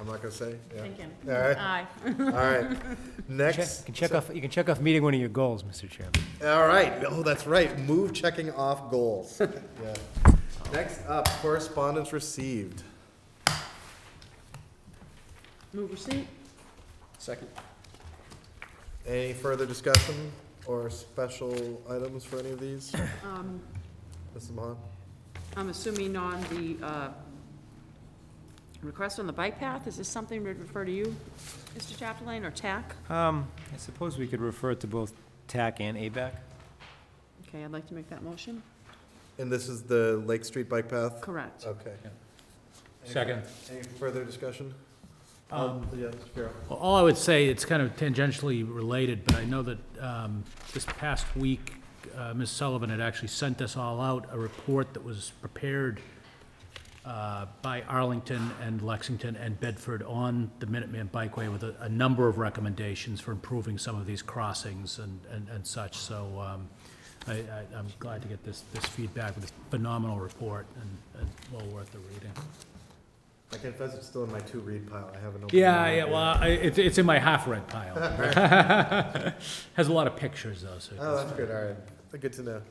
I'm not gonna say, yeah. Thank you. All right. Aye. All right, Check- next. You can check off, you can check off meeting one of your goals, Mr. Chairman. All right, oh, that's right, move checking off goals. Yeah. Next up, correspondence received. Move receipt? Second. Any further discussion or special items for any of these? Um, Mrs. Mahon? I'm assuming on the uh, request on the bike path, is this something we'd refer to you, Mr. Chapdelaine, or TAC? Um, I suppose we could refer it to both TAC and ABAC. Okay, I'd like to make that motion. And this is the Lake Street Bike Path? Correct. Okay. Any- Second. Any further discussion? Um, Yeah, Mr. Well, All I would say, it's kind of tangentially related, but I know that um, this past week, uh, Ms. Sullivan had actually sent us all out a report that was prepared uh, by Arlington and Lexington and Bedford on the Minuteman Bikeway with a, a number of recommendations for improving some of these crossings and, and, and such. So um, I, I, I'm glad to get this, this feedback with this phenomenal report and, and well worth the reading. I confess it's still in my two read pile, I haven't opened it. Yeah, yet. yeah, well, I, it's, it's in my half-read pile. Has a lot of pictures, though, so. Oh, that's good, all right. Good to know.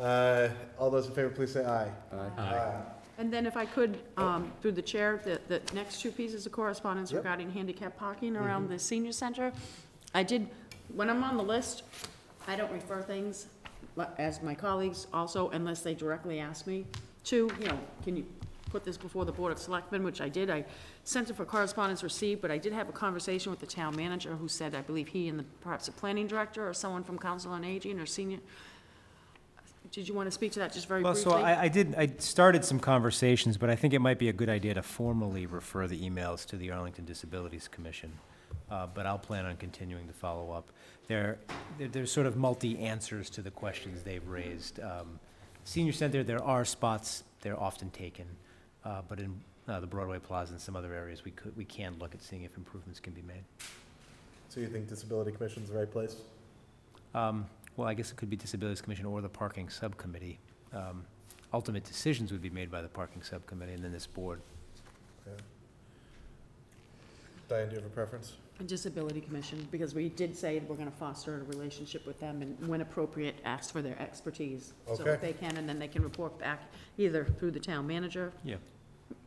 Uh, All those in favor, please say aye. Aye. And then if I could, um, through the chair, the, the next two pieces of correspondence Yep. regarding handicap parking around the senior center. I did, when I'm on the list, I don't refer things, li- as my colleagues also, unless they directly ask me to, you know, can you put this before the Board of Selectmen, which I did. I sent it for correspondence received, but I did have a conversation with the town manager who said, I believe he and the, perhaps the planning director or someone from Council on Aging or senior. Did you want to speak to that just very Well, briefly? so I, I did, I started some conversations, but I think it might be a good idea to formally refer the emails to the Arlington Disabilities Commission. Uh, but I'll plan on continuing to follow up. There, there- there's sort of multi-answers to the questions they've raised. Um, Senior Center, there are spots, they're often taken. Uh, But in uh, the Broadway Plaza and some other areas, we could, we can look at seeing if improvements can be made. So you think Disability Commission is the right place? Um, Well, I guess it could be Disabilities Commission or the Parking Subcommittee. Um, Ultimate decisions would be made by the Parking Subcommittee and then this board. Yeah. Diane, do you have a preference? And Disability Commission, because we did say we're gonna foster a relationship with them and when appropriate, ask for their expertise. So if they can, and then they can report back either through the town manager. Yeah.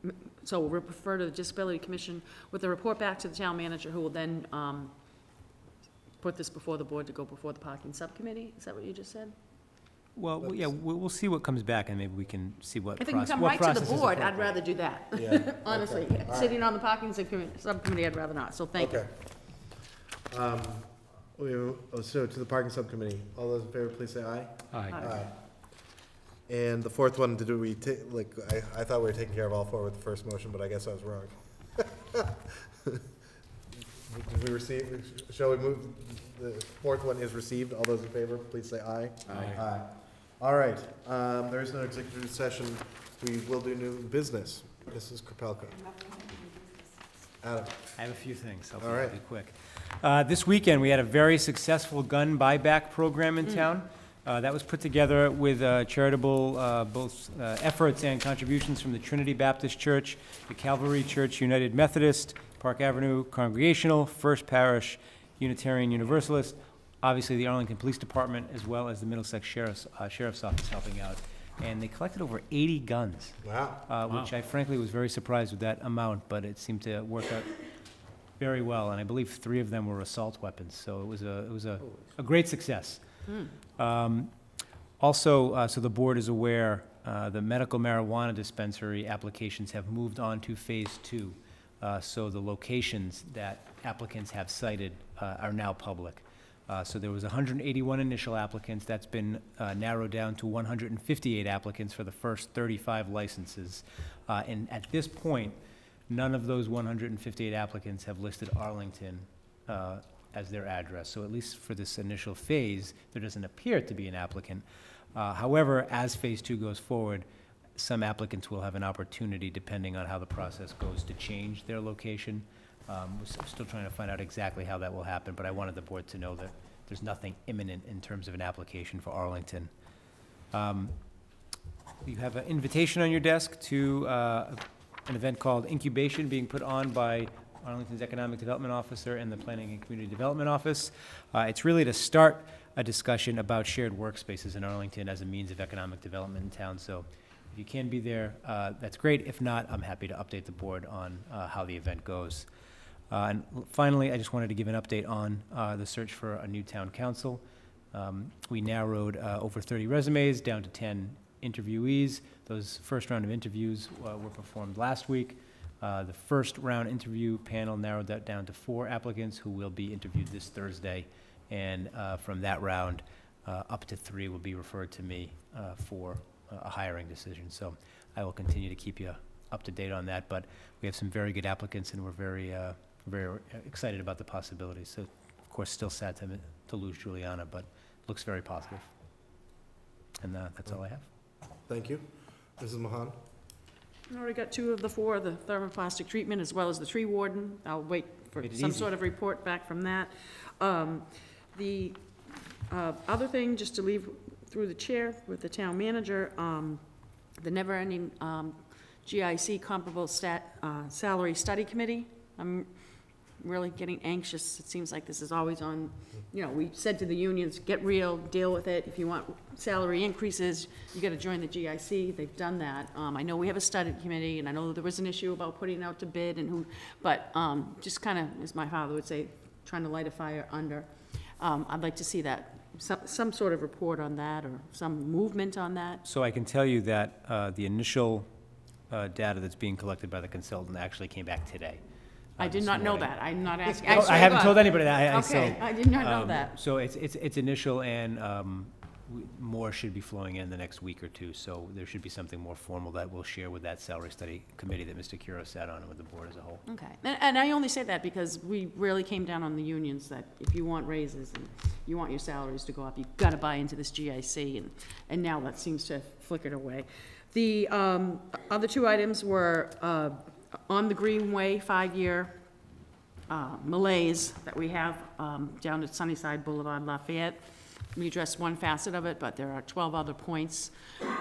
M- So we'll refer to the Disability Commission with a report back to the town manager, who will then, um, put this before the board to go before the parking subcommittee? Is that what you just said? Well, we- yeah, we'll, we'll see what comes back and maybe we can see what. If it can proce- come what right to the process is board, I'd appropriate. rather do that. Yeah, Honestly, okay, all right. sitting on the parking subcommittee, subcommittee, I'd rather not, so thank you. Okay. Um, we, oh, so to the parking subcommittee, all those in favor, please say aye. Aye. Aye. And the fourth one, did we ta, like, I, I thought we were taking care of all four with the first motion, but I guess I was wrong. Did we receive, shall we move, the fourth one is received, all those in favor, please say aye. Aye. Aye. All right, um, there is no executive session, we will do new business. Mrs. Krepelka. Adam. I have a few things. I'll be- All I'll right. quick. Uh, This weekend, we had a very successful gun buyback program in town. Uh, That was put together with uh, charitable, uh, both uh, efforts and contributions from the Trinity Baptist Church, the Calvary Church United Methodist, Park Avenue Congregational, First Parish Unitarian Universalist, obviously the Arlington Police Department, as well as the Middlesex Sheriff's uh, Sheriff's Office helping out. And they collected over 80 guns. Wow. uh, Which I frankly was very surprised with that amount, but it seemed to work out very well, and I believe three of them were assault weapons, so it was a, it was a, a great success. Um, Also, uh, so the board is aware, uh, the medical marijuana dispensary applications have moved on to phase two. Uh, So the locations that applicants have cited uh, are now public. Uh, So there was 181 initial applicants, that's been uh, narrowed down to 158 applicants for the first 35 licenses. And at this point, none of those 158 applicants have listed Arlington as their address. So at least for this initial phase, there doesn't appear to be an applicant. Uh, However, as Phase Two goes forward, some applicants will have an opportunity, depending on how the process goes, to change their location. Um, We're still trying to find out exactly how that will happen, but I wanted the board to know that there's nothing imminent in terms of an application for Arlington. Um, You have an invitation on your desk to uh, an event called Incubation being put on by Arlington's Economic Development Officer and the Planning and Community Development Office. Uh, It's really to start a discussion about shared workspaces in Arlington as a means of economic development in town. So if you can be there, uh, that's great. If not, I'm happy to update the board on uh, how the event goes. Uh, And finally, I just wanted to give an update on uh, the search for a new town counsel. Um, We narrowed uh, over 30 resumes down to 10 interviewees. Those first round of interviews were performed last week. Uh, The first round interview panel narrowed that down to four applicants who will be interviewed this Thursday. And uh, from that round, uh, up to three will be referred to me uh, for uh, a hiring decision. So I will continue to keep you up to date on that. But we have some very good applicants, and we're very, very excited about the possibilities. So, of course, still sad to, to lose Juliana, but looks very positive. And that's all I have. Thank you. Mrs. Mahon? I already got two of the four, the thermoplastic treatment as well as the tree warden. I'll wait for Made it some easy. sort of report back from that. Um, The uh, other thing, just to leave through the chair with the town manager, um, the never-ending um, GIC comparable stat, uh, salary study committee. I'm really getting anxious. It seems like this is always on, you know, we said to the unions, get real, deal with it. If you want salary increases, you gotta join the GIC. They've done that. Um, I know we have a study committee, and I know there was an issue about putting out to bid and who, but, um, just kinda, as my father would say, trying to light a fire under. Um, I'd like to see that, some, some sort of report on that, or some movement on that. So I can tell you that uh, the initial uh, data that's being collected by the consultant actually came back today. I did this not know morning. that. I'm not asking. Swear I to haven't God. told anybody that, I, I, so. Okay, I did not know um, that. So it's, it's, it's initial and, um, we- more should be flowing in the next week or two. So there should be something more formal that we'll share with that salary study committee that Mr. Curro sat on and with the board as a whole. Okay, and, and I only say that because we really came down on the unions that if you want raises and you want your salaries to go up, you've gotta buy into this GIC, and, and now that seems to have flickered away. The um, other two items were uh, on the Greenway, five-year uh, malaise that we have um, down at Sunnyside Boulevard Lafayette. We addressed one facet of it, but there are 12 other points.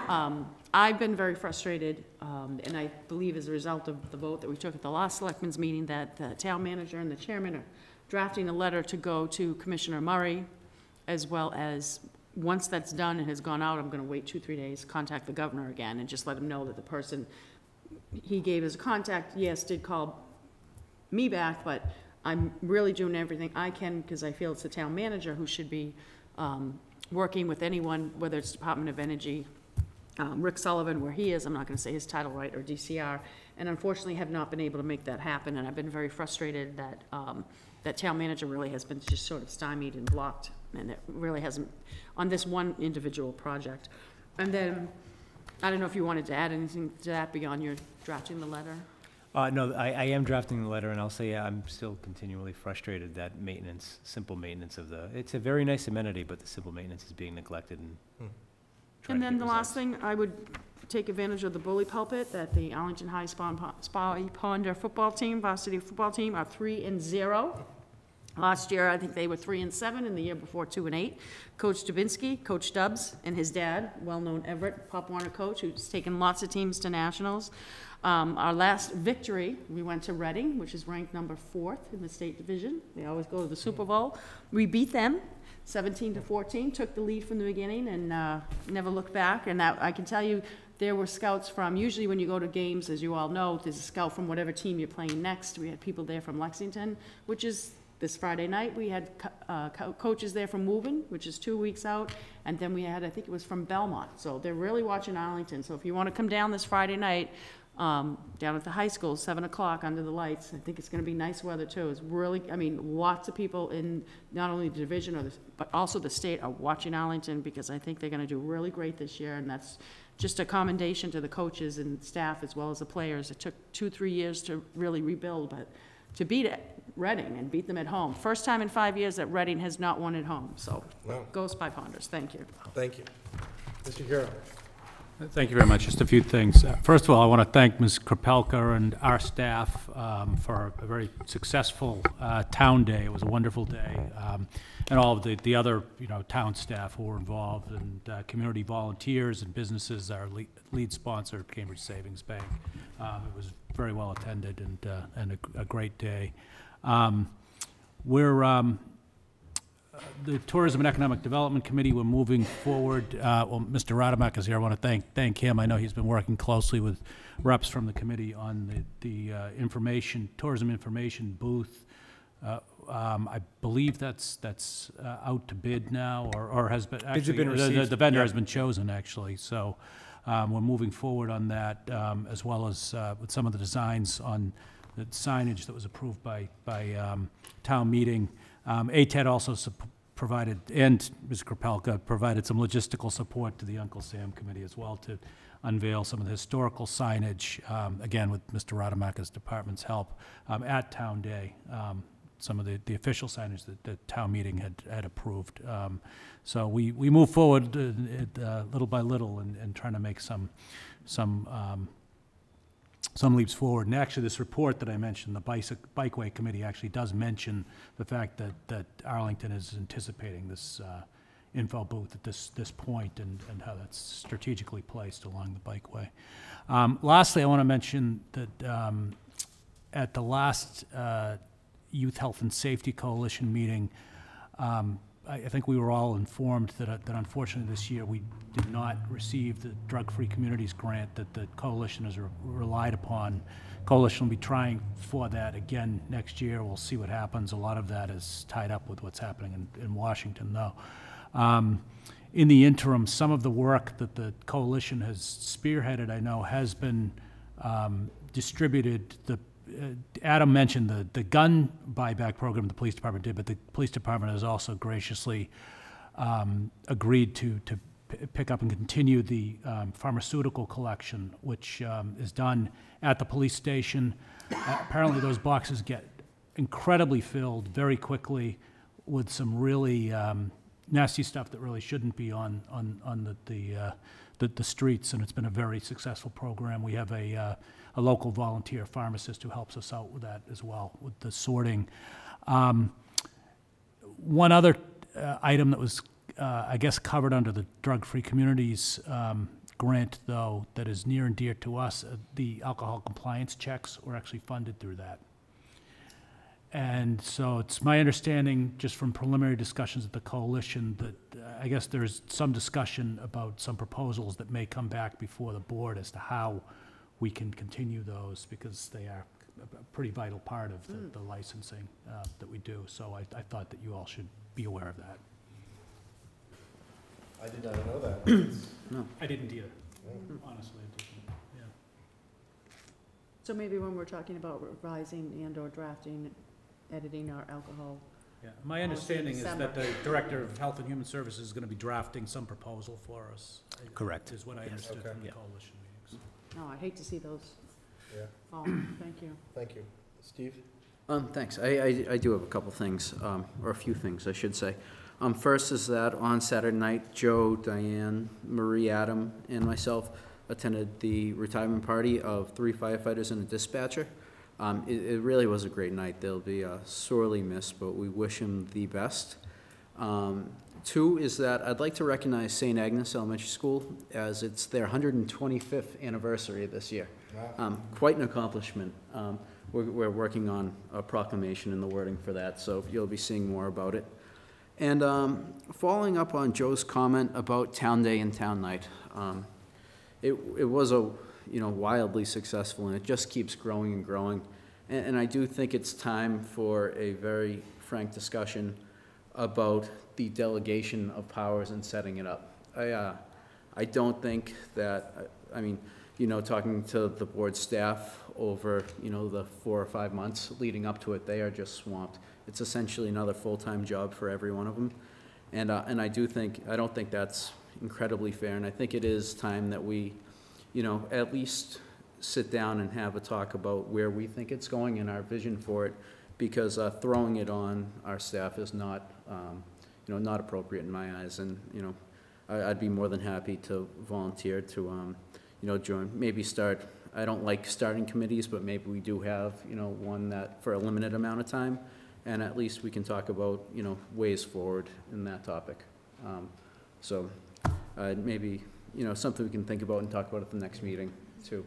Um, I've been very frustrated, um, and I believe as a result of the vote that we took at the last selectmen's meeting, that the town manager and the chairman are drafting a letter to go to Commissioner Murray, as well as, once that's done and has gone out, I'm gonna wait two, three days, contact the governor again, and just let him know that the person he gave as a contact, yes, did call me back, but I'm really doing everything I can, because I feel it's the town manager who should be um, working with anyone, whether it's Department of Energy, um, Rick Sullivan, where he is, I'm not gonna say his title right, or DCR, and unfortunately have not been able to make that happen, and I've been very frustrated that, um, that town manager really has been just sort of stymied and blocked, and it really hasn't, on this one individual project. And then, I don't know if you wanted to add anything to that beyond your drafting the letter? Uh, no, I, I am drafting the letter, and I'll say I'm still continually frustrated that maintenance, simple maintenance of the, it's a very nice amenity, but the simple maintenance is being neglected and trying And to then get the last thing, I would take advantage of the bully pulpit that the Arlington High Spy Spy Ponder football team, varsity football team, are three and zero. Last year, I think they were three and seven, and the year before, two and eight. Coach Dubinsky, Coach Stubbs, and his dad, well-known Everett Pop Warner coach, who's taken lots of teams to nationals. Um, our last victory, we went to Reading, which is ranked number fourth in the state division. They always go to the Super Bowl. We beat them, 17 to 14, took the lead from the beginning and uh, never looked back. And that, I can tell you, there were scouts from, usually when you go to games, as you all know, there's a scout from whatever team you're playing next. We had people there from Lexington, which is this Friday night. We had co- uh, co- coaches there from Woburn, which is two weeks out. And then we had, I think it was from Belmont. So they're really watching Arlington. So if you want to come down this Friday night, um, down at the high school, seven o'clock under the lights. I think it's gonna be nice weather too. It's really, I mean, lots of people in not only the division or the, but also the state are watching Arlington because I think they're gonna do really great this year and that's just a commendation to the coaches and staff as well as the players. It took two, three years to really rebuild, but to beat it, Reading and beat them at home. First time in five years that Reading has not won at home, so Wow. go Spy Ponders. Thank you. Thank you. Mr. Curro. Thank you very much. Just a few things. Uh, First of all, I want to thank Ms. Krepelka and our staff um, for a very successful uh, town day. It was a wonderful day. Um, And all of the, the other, you know, town staff who were involved and uh, community volunteers and businesses, our lead, lead sponsor, Cambridge Savings Bank. Um, It was very well attended and, uh, and a, a great day. Um, We're, um, the Tourism and Economic Development Committee, we're moving forward. Uh, Well, Mr. Rademacher is here. I want to thank, thank him. I know he's been working closely with reps from the committee on the, the uh, information, tourism information booth. Uh, um, I believe that's, that's uh, out to bid now, or, or has been, actually, been the- the- vendor Yeah. has been chosen, actually. So um, we're moving forward on that, um, as well as uh, with some of the designs on the signage that was approved by, by um, town meeting. Um, ATED also provided, and Ms. Krepelka provided some logistical support to the Uncle Sam Committee as well to unveil some of the historical signage, um, again, with Mr. Rademacher's department's help, um, at Town Day. Um, Some of the, the official signage that the town meeting had, had approved. Um, So we, we move forward uh, uh, little by little and, and trying to make some, some, um, some leaps forward. And actually, this report that I mentioned, the Bicyc- Bikeway Committee actually does mention the fact that, that Arlington is anticipating this uh, info booth at this, this point and, and how that's strategically placed along the bikeway. Um, Lastly, I want to mention that um, at the last uh, Youth Health and Safety Coalition meeting, um, I, I think we were all informed that, uh, that unfortunately this year, we did not receive the Drug-Free Communities grant that the coalition has re- relied upon. Coalition will be trying for that again next year. We'll see what happens. A lot of that is tied up with what's happening in, in Washington, though. Um, in the interim, some of the work that the coalition has spearheaded, I know, has been um, distributed. The Adam mentioned the the gun buyback program the police department did, but the police department has also graciously um, agreed to to pick up and continue the um, pharmaceutical collection, which um, is done at the police station. Uh, apparently, those boxes get incredibly filled very quickly with some really um, nasty stuff that really shouldn't be on on on the the, uh, the, the streets, and it's been a very successful program. We have a, uh, a local volunteer pharmacist who helps us out with that as well, with the sorting. Um, One other uh, item that was, uh, I guess, covered under the Drug-Free Communities um, grant, though, that is near and dear to us, uh, the alcohol compliance checks were actually funded through that. And so it's my understanding, just from preliminary discussions at the coalition, that uh, I guess there's some discussion about some proposals that may come back before the board as to how we can continue those, because they are a a pretty vital part of the- the licensing uh, that we do. So I, I thought that you all should be aware of that. I did not know that. No. I didn't either, honestly, I didn't, yeah. So maybe when we're talking about revising and/or drafting, editing our alcohol. Yeah, my understanding is that the Director of Health and Human Services is gonna be drafting some proposal for us. Correct. Is what I Yes. understood Okay. from the Yeah. coalition meetings. No, I'd hate to see those Yeah, fall. Thank you. thank you. Steve? Um, thanks. I, I, I do have a couple things, um, or a few things, I should say. Um, first is that on Saturday night, Joe, Diane, Marie, Adam, and myself attended the retirement party of three firefighters and a dispatcher. Um, it, it really was a great night. They'll be uh, sorely missed, but we wish them the best. Um, two is that I'd like to recognize St. Agnes Elementary School as it's their 125th anniversary this year. Um, quite an accomplishment. Um, we're, we're working on a proclamation and the wording for that, so you'll be seeing more about it. And um, following up on Joe's comment about Town Day and Town Night, um, it, it was a, you know, wildly successful, and it just keeps growing and growing. And, and I do think it's time for a very frank discussion about the delegation of powers and setting it up. I, uh, I don't think that, I mean, you know, talking to the board staff over, you know, the four or five months leading up to it, they are just swamped. It's essentially another full-time job for every one of them. And, uh, and I do think, I don't think that's incredibly fair, and I think it is time that we, you know, at least sit down and have a talk about where we think it's going and our vision for it, because uh, throwing it on our staff is not, um, you know, not appropriate in my eyes, and, you know, I- I'd be more than happy to volunteer to, um, you know, join, maybe start, I don't like starting committees, but maybe we do have, you know, one that, for a limited amount of time, and at least we can talk about, you know, ways forward in that topic. Um, So, uh, maybe, you know, something we can think about and talk about at the next meeting, too.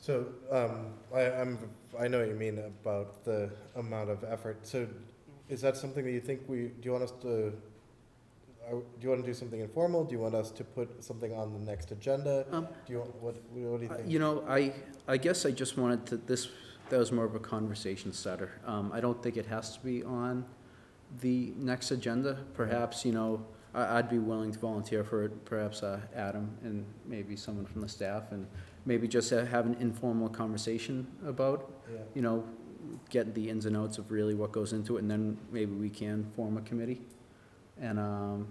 So, um, I, I'm, I know what you mean about the amount of effort. So is that something that you think we, do you want us to, do you want to do something informal? Do you want us to put something on the next agenda? Um, Do you, want- what, what do you Uh, think? You know, I, I guess I just wanted to, this, that was more of a conversation starter. Um, I don't think it has to be on the next agenda. Perhaps, you know, I, I'd be willing to volunteer for it, perhaps, uh, Adam and maybe someone from the staff, and maybe just uh, have an informal conversation about, Yeah. you know, get the ins and outs of really what goes into it, and then maybe we can form a committee and, um,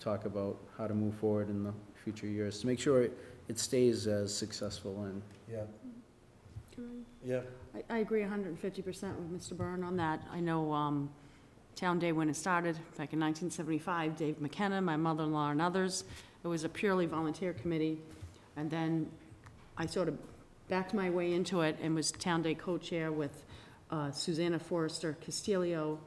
talk about how to move forward in the future years, to make sure it, it stays as successful and Yeah. Yeah. I, I agree hundred and fifty percent with Mr. Byrne on that. I know, um, Town Day when it started, back in nineteen seventy-five, Dave McKenna, my mother-in-law and others, it was a purely volunteer committee. And then I sort of backed my way into it and was Town Day co-chair with, uh, Susanna Forrester Castillo,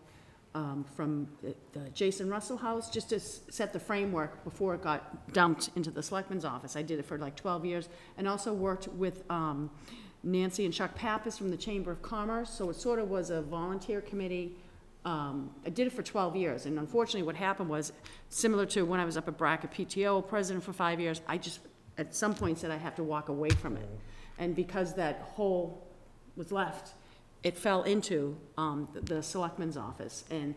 um, from the the Jason Russell House, just to s- set the framework before it got dumped into the selectman's office. I did it for like 12 years, and also worked with um, Nancy and Chuck Pappas from the Chamber of Commerce, so it sort of was a volunteer committee. Um, I did it for 12 years, and unfortunately, what happened was, similar to when I was up at Brackett PTO, president for five years, I just, at some point, said I have to walk away from it. And because that hole was left, it fell into um, the- the selectman's office. And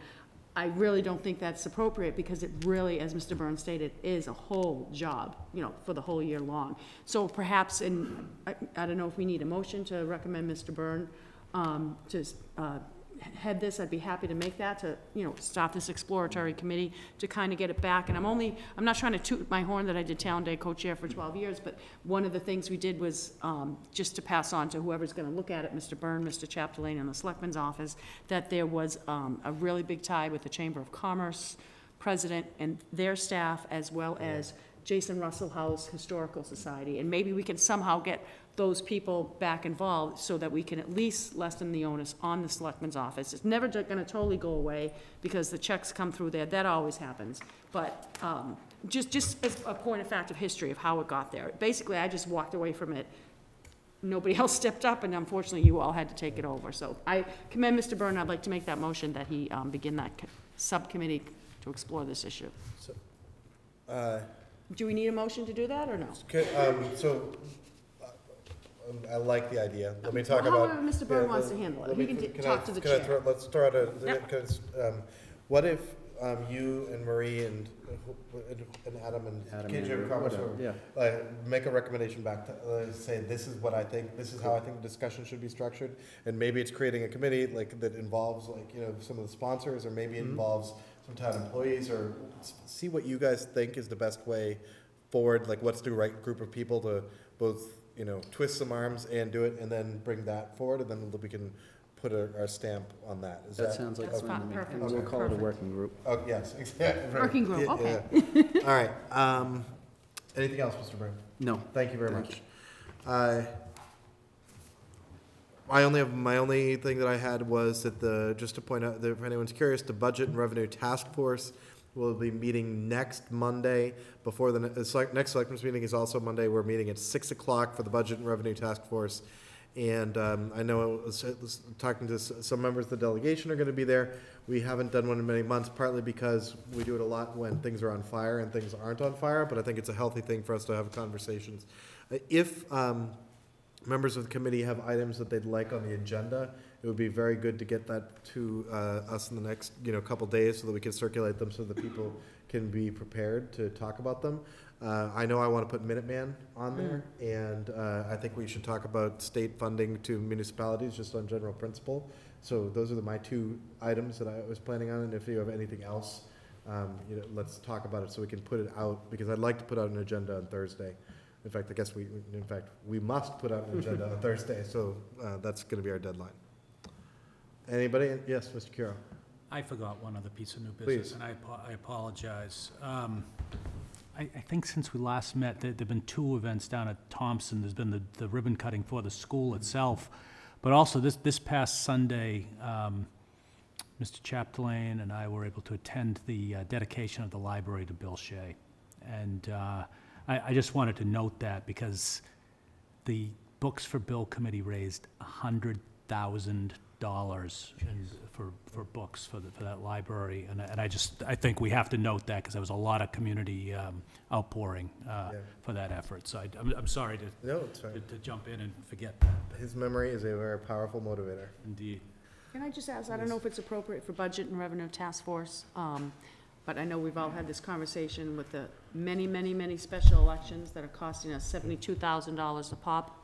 I really don't think that's appropriate, because it really, as Mr. Burns stated, is a whole job, you know, for the whole year long. So perhaps, in, I I don't know if we need a motion to recommend Mr. Byrne um, to uh, head this, I'd be happy to make that, to, you know, stop this exploratory committee to kind of get it back. And I'm only, I'm not trying to toot my horn that I did Town Day co-chair for 12 years, but one of the things we did was, um, just to pass on to whoever's going to look at it, Mr. Byrne, Mr. Chapdelaine, and the Selectman's office, that there was um, a really big tie with the Chamber of Commerce president and their staff, as well as Jason Russell House Historical Society, and maybe we can somehow get those people back involved so that we can at least lessen the onus on the selectman's office. It's never gonna totally go away, because the checks come through there, that always happens. But, um, just, just as a point of fact of history of how it got there. Basically, I just walked away from it nobody else stepped up, and unfortunately, you all had to take it over. So I commend Mr. Byrne, I'd like to make that motion that he um, begin that subcommittee to explore this issue. Uh, Do we need a motion to do that, or no? Could, um, so, I like the idea. Let me talk about. However Mr. Byrne yeah, wants to handle it. let He me- can t- I- talk to the can I chair. throw- Let's throw out a, Yep. because, um, what if, um, you and Marie and, uh, and Adam and Adam, KJ Andrew, Roberts whatever, yeah. like, make a recommendation back to, uh, say, this is what I think, this is how I think the discussion should be structured. And maybe it's creating a committee, like, that involves, like, you know, some of the sponsors, or maybe it Mhm. involves some town employees, or s- see what you guys think is the best way forward, like, what's the right group of people to both, you know, twist some arms and do it, and then bring that forward, and then we can put our, our stamp on that. Is That sounds like okay? fun to me. perfect. And we'll call it a working group. Oh, yes, exactly. right. Working group, Yeah, okay. yeah. All right, um, anything else, Mr. Byrne? No. Thank you very Thank much. Uh, I only have, my only thing that I had was that the, just to point out, that if anyone's curious, the Budget and Revenue Task Force will be meeting next Monday before the, ne- next selectmen's meeting is also Monday. We're meeting at six o'clock for the Budget and Revenue Task Force. And, um, I know, it was- it was talking to s- some members of the delegation are gonna be there. We haven't done one in many months, partly because we do it a lot when things are on fire and things aren't on fire, but I think it's a healthy thing for us to have conversations. If, um, members of the committee have items that they'd like on the agenda, it would be very good to get that to uh, us in the next, you know, couple days so that we can circulate them so that people can be prepared to talk about them. Uh, I know I want to put Minuteman on there, and uh, I think we should talk about state funding to municipalities, just on general principle. So those are the- my two items that I was planning on, and if you have anything else, um, you know, let's talk about it so we can put it out, because I'd like to put out an agenda on Thursday. In fact, I guess we, in fact, we must put out an agenda on Thursday, so uh, that's going to be our deadline. Anybody? Yes, Mr. Curro? I forgot one other piece of new business, Please. and I apo- I apologize. Um, I, I think since we last met, there, there've been two events down at Thompson. There's been the, the ribbon cutting for the school itself, but also this, this past Sunday, um, Mr. Chapdelaine and I were able to attend the uh, dedication of the library to Bill Shea. And uh, I, I just wanted to note that because the Books for Bill Committee raised hundred thousand dollars for, for books for the, for that library. And I, and I just, I think we have to note that because there was a lot of community um, outpouring uh, Yeah. for that effort. So I, I'm, I'm sorry to, No, it's fine. to- to jump in and forget that. His memory is a very powerful motivator. Indeed. Can I just ask, I don't know if it's appropriate for Budget and Revenue Task Force, um, but I know we've all had this conversation with the many, many, many special elections that are costing us seventy-two thousand dollars a pop.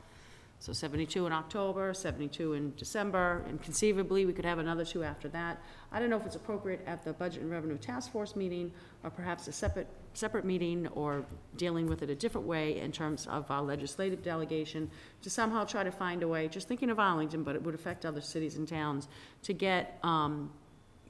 So seventy-two in October, seventy-two in December, and conceivably, we could have another two after that. I don't know if it's appropriate at the Budget and Revenue Task Force meeting, or perhaps a separate, separate meeting, or dealing with it a different way in terms of our legislative delegation, to somehow try to find a way, just thinking of Arlington, but it would affect other cities and towns, to get, um,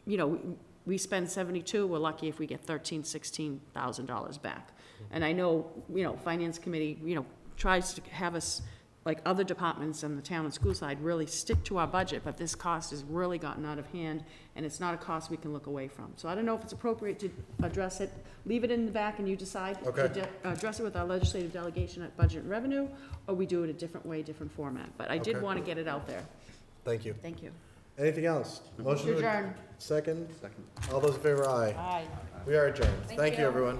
you know, we spend seventy-two, we're lucky if we get thirteen, sixteen thousand dollars back. And I know, you know, Finance Committee, you know, tries to have us, like other departments on the town and school side, really stick to our budget, but this cost has really gotten out of hand, and it's not a cost we can look away from. So I don't know if it's appropriate to address it, leave it in the back and you decide. to Okay. de- Address it with our legislative delegation at Budget and Revenue, or we do it a different way, different format. But I did Okay. want to get it out there. Thank you. Thank you. Anything else? Motion to Adjourn. Second? Second. All those in favor, aye. Aye. We are adjourned. Thank Thank you, you. everyone.